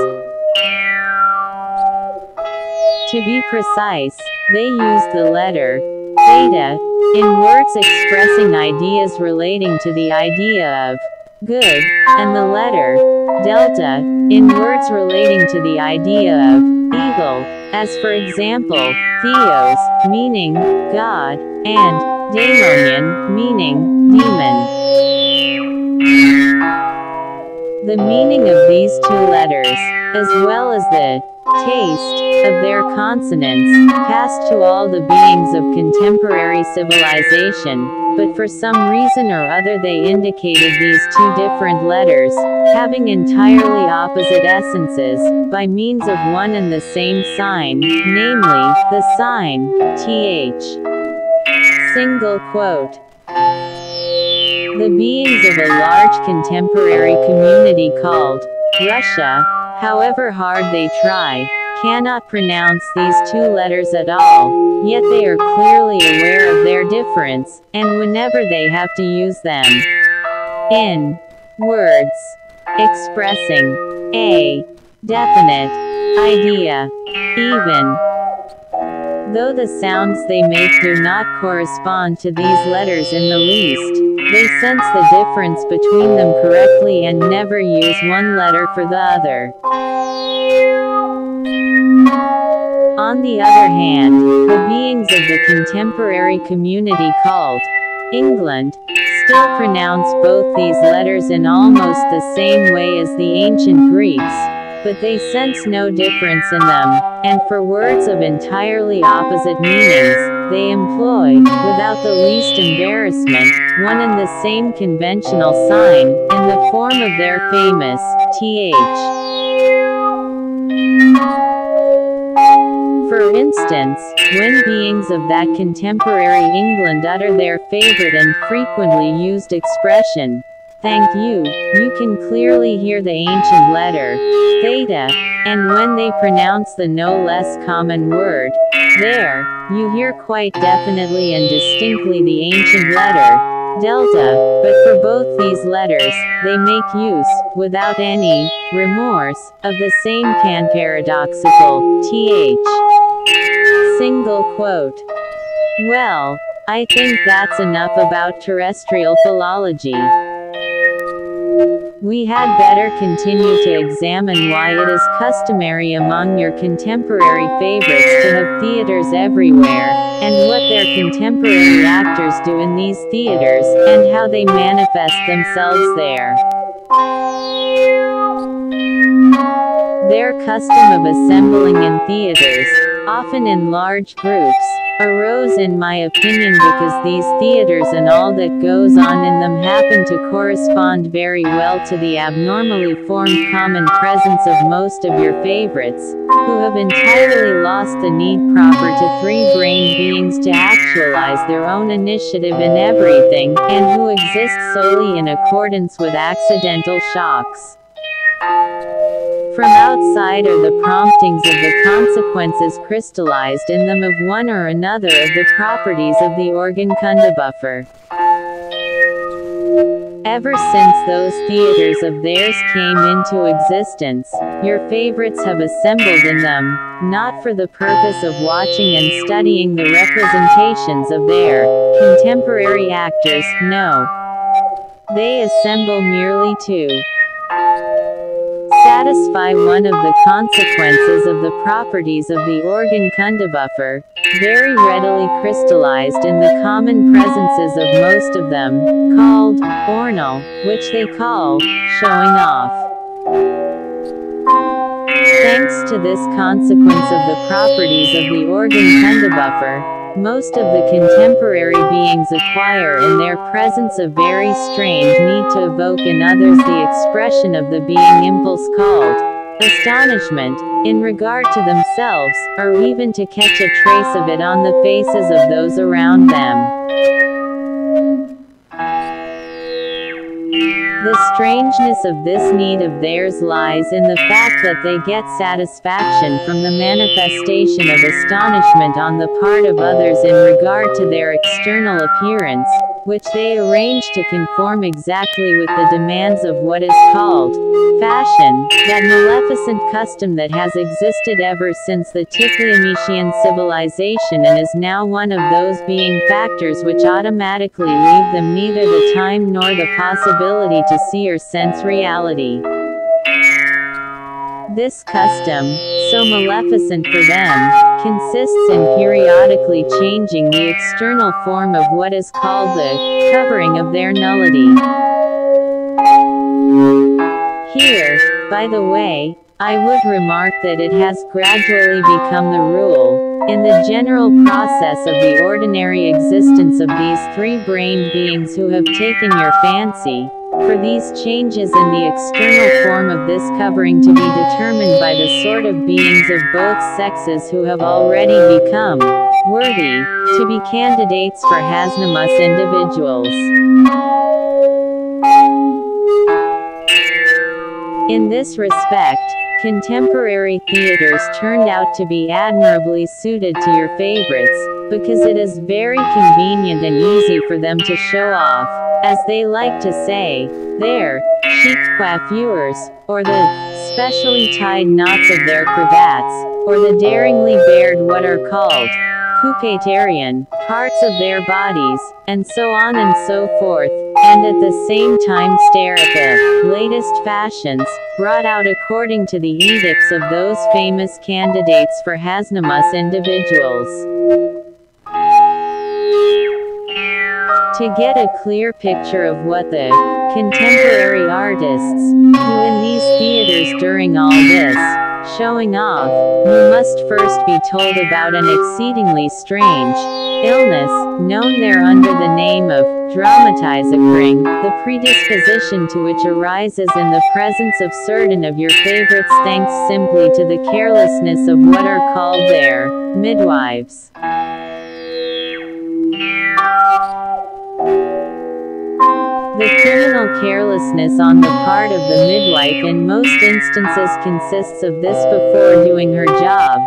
To be precise, they used the letter theta in words expressing ideas relating to the idea of good, and the letter delta in words relating to the idea of evil, as for example, theos, meaning God, and daemonion, meaning demon. The meaning of these two letters, as well as the taste of their consonants, passed to all the beings of contemporary civilization, but for some reason or other they indicated these two different letters, having entirely opposite essences, by means of one and the same sign, namely, the sign, th. Single quote. The beings of a large contemporary community called Russia, however hard they try, cannot pronounce these two letters at all, yet they are clearly aware of their difference, and whenever they have to use them in words expressing a definite idea, even though the sounds they make do not correspond to these letters in the least, they sense the difference between them correctly and never use one letter for the other. On the other hand, the beings of the contemporary community called England still pronounce both these letters in almost the same way as the ancient Greeks, but they sense no difference in them, and for words of entirely opposite meanings, they employ, without the least embarrassment, one and the same conventional sign, in the form of their famous th. For instance, when beings of that contemporary England utter their favorite and frequently used expression, thank you, you can clearly hear the ancient letter, theta, and when they pronounce the no less common word, there, you hear quite definitely and distinctly the ancient letter, delta, but for both these letters, they make use, without any remorse, of the same panparadoxical th. Single quote. Well, I think that's enough about terrestrial philology. We had better continue to examine why it is customary among your contemporary favorites to have theaters everywhere, and what their contemporary actors do in these theaters, and how they manifest themselves there. Their custom of assembling in theaters, often in large groups, arose in my opinion because these theaters and all that goes on in them happen to correspond very well to the abnormally formed common presence of most of your favorites, who have entirely lost the need proper to three brain beings to actualize their own initiative in everything, and who exist solely in accordance with accidental shocks. From outside are the promptings of the consequences crystallized in them of one or another of the properties of the organ Kundabuffer. Ever since those theaters of theirs came into existence, your favorites have assembled in them, not for the purpose of watching and studying the representations of their contemporary actors, no. They assemble merely to satisfy one of the consequences of the properties of the organ buffer, very readily crystallized in the common presences of most of them, called ornal, which they call showing off. Thanks to this consequence of the properties of the organ buffer, most of the contemporary beings acquire in their presence a very strange need to evoke in others the expression of the being impulse called astonishment, in regard to themselves, or even to catch a trace of it on the faces of those around them. The strangeness of this need of theirs lies in the fact that they get satisfaction from the manifestation of astonishment on the part of others in regard to their external appearance, which they arrange to conform exactly with the demands of what is called fashion, that maleficent custom that has existed ever since the Tikliamishian civilization and is now one of those being factors which automatically leave them neither the time nor the possibility to see or sense reality. This custom, so maleficent for them, consists in periodically changing the external form of what is called the covering of their nullity. Here, by the way, I would remark that it has gradually become the rule, in the general process of the ordinary existence of these three-brained beings who have taken your fancy, for these changes in the external form of this covering to be determined by the sort of beings of both sexes who have already become worthy to be candidates for Hasnamuss individuals. In this respect, contemporary theaters turned out to be admirably suited to your favorites, because it is very convenient and easy for them to show off, as they like to say, their chic coiffures, or the specially tied knots of their cravats, or the daringly bared what are called Coupeterian, parts of their bodies, and so on and so forth, and at the same time stare at the latest fashions, brought out according to the edicts of those famous candidates for Hasnamuss individuals. To get a clear picture of what the contemporary artists do in these theaters during all this showing off, you must first be told about an exceedingly strange illness, known there under the name of dramatizing, the predisposition to which arises in the presence of certain of your favorites thanks simply to the carelessness of what are called their midwives. The criminal carelessness on the part of the midwife in most instances consists of this before doing her job.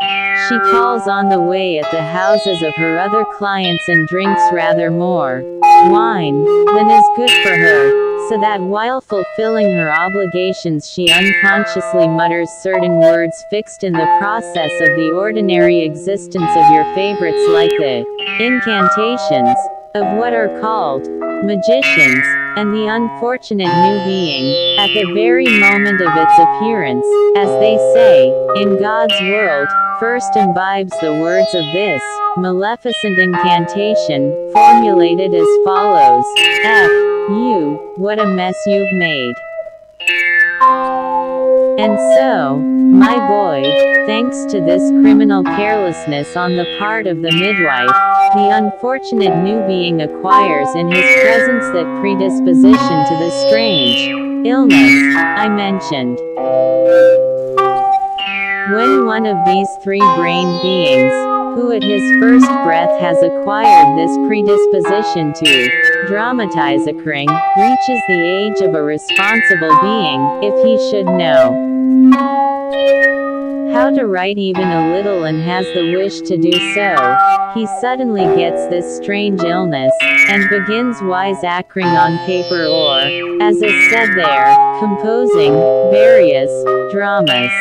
She calls on the way at the houses of her other clients and drinks rather more wine than is good for her, so that while fulfilling her obligations she unconsciously mutters certain words fixed in the process of the ordinary existence of your favorites like the incantations of what are called magicians, and the unfortunate new being, at the very moment of its appearance, as they say, in God's world, first imbibes the words of this maleficent incantation, formulated as follows F. You, what a mess you've made. And so, my boy, thanks to this criminal carelessness on the part of the midwife, the unfortunate new being acquires in his presence that predisposition to the strange illness I mentioned. When one of these three brain beings, who at his first breath has acquired this predisposition to dramatize a cring, reaches the age of a responsible being, if he should know how to write even a little and has the wish to do so, he suddenly gets this strange illness, and begins wisecracking on paper or, as is said there, composing various dramas.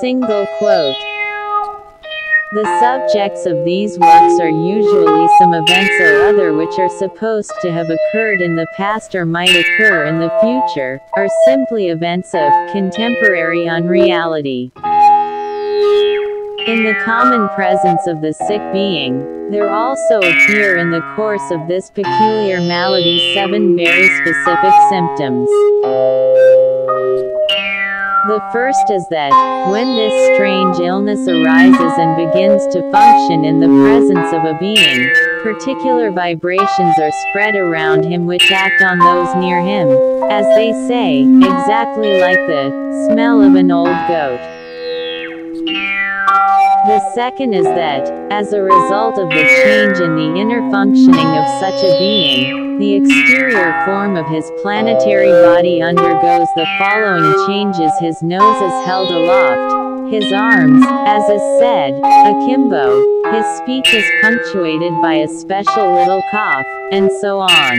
Single quote. The subjects of these works are usually some events or other which are supposed to have occurred in the past or might occur in the future, are simply events of contemporary unreality. In the common presence of the sick being, there also appear in the course of this peculiar malady seven very specific symptoms. The first is that, when this strange illness arises and begins to function in the presence of a being, particular vibrations are spread around him which act on those near him, as they say, exactly like the smell of an old goat. The second is that, as a result of the change in the inner functioning of such a being, the exterior form of his planetary body undergoes the following changes his nose is held aloft, his arms, as is said, akimbo, his speech is punctuated by a special little cough, and so on.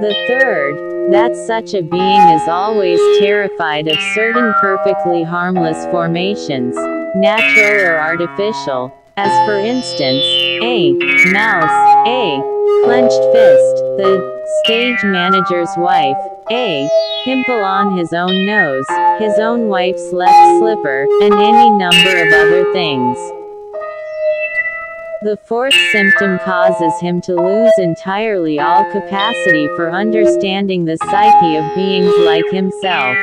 The third, that such a being is always terrified of certain perfectly harmless formations, natural or artificial, as for instance, a mouse, a clenched fist, the stage manager's wife, a pimple on his own nose, his own wife's left slipper, and any number of other things. The fourth symptom causes him to lose entirely all capacity for understanding the psyche of beings like himself.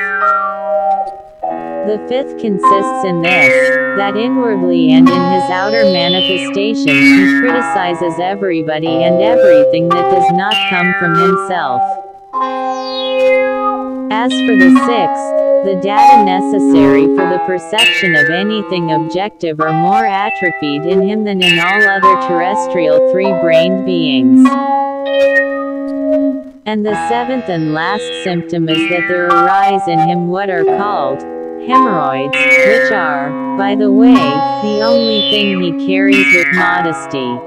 The fifth consists in this, that inwardly and in his outer manifestation he criticizes everybody and everything that does not come from himself. As for the sixth, the data necessary for the perception of anything objective are more atrophied in him than in all other terrestrial three-brained beings. And the seventh and last symptom is that there arise in him what are called hemorrhoids, which are, by the way, the only thing he carries with modesty.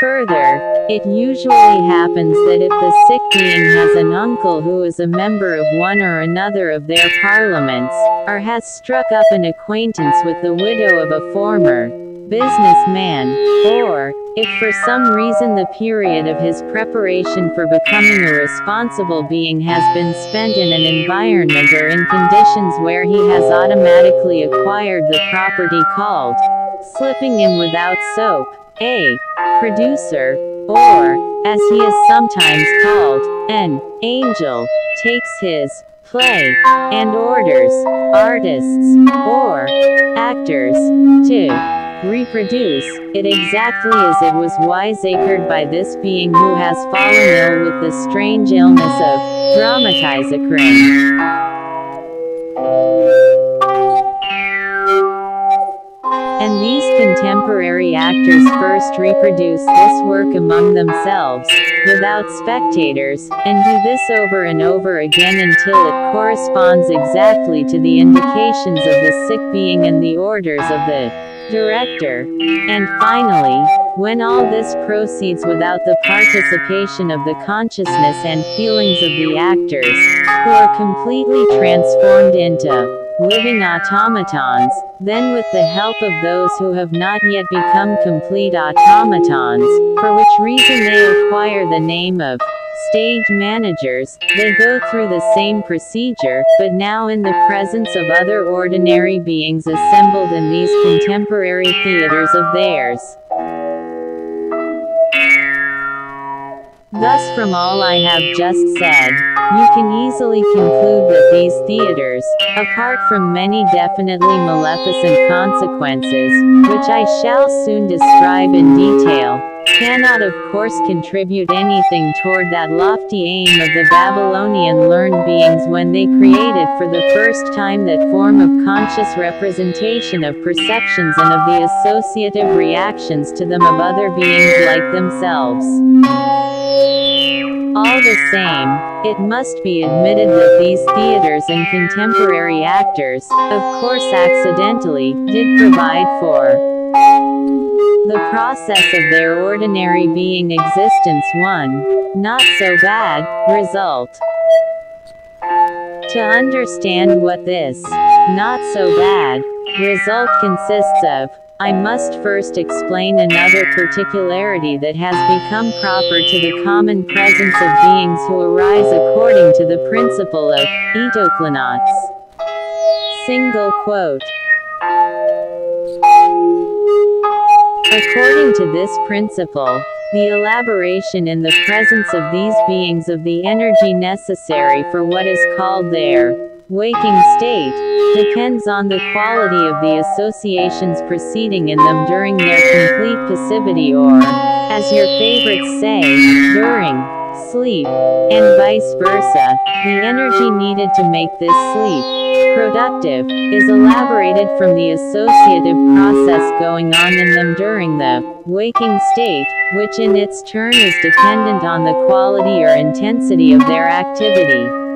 Further, it usually happens that if the sick being has an uncle who is a member of one or another of their parliaments, or has struck up an acquaintance with the widow of a former businessman, or, if for some reason the period of his preparation for becoming a responsible being has been spent in an environment or in conditions where he has automatically acquired the property called slipping in without soap, a producer, or, as he is sometimes called, an angel, takes his play and orders artists or actors to reproduce it exactly as it was wiseacred by this being who has fallen ill with the strange illness of dramatizing. And these contemporary actors first reproduce this work among themselves, without spectators, and do this over and over again until it corresponds exactly to the indications of the sick being and the orders of the director. And finally, when all this proceeds without the participation of the consciousness and feelings of the actors, who are completely transformed into living automatons, then with the help of those who have not yet become complete automatons, for which reason they acquire the name of stage managers, they go through the same procedure, but now in the presence of other ordinary beings assembled in these contemporary theaters of theirs. Thus from all I have just said, you can easily conclude that these theaters, apart from many definitely maleficent consequences, which I shall soon describe in detail, cannot of course contribute anything toward that lofty aim of the Babylonian learned beings when they created for the first time that form of conscious representation of perceptions and of the associative reactions to them of other beings like themselves. All the same, it must be admitted that these theaters and contemporary actors, of course accidentally, did provide for the process of their ordinary being existence one, not so bad, result. To understand what this, not so bad, result consists of, I must first explain another particularity that has become proper to the common presence of beings who arise according to the principle of Itoklanoz. Single quote. According to this principle, the elaboration in the presence of these beings of the energy necessary for what is called their waking state depends on the quality of the associations proceeding in them during their complete passivity or, as your favorites say, during sleep, and vice versa. The energy needed to make this sleep productive is elaborated from the associative process going on in them during the waking state, which in its turn is dependent on the quality or intensity of their activity.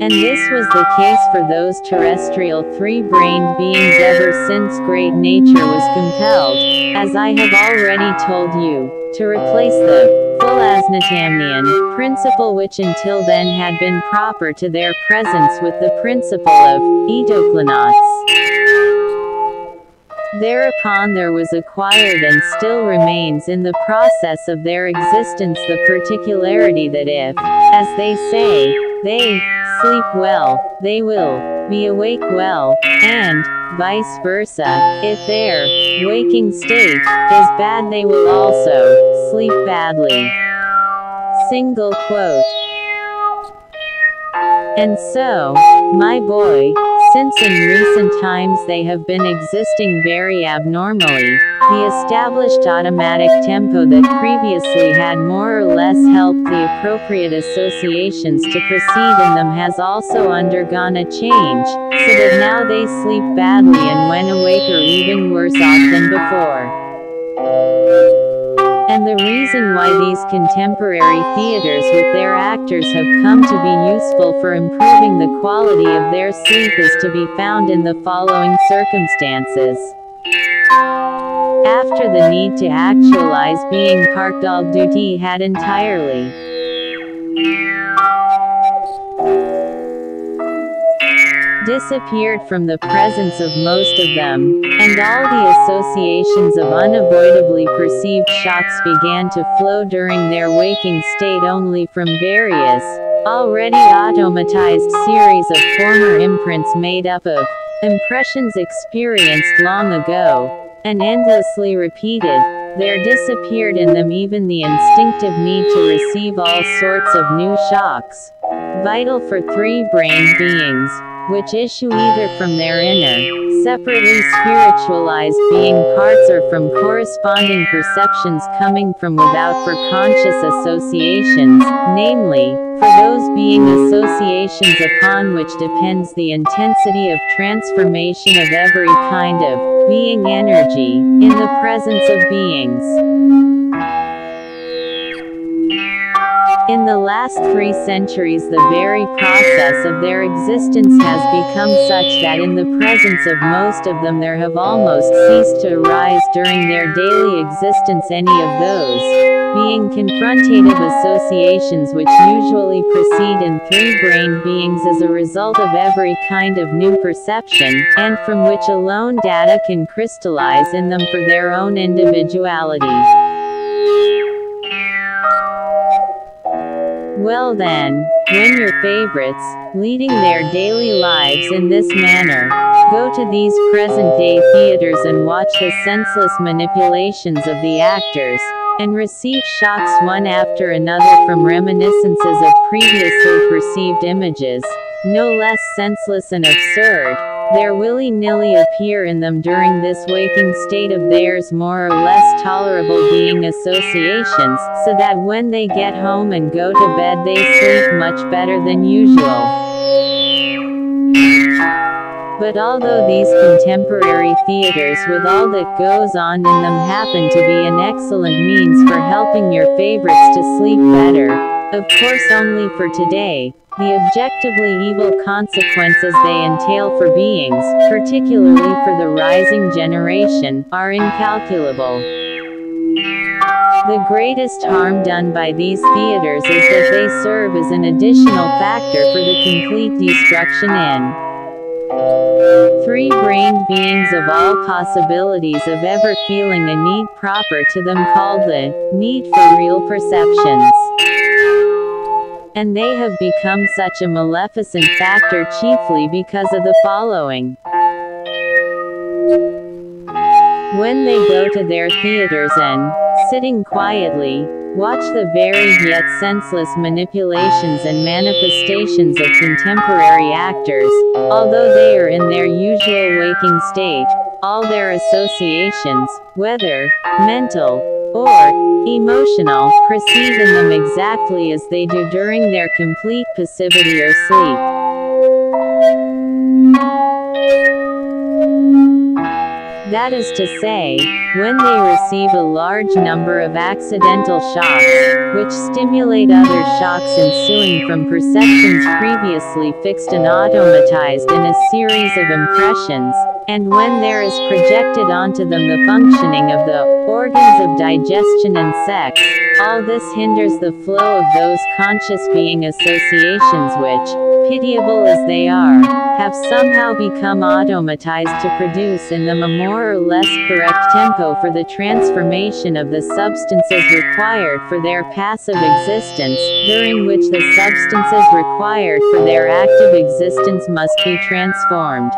And this was the case for those terrestrial three-brained beings ever since great nature was compelled, as I have already told you, to replace the Foolasnitamnian principle which until then had been proper to their presence with the principle of Itoklanoz. Thereupon there was acquired and still remains in the process of their existence the particularity that if, as they say, they sleep well, they will be awake well, and vice versa. If their waking state is bad, they will also sleep badly. Single quote. And so, my boy, since in recent times they have been existing very abnormally, the established automatic tempo that previously had more or less helped the appropriate associations to proceed in them has also undergone a change, so that now they sleep badly and when awake are even worse off than before. And the reason why these contemporary theaters with their actors have come to be useful for improving the quality of their sleep is to be found in the following circumstances. After the need to actualize being Partkdolg duty had entirely disappeared from the presence of most of them, and all the associations of unavoidably perceived shocks began to flow during their waking state only from various, already automatized series of former imprints made up of impressions experienced long ago, and endlessly repeated, there disappeared in them even the instinctive need to receive all sorts of new shocks, vital for three-brained beings, which issue either from their inner, separately spiritualized being parts or from corresponding perceptions coming from without for conscious associations, namely, for those being associations upon which depends the intensity of transformation of every kind of being energy, in the presence of beings. In the last three centuries the very process of their existence has become such that in the presence of most of them there have almost ceased to arise during their daily existence any of those, being confrontative associations which usually proceed in three-brained beings as a result of every kind of new perception, and from which alone data can crystallize in them for their own individuality. Well then, when your favorites, leading their daily lives in this manner, go to these present-day theaters and watch the senseless manipulations of the actors, and receive shocks one after another from reminiscences of previously perceived images, no less senseless and absurd, there willy-nilly appear in them during this waking state of theirs more or less tolerable being associations, so that when they get home and go to bed they sleep much better than usual. But although these contemporary theaters with all that goes on in them happen to be an excellent means for helping your favorites to sleep better, of course only for today, the objectively evil consequences they entail for beings, particularly for the rising generation, are incalculable. The greatest harm done by these theaters is that they serve as an additional factor for the complete destruction in three-brained beings of all possibilities of ever feeling a need proper to them called the need for real perceptions. And they have become such a maleficent factor chiefly because of the following. When they go to their theaters and, sitting quietly, watch the varied yet senseless manipulations and manifestations of contemporary actors, although they are in their usual waking state, all their associations, whether mental or emotional, proceed in them exactly as they do during their complete passivity or sleep. That is to say, when they receive a large number of accidental shocks, which stimulate other shocks ensuing from perceptions previously fixed and automatized in a series of impressions, and when there is projected onto them the functioning of the organs of digestion and sex, all this hinders the flow of those conscious being associations which, pitiable as they are, have somehow become automatized to produce in them a more or less correct tempo for the transformation of the substances required for their passive existence, during which the substances required for their active existence must be transformed.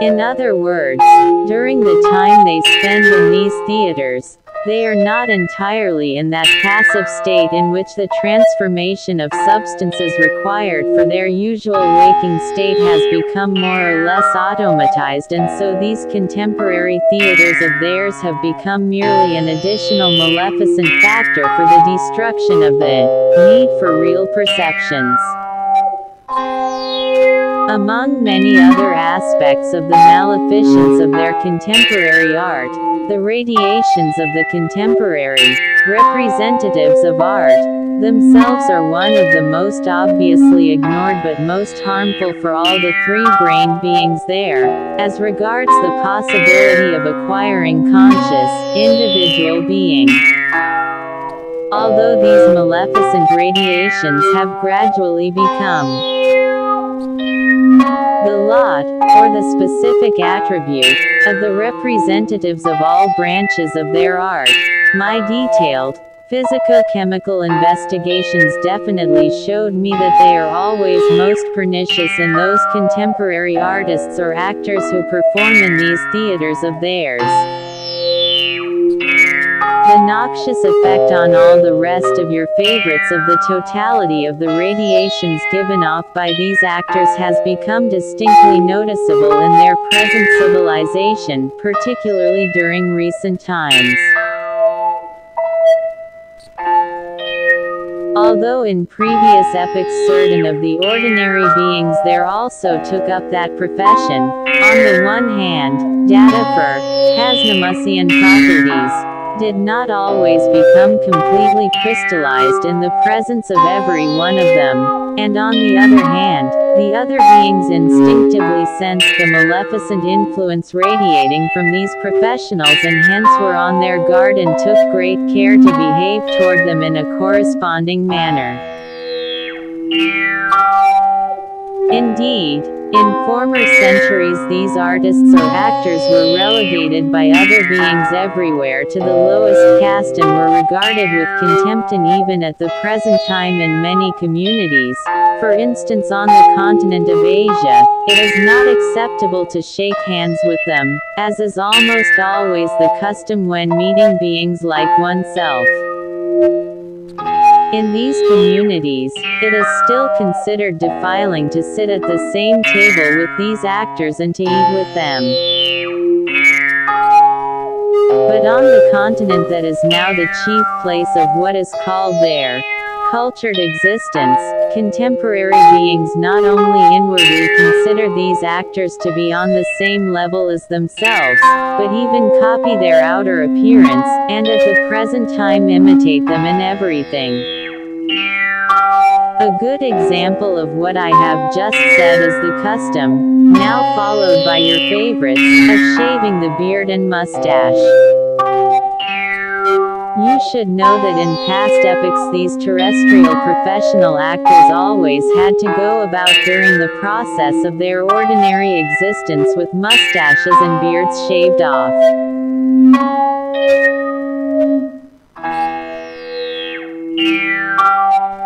In other words, during the time they spend in these theaters, they are not entirely in that passive state in which the transformation of substances required for their usual waking state has become more or less automatized and so these contemporary theaters of theirs have become merely an additional maleficent factor for the destruction of the need for real perceptions. Among many other aspects of the maleficence of their contemporary art, the radiations of the contemporary representatives of art themselves are one of the most obviously ignored but most harmful for all the three-brained beings there, as regards the possibility of acquiring conscious, individual being. Although these maleficent radiations have gradually become the lot, or the specific attribute, of the representatives of all branches of their art. My detailed, Physico-chemical investigations definitely showed me that they are always most pernicious in those contemporary artists or actors who perform in these theaters of theirs. The noxious effect on all the rest of your favorites of the totality of the radiations given off by these actors has become distinctly noticeable in their present civilization, particularly during recent times. Although in previous epochs certain of the ordinary beings there also took up that profession, on the one hand, data for Hasnamussian properties, did not always become completely crystallized in the presence of every one of them, and on the other hand, the other beings instinctively sensed the maleficent influence radiating from these professionals and hence were on their guard and took great care to behave toward them in a corresponding manner. Indeed, in former centuries these artists or actors were relegated by other beings everywhere to the lowest caste and were regarded with contempt and even at the present time in many communities, for instance on the continent of Asia, it is not acceptable to shake hands with them, as is almost always the custom when meeting beings like oneself. In these communities, it is still considered defiling to sit at the same table with these actors and to eat with them. But on the continent that is now the chief place of what is called there, cultured existence, contemporary beings not only inwardly consider these actors to be on the same level as themselves, but even copy their outer appearance, and at the present time imitate them in everything. A good example of what I have just said is the custom, now followed by your favorites, of shaving the beard and mustache. You should know that in past epics these terrestrial professional actors always had to go about during the process of their ordinary existence with mustaches and beards shaved off.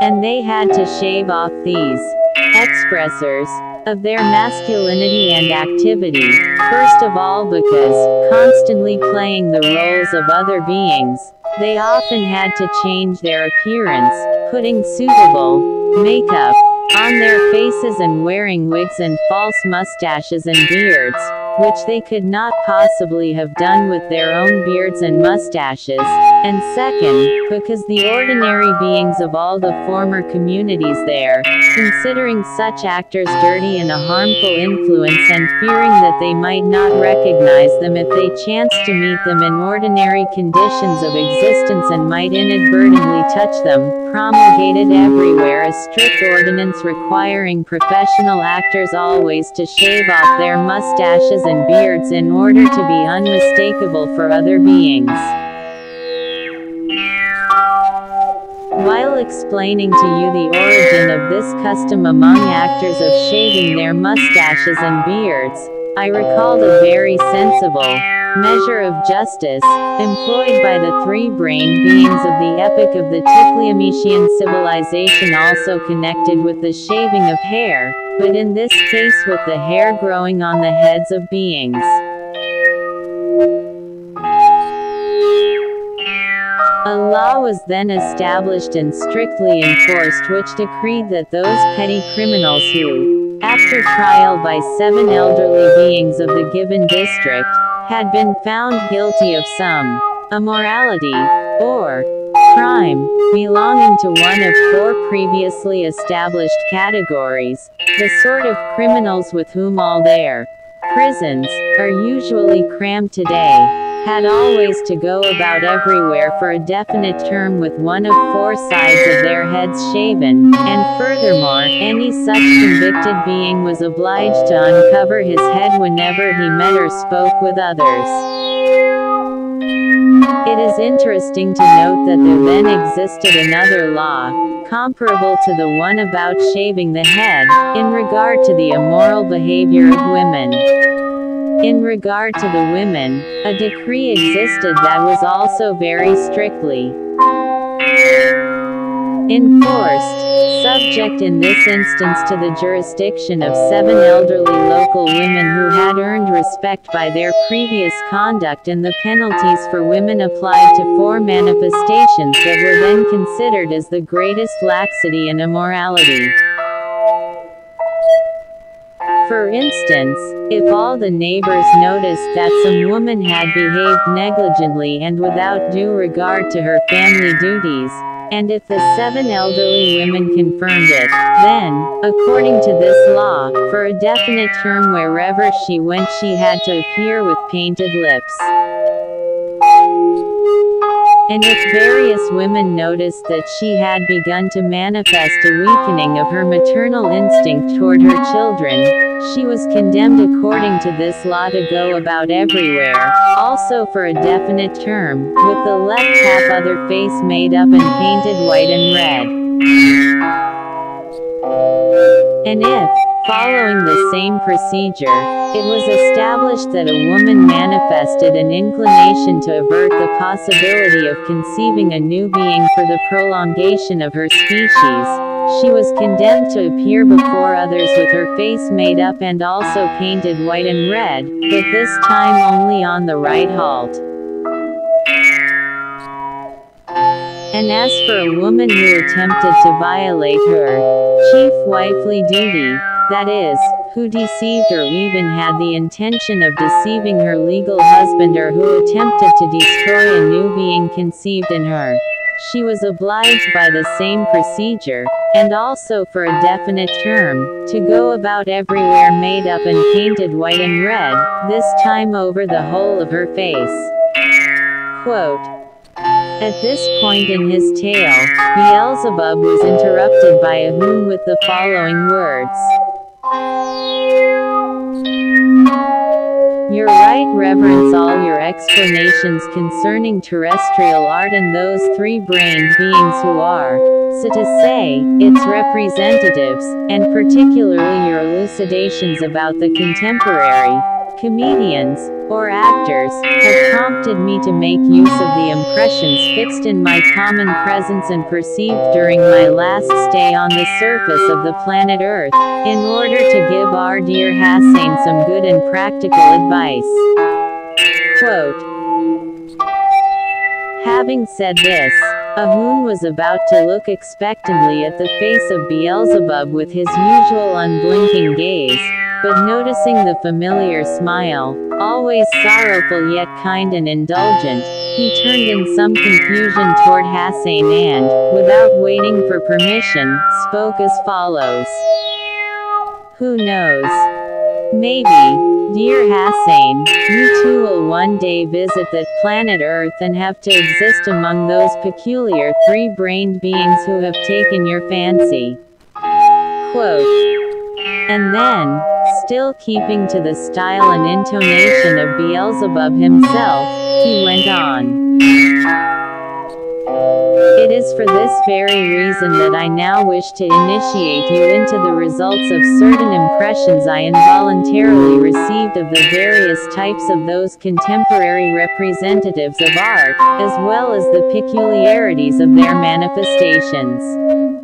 And they had to shave off these expressors of their masculinity and activity, first of all because, constantly playing the roles of other beings, they often had to change their appearance, putting suitable makeup on their faces and wearing wigs and false mustaches and beards, which they could not possibly have done with their own beards and mustaches, and second, because the ordinary beings of all the former communities there, considering such actors dirty and a harmful influence and fearing that they might not recognize them if they chanced to meet them in ordinary conditions of existence and might inadvertently touch them, promulgated everywhere a strict ordinance requiring professional actors always to shave off their mustaches and beards in order to be unmistakable for other beings. While explaining to you the origin of this custom among actors of shaving their mustaches and beards, I recalled a very sensible measure of justice employed by the three brain beings of the epoch of the Tikliamishian civilization also connected with the shaving of hair, but in this case with the hair growing on the heads of beings. A law was then established and strictly enforced which decreed that those petty criminals who, after trial by seven elderly beings of the given district, had been found guilty of some immorality, or crime, belonging to one of four previously established categories, the sort of criminals with whom all their prisons are usually crammed today, had always to go about everywhere for a definite term with one of four sides of their heads shaven, and furthermore, any such convicted being was obliged to uncover his head whenever he met or spoke with others. It is interesting to note that there then existed another law, comparable to the one about shaving the head, in regard to the immoral behavior of women. In regard to the women, a decree existed that was also very strictly enforced, subject in this instance to the jurisdiction of seven elderly local women who had earned respect by their previous conduct and the penalties for women applied to four manifestations that were then considered as the greatest laxity and immorality. For instance, if all the neighbors noticed that some woman had behaved negligently and without due regard to her family duties, and if the seven elderly women confirmed it, then, according to this law, for a definite term wherever she went she had to appear with painted lips. And if various women noticed that she had begun to manifest a weakening of her maternal instinct toward her children, she was condemned according to this law to go about everywhere, also for a definite term, with the left half other face made up and painted white and red. And if, Following the same procedure, it was established that a woman manifested an inclination to avert the possibility of conceiving a new being for the prolongation of her species. She was condemned to appear before others with her face made up and also painted white and red, but this time only on the right halt. And as for a woman who attempted to violate her chief wifely duty, that is, who deceived or even had the intention of deceiving her legal husband or who attempted to destroy a new being conceived in her. She was obliged by the same procedure, and also for a definite term, to go about everywhere made up and painted white and red, this time over the whole of her face. Quote, at this point in his tale, Beelzebub was interrupted by a Ahoon with the following words. Your right reverence all your explanations concerning terrestrial art and those three-brained beings who are, so to say, its representatives, and particularly your elucidations about the contemporary, comedians, or actors, have prompted me to make use of the impressions fixed in my common presence and perceived during my last stay on the surface of the planet Earth, in order to give our dear Hassein some good and practical advice. Quote, Having said this, Ahoon was about to look expectantly at the face of Beelzebub with his usual unblinking gaze, but noticing the familiar smile, always sorrowful yet kind and indulgent, he turned in some confusion toward Hassein and, without waiting for permission, spoke as follows. Who knows? Maybe, dear Hassein, you too will one day visit that planet Earth and have to exist among those peculiar three-brained beings who have taken your fancy. Quote. And then, still keeping to the style and intonation of Beelzebub himself, he went on. It is for this very reason that I now wish to initiate you into the results of certain impressions I involuntarily received of the various types of those contemporary representatives of art, as well as the peculiarities of their manifestations.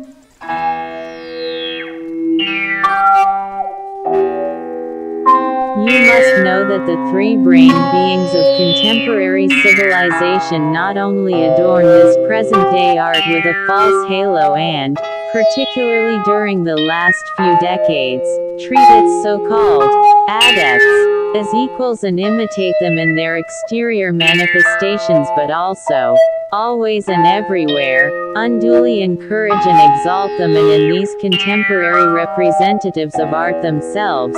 You must know that the three-brained beings of contemporary civilization not only adorn this present-day art with a false halo and, particularly during the last few decades, treat its so-called adepts as equals and imitate them in their exterior manifestations but also, always and everywhere, unduly encourage and exalt them and in these contemporary representatives of art themselves,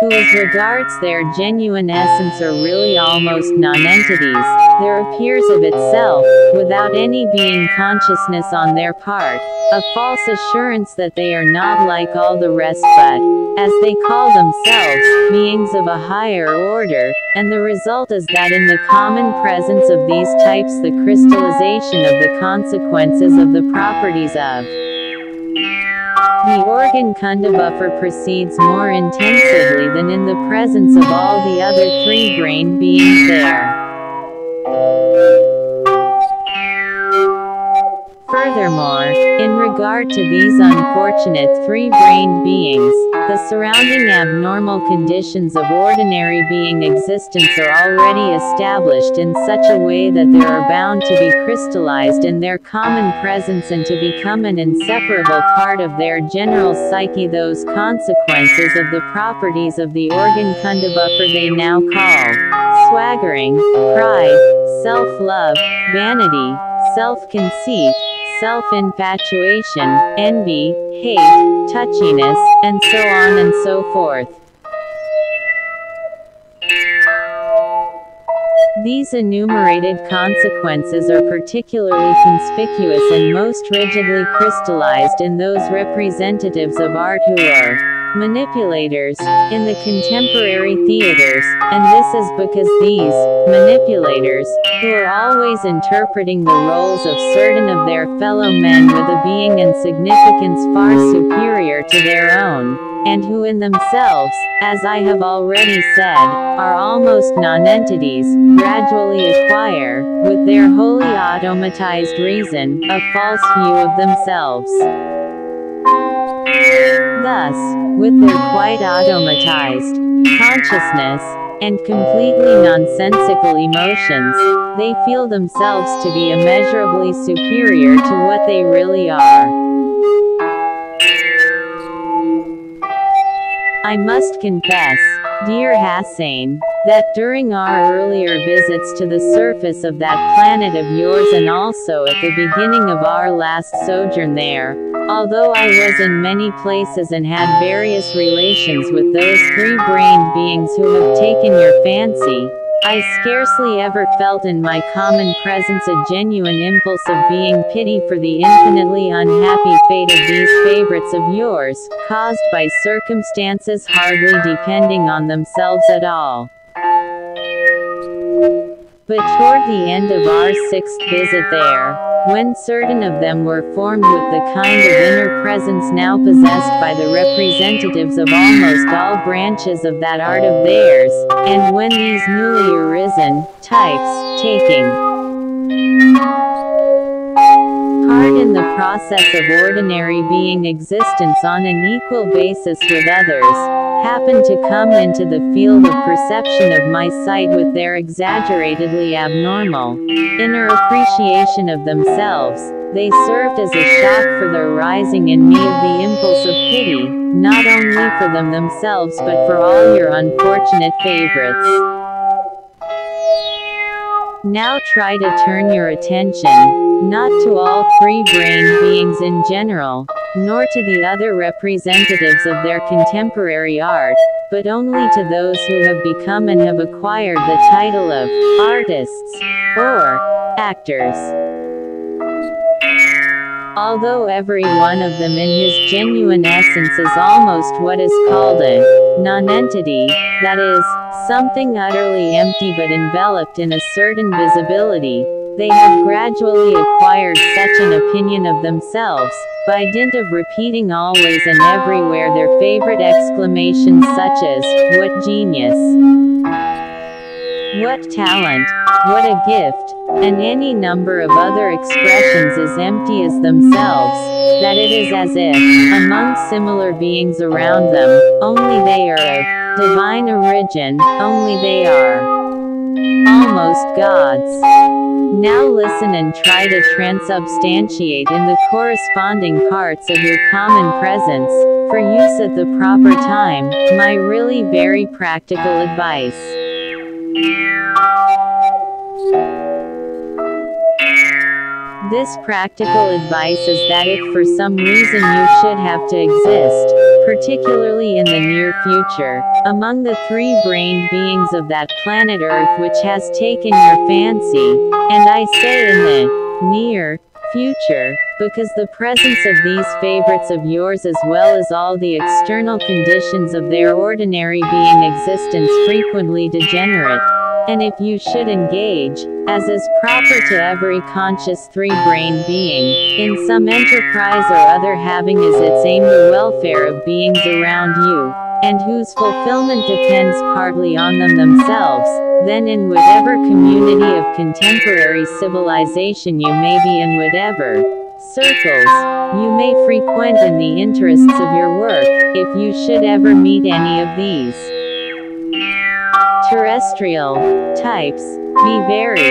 who as regards their genuine essence are really almost non-entities, there appears of itself, without any being consciousness on their part, a false assurance that they are not like all the rest but, as they call themselves, beings of a higher order, and the result is that in the common presence of these types the crystallization of the consequences of the properties of the organ kundabuffer proceeds more intensively than in the presence of all the other three brain beings there. Furthermore, in regard to these unfortunate three-brained beings, the surrounding abnormal conditions of ordinary being existence are already established in such a way that they are bound to be crystallized in their common presence and to become an inseparable part of their general psyche. Those consequences of the properties of the organ kundabuffer they now call swaggering, pride, self-love, vanity, self-conceit, self-infatuation, envy, hate, touchiness, and so on and so forth. These enumerated consequences are particularly conspicuous and most rigidly crystallized in those representatives of art who are manipulators in the contemporary theaters, and this is because these manipulators, who are always interpreting the roles of certain of their fellow men with a being and significance far superior to their own, and who in themselves, as I have already said, are almost non-entities, gradually acquire, with their wholly automatized reason, a false view of themselves. Thus, with their quite automatized consciousness, and completely nonsensical emotions, they feel themselves to be immeasurably superior to what they really are. I must confess, dear Hassein, that during our earlier visits to the surface of that planet of yours and also at the beginning of our last sojourn there, although I was in many places and had various relations with those three-brained beings who have taken your fancy, I scarcely ever felt in my common presence a genuine impulse of being pity for the infinitely unhappy fate of these favorites of yours, caused by circumstances hardly depending on themselves at all. But toward the end of our sixth visit there, when certain of them were formed with the kind of inner presence now possessed by the representatives of almost all branches of that art of theirs, and when these newly arisen types, taking in the process of ordinary being existence on an equal basis with others, happen to come into the field of perception of my sight with their exaggeratedly abnormal inner appreciation of themselves, they served as a shock for the arising in me of the impulse of pity, not only for them themselves but for all your unfortunate favorites. Now try to turn your attention, not to all three brain beings in general, nor to the other representatives of their contemporary art, but only to those who have become and have acquired the title of artists or actors. Although every one of them in his genuine essence is almost what is called a nonentity, that is, something utterly empty but enveloped in a certain visibility, they have gradually acquired such an opinion of themselves, by dint of repeating always and everywhere their favorite exclamations such as, what genius, what talent, what a gift, and any number of other expressions as empty as themselves, that it is as if, among similar beings around them, only they are of divine origin, only they are almost gods. Now listen and try to transubstantiate in the corresponding parts of your common presence, for use at the proper time, my really very practical advice. This practical advice is that if for some reason you should have to exist, particularly in the near future, among the three-brained beings of that planet Earth which has taken your fancy, and I say in the near future, because the presence of these favorites of yours as well as all the external conditions of their ordinary being existence frequently degenerate, and if you should engage, as is proper to every conscious three-brained being, in some enterprise or other having as its aim the welfare of beings around you, and whose fulfillment depends partly on them themselves, then in whatever community of contemporary civilization you may be in whatever circles you may frequent in the interests of your work, if you should ever meet any of these terrestrial types, be very,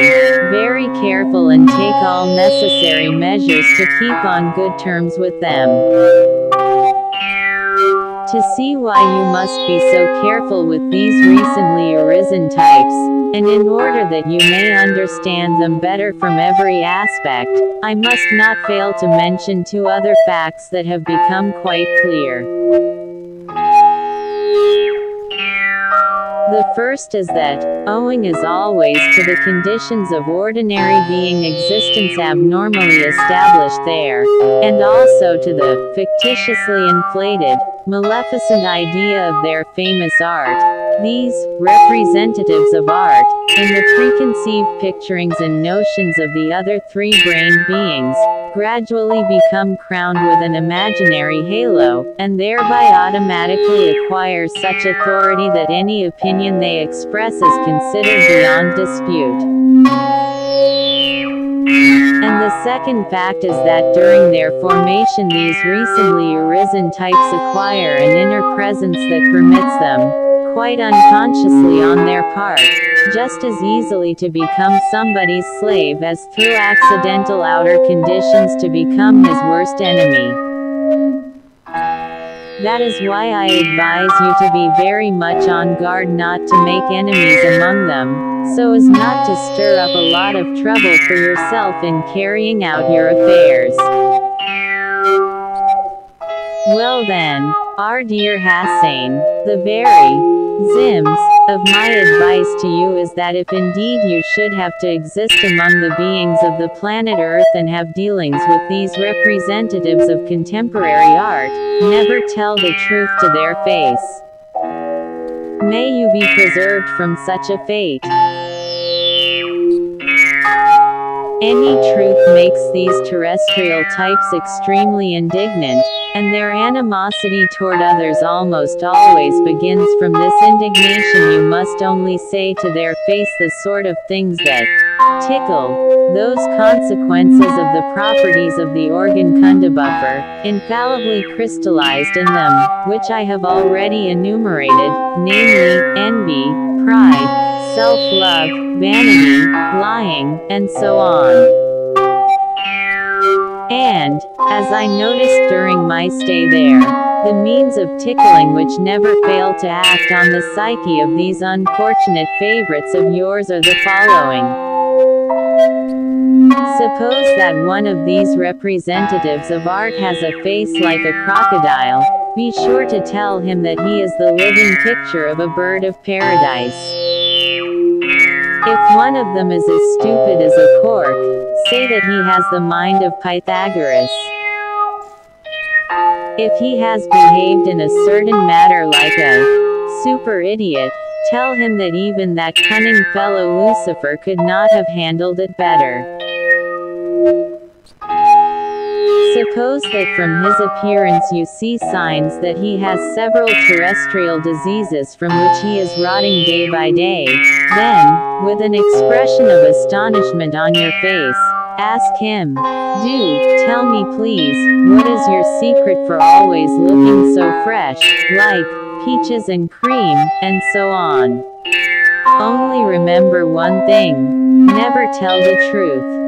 very careful and take all necessary measures to keep on good terms with them. To see why you must be so careful with these recently arisen types, and in order that you may understand them better from every aspect, I must not fail to mention two other facts that have become quite clear. The first is that, owing as always to the conditions of ordinary being existence abnormally established there, and also to the fictitiously inflated, maleficent idea of their famous art, these representatives of art, in the preconceived picturings and notions of the other three-brained beings, gradually become crowned with an imaginary halo, and thereby automatically acquire such authority that any opinion they express is considered beyond dispute. And the second fact is that during their formation these recently arisen types acquire an inner presence that permits them, quite unconsciously on their part, just as easily to become somebody's slave as through accidental outer conditions to become his worst enemy. That is why I advise you to be very much on guard not to make enemies among them, so as not to stir up a lot of trouble for yourself in carrying out your affairs. Well then, our dear Hassein, the very Zims, of my advice to you is that if indeed you should have to exist among the beings of the planet Earth and have dealings with these representatives of contemporary art, never tell the truth to their face. May you be preserved from such a fate. Any truth makes these terrestrial types extremely indignant, and their animosity toward others almost always begins from this indignation you must only say to their face the sort of things that tickle, those consequences of the properties of the organ kundabuffer, infallibly crystallized in them, which I have already enumerated, namely, envy, pride, self-love, vanity, lying, and so on. And, as I noticed during my stay there, the means of tickling which never fail to act on the psyche of these unfortunate favorites of yours are the following. Suppose that one of these representatives of art has a face like a crocodile, be sure to tell him that he is the living picture of a bird of paradise. If one of them is as stupid as a cork, say that he has the mind of Pythagoras. If he has behaved in a certain matter like a super idiot, tell him that even that cunning fellow Lucifer could not have handled it better. Suppose that from his appearance you see signs that he has several terrestrial diseases from which he is rotting day by day, then, with an expression of astonishment on your face, ask him, Do, tell me please, what is your secret for always looking so fresh, like, peaches and cream, and so on. Only remember one thing, never tell the truth.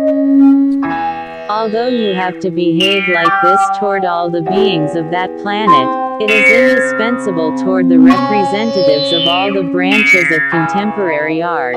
Although you have to behave like this toward all the beings of that planet, it is indispensable toward the representatives of all the branches of contemporary art.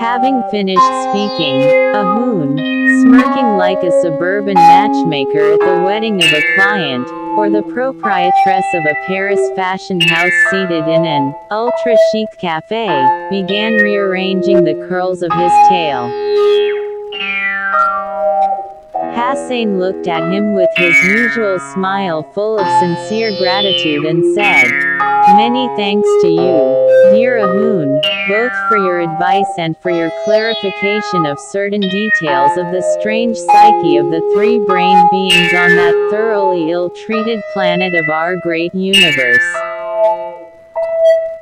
Having finished speaking, Ahoon, smirking like a suburban matchmaker at the wedding of a client, or the proprietress of a Paris fashion house seated in an ultra-chic cafe, began rearranging the curls of his tail. Hassein looked at him with his usual smile full of sincere gratitude and said, Many thanks to you, dear Ahoon, both for your advice and for your clarification of certain details of the strange psyche of the three-brained beings on that thoroughly ill-treated planet of our great universe.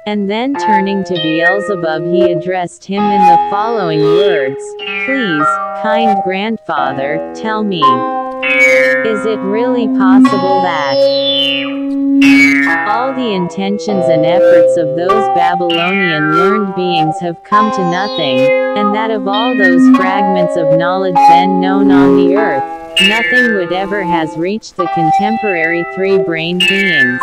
And then turning to Beelzebub he addressed him in the following words, Please, kind grandfather, tell me. Is it really possible that all the intentions and efforts of those Babylonian learned beings have come to nothing, and that of all those fragments of knowledge then known on the earth, nothing would ever has reached the contemporary three-brained beings?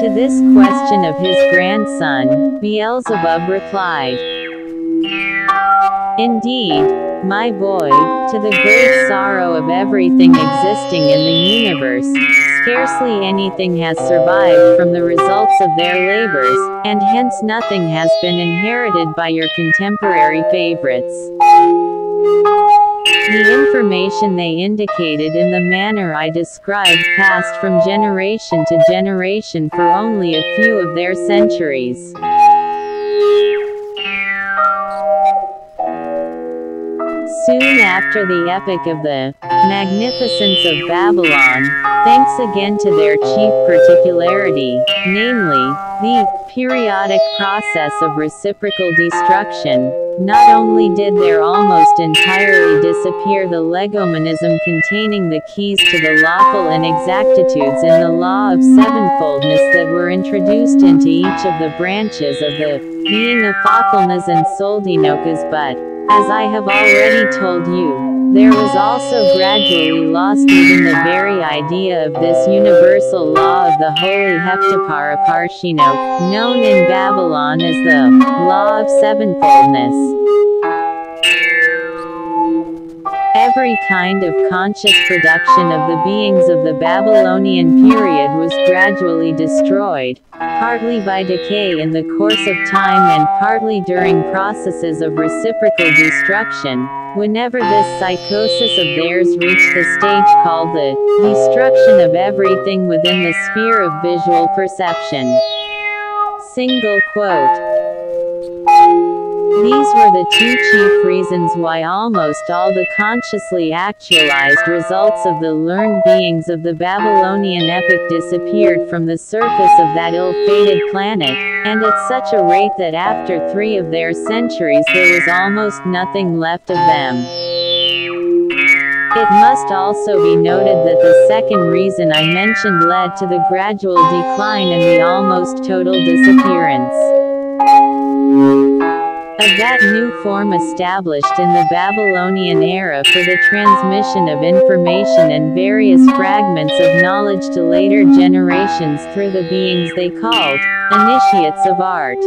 To this question of his grandson, Beelzebub replied, Indeed, my boy, to the great sorrow of everything existing in the universe, Scarcely anything has survived from the results of their labors, and hence nothing has been inherited by your contemporary favorites. The information they indicated in the manner I described passed from generation to generation for only a few of their centuries. Soon after the epic of the magnificence of Babylon, thanks again to their chief particularity, namely, the periodic process of reciprocal destruction, not only did there almost entirely disappear the legominism containing the keys to the lawful inexactitudes in the law of sevenfoldness that were introduced into each of the branches of the being of Fakulnas and Soldinokas but, as I have already told you, there was also gradually lost even the very idea of this universal law of the holy Heptaparaparshinokh, known in Babylon as the law of sevenfoldness. Every kind of conscious production of the beings of the Babylonian period was gradually destroyed, partly by decay in the course of time and partly during processes of reciprocal destruction, whenever this psychosis of theirs reached the stage called the destruction of everything within the sphere of visual perception. Single quote. These were the two chief reasons why almost all the consciously actualized results of the learned beings of the Babylonian epic disappeared from the surface of that ill-fated planet, and at such a rate that after three of their centuries there was almost nothing left of them. It must also be noted that the second reason I mentioned led to the gradual decline and the almost total disappearance of that new form established in the Babylonian era for the transmission of information and various fragments of knowledge to later generations through the beings they called initiates of art.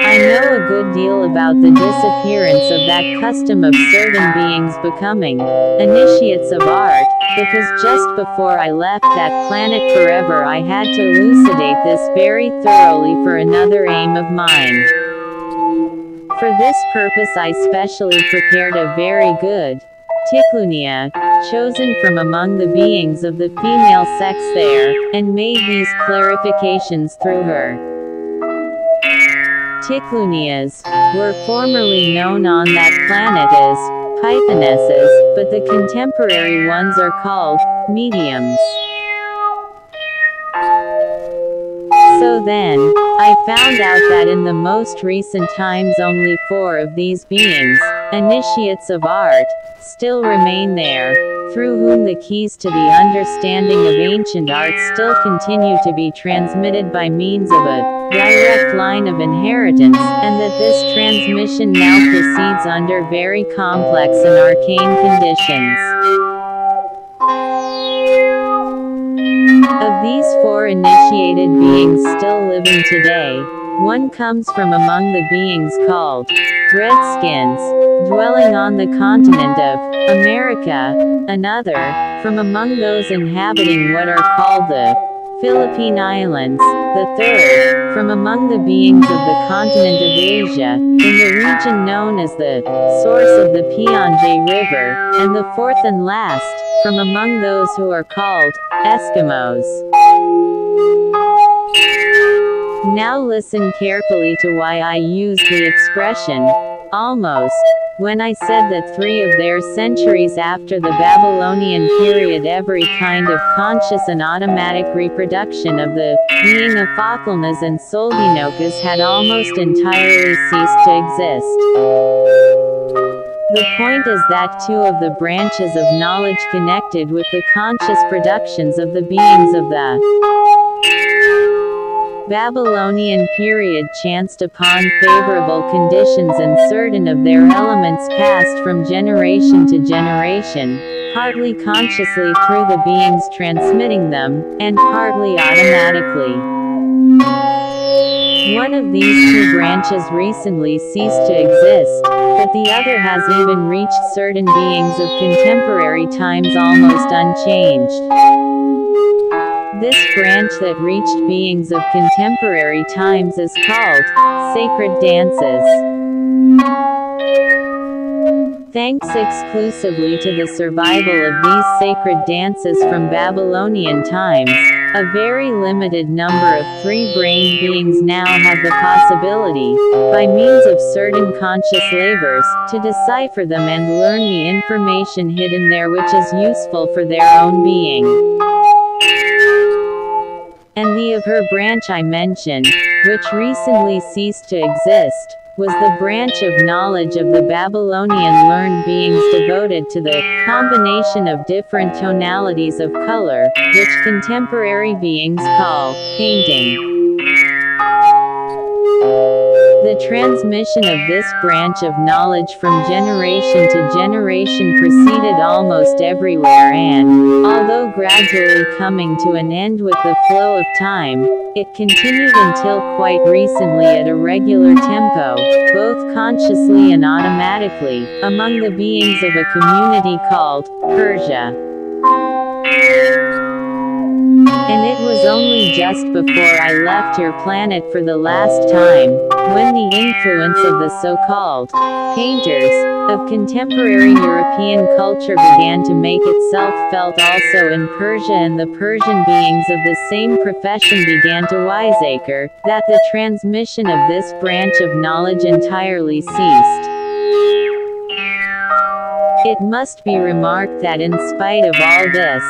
I know a good deal about the disappearance of that custom of certain beings becoming initiates of art, because just before I left that planet forever I had to elucidate this very thoroughly for another aim of mine. For this purpose I specially prepared a very good Tiklunia, chosen from among the beings of the female sex there, and made these clarifications through her. Tiklunias were formerly known on that planet as Pythonesses, but the contemporary ones are called mediums. So then, I found out that in the most recent times only four of these beings, initiates of art, still remain there, through whom the keys to the understanding of ancient art still continue to be transmitted by means of a direct line of inheritance, and that this transmission now proceeds under very complex and arcane conditions. Of these four initiated beings still living today, one comes from among the beings called Redskins, dwelling on the continent of America, another, from among those inhabiting what are called the Philippine Islands, the third, from among the beings of the continent of Asia, in the region known as the source of the Piange River, and the fourth and last, from among those who are called Eskimos. Now listen carefully to why I use the expression almost when I said that three of their centuries after the Babylonian period every kind of conscious and automatic reproduction of the being of Fakulnas and Soldinokas had almost entirely ceased to exist. The point is that two of the branches of knowledge connected with the conscious productions of the beings of the Babylonian period chanced upon favorable conditions and certain of their elements passed from generation to generation, partly consciously through the beings transmitting them, and partly automatically. One of these two branches recently ceased to exist, but the other has even reached certain beings of contemporary times almost unchanged. This branch that reached beings of contemporary times is called sacred dances. Thanks exclusively to the survival of these sacred dances from Babylonian times, a very limited number of three-brained beings now have the possibility, by means of certain conscious labors, to decipher them and learn the information hidden there which is useful for their own being. And the of her branch I mentioned, which recently ceased to exist, was the branch of knowledge of the Babylonian learned beings devoted to the combination of different tonalities of color, which contemporary beings call painting. The transmission of this branch of knowledge from generation to generation proceeded almost everywhere and, although gradually coming to an end with the flow of time, it continued until quite recently at a regular tempo, both consciously and automatically, among the beings of a community called Persia. And it was only just before I left your planet for the last time, when the influence of the so-called painters of contemporary European culture began to make itself felt also in Persia and the Persian beings of the same profession began to wiseacre, that the transmission of this branch of knowledge entirely ceased. It must be remarked that in spite of all this,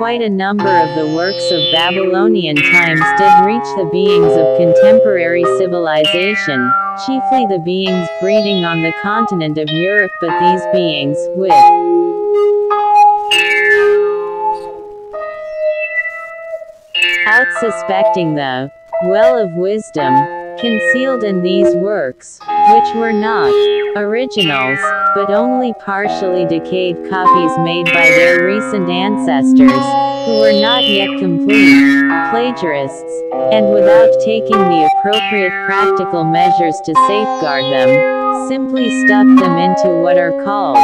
quite a number of the works of Babylonian times did reach the beings of contemporary civilization, chiefly the beings breeding on the continent of Europe but these beings, with out suspecting the well of wisdom, concealed in these works, which were not originals, but only partially decayed copies made by their recent ancestors, who were not yet complete, plagiarists, and without taking the appropriate practical measures to safeguard them, simply stuffed them into what are called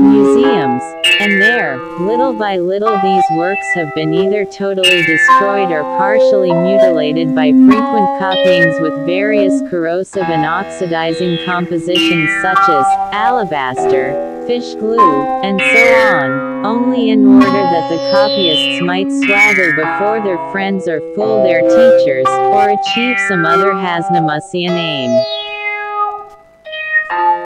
museums, and there, little by little these works have been either totally destroyed or partially mutilated by frequent copyings with various corrosive and oxidizing compositions such as alabaster, fish glue, and so on, only in order that the copyists might swagger before their friends or fool their teachers, or achieve some other Hasnamussian aim.